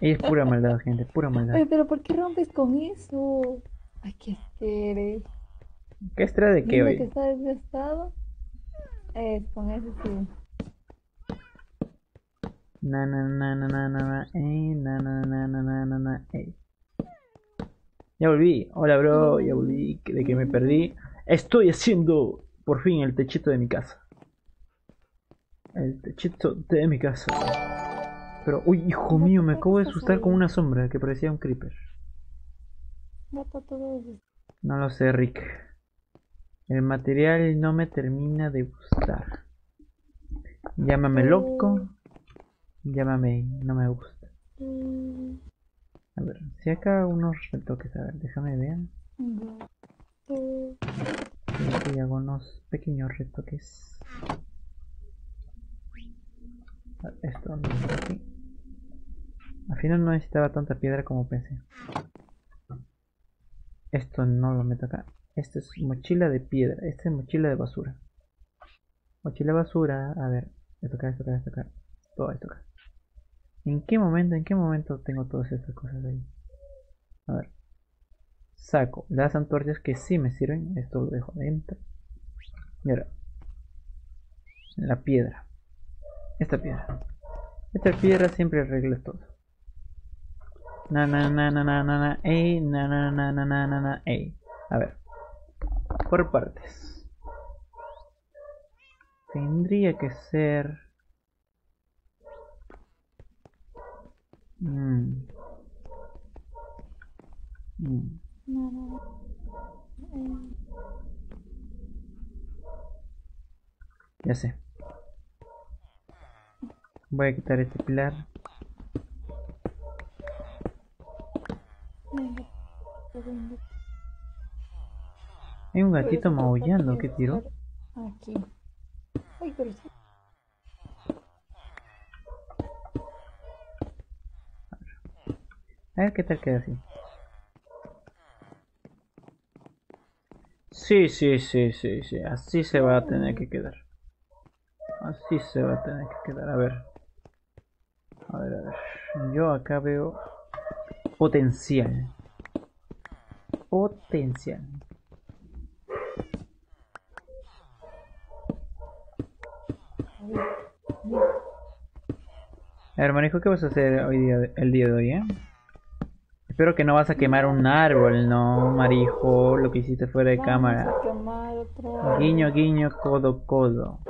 Y es pura maldad, gente, pura maldad. Oye, pero ¿por qué rompes con eso? Ay, qué eres. ¿Qué extra de qué hoy? está desgastado. Es con eso sí. Na na na na na na na, ey, na na na na na na na. Ya volví, hola bro, ya volví, de que me perdí. Estoy haciendo por fin el techito de mi casa. El techito de mi casa. Pero, uy, hijo mío, me acabo de asustar con una sombra que parecía un creeper. No lo sé, Rick. El material no me termina de gustar. Llámame loco. Llámame, no me gusta. Mm, A ver, si acá unos retoques, a ver, déjame ver. Aquí hago unos pequeños retoques. Esto meto aquí. Al final no necesitaba tanta piedra como pensé. Esto no lo meto acá. Esto es mochila de piedra. Esta es mochila de basura. Mochila de basura. A ver, esto acá, esto acá, esto acá. Todo esto acá. ¿En qué momento, en qué momento tengo todas estas cosas ahí? A ver. Saco las antorchas que sí me sirven. Esto lo dejo adentro. Y ahora. La piedra. Esta piedra. Esta piedra siempre arregla todo. Na na na na na na na ey, na na na na na na na ey. A ver. Por partes. Tendría que ser. Mm. Ya sé. Voy a quitar este pilar. Hay un gatito maullando, ¿qué estar Aquí. Ay, pero sí. A ver qué tal queda así. Sí, sí, sí, sí, sí. Así se va a tener que quedar. Así se va a tener que quedar. A ver. A ver, a ver. Yo acá veo potencial. Potencial. A ver, Marijo, ¿qué vas a hacer hoy día, el día de hoy, eh? Espero que no vas a quemar un árbol, no, Marijo, lo que hiciste fuera de Vamos cámara. a quemar. Guiño, guiño, codo, codo.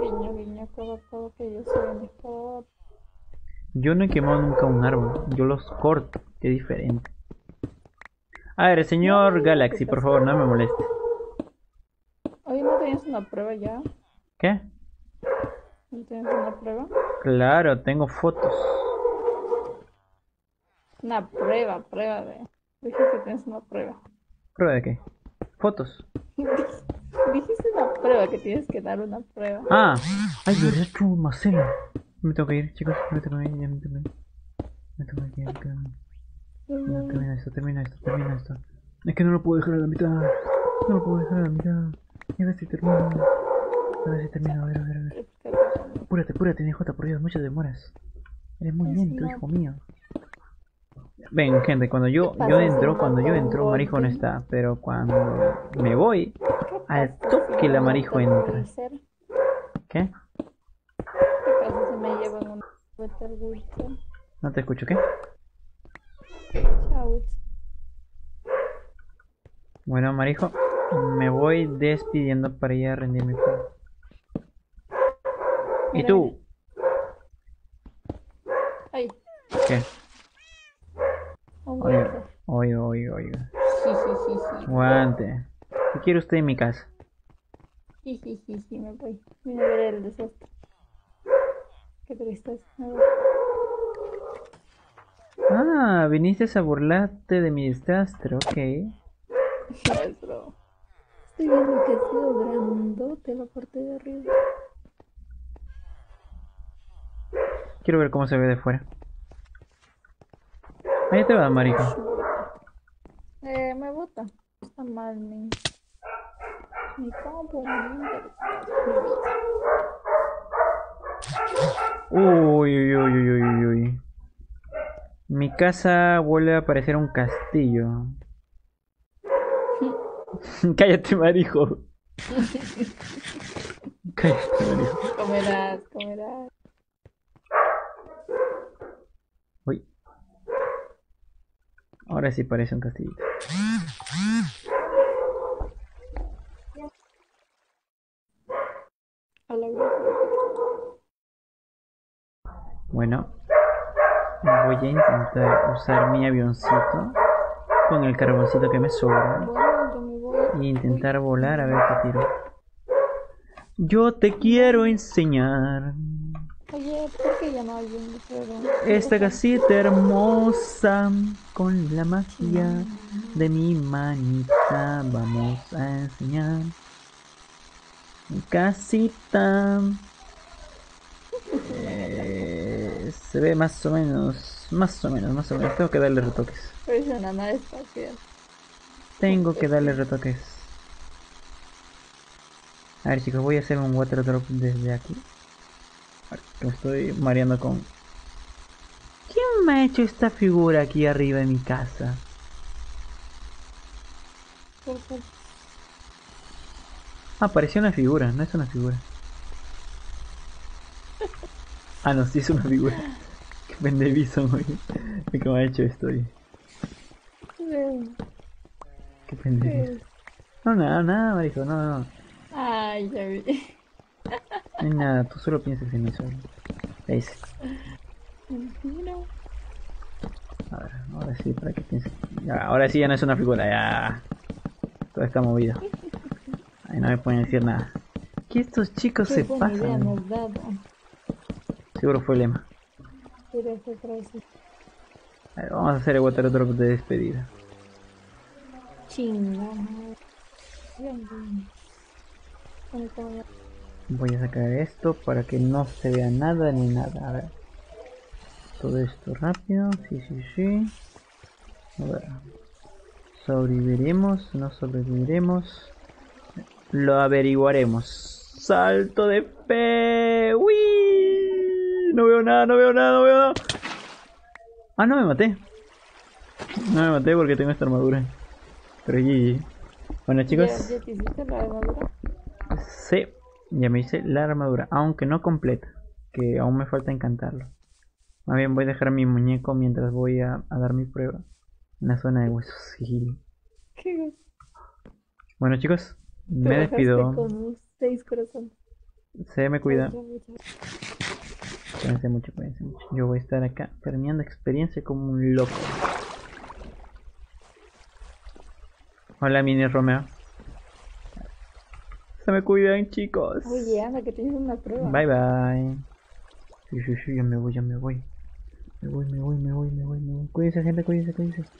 Guiño, guiño, codo, codo, que yo soy mejor. Yo no he quemado nunca un árbol, yo los corto, es diferente. A ver, señor Galaxy, por favor, no me moleste. Hoy no tenías una prueba ya. ¿Qué? ¿No tienes una prueba? Claro, tengo fotos. Una prueba, prueba de. Dijiste que tienes una prueba. ¿Prueba de qué? Fotos. Dijiste una prueba, que tienes que dar una prueba. Ah, ay, verdad, tú, Marcelo. Me tengo que ir, chicos, me tengo que ir, ya me tengo que ir. Me tengo que ir, me tengo que ir. Termina esto, termina esto, termina esto. Es que no lo puedo dejar a la mitad. No lo puedo dejar a la mitad. Y a ver si termino. A ver si termino, a ver, a ver, a ver. Apúrate, apúrate, DJ, por Dios, muchas demoras. Eres muy lento, hijo mío. Ven, gente, cuando yo, ¿Qué yo entro, cuando yo entro, Marijo no está. Pero cuando me voy, al toque la Marijo entra. ¿Qué. No te escucho, ¿qué? Bueno, Marijo, me voy despidiendo para ir a rendir mi juego. ¿Y tú? Ay, ¿Qué? Oiga, oiga, oiga, oiga. Sí, sí, sí, sí. Aguante. ¿Qué quiere usted en mi casa? Sí, sí, sí, sí, me voy. Vine a ver el desastre. Qué tristeza. Ah, viniste a burlarte de mi desastre, ok. Broma. Estoy viendo que ha sido grandote la parte de arriba. Quiero ver cómo se ve de fuera. Ahí te va, Marijo. Eh, me bota. Está mal, mi. Mi. Uy, uy, uy, uy, uy, uy, uy. Mi casa vuelve a parecer un castillo. Cállate, Marijo. Cállate, Marijo. Comerás, comerás. Uy. Ahora sí parece un castillo. Bueno, voy a intentar usar mi avioncito con el carboncito que me sobra y intentar volar a ver qué tiro. Yo te quiero enseñar Oye, ¿por qué ya no hay un juego? esta casita hermosa con la magia de mi manita. Vamos a enseñar mi casita. Eh, se ve más o menos, más o menos, más o menos. Tengo que darle retoques. Tengo que darle retoques. A ver chicos, voy a hacer un water drop desde aquí. Me estoy mareando con ¿Quién me ha hecho esta figura aquí arriba en mi casa? Ah, parecía una figura, no es una figura. Ah, no, sí es una figura. Qué pendevizo, güey. ¿Cómo ha hecho esto? Eh, Qué pendejo. No, nada, nada, marico, no, no. Ay, ya vi. No hay nada, tú solo piensas en eso. Mentira. A ver, ahora sí, para que pienses. Ahora sí ya no es una figura, ya. Todo está movido. Ahí no me pueden decir nada. Que estos chicos Qué se idea pasan. Seguro fue el lema. Pero esa frase. A ver, vamos a hacer el water drop de despedida. Chinga. Voy a sacar esto para que no se vea nada ni nada. A ver. Todo esto rápido. Sí, sí, sí. A ver. Sobreviviremos, no sobreviviremos. Lo averiguaremos. Salto de fe. ¡Uy! No veo nada, no veo nada, no veo nada. Ah, no me maté. No me maté porque tengo esta armadura. Pero GG. Bueno chicos. ¿Ya, ya te hiciste la armadura? Sí, ya me hice la armadura, aunque no completa, que aún me falta encantarlo. Más bien voy a dejar mi muñeco mientras voy a, a dar mi prueba en la zona de huesos. Sí. ¿Qué? Bueno chicos, me despido. Con seis corazones. Se me cuida. Cuídense mucho, cuídense mucho. Yo voy a estar acá terminando experiencia como un loco. Hola mini Romeo. Se me cuidan chicos. Oye, anda, que tienes una prueba. Bye bye. Sí, sí, ya me voy, ya me voy. Me voy, me voy, me voy, me voy, me voy. Cuídense, gente, cuídense, cuídense.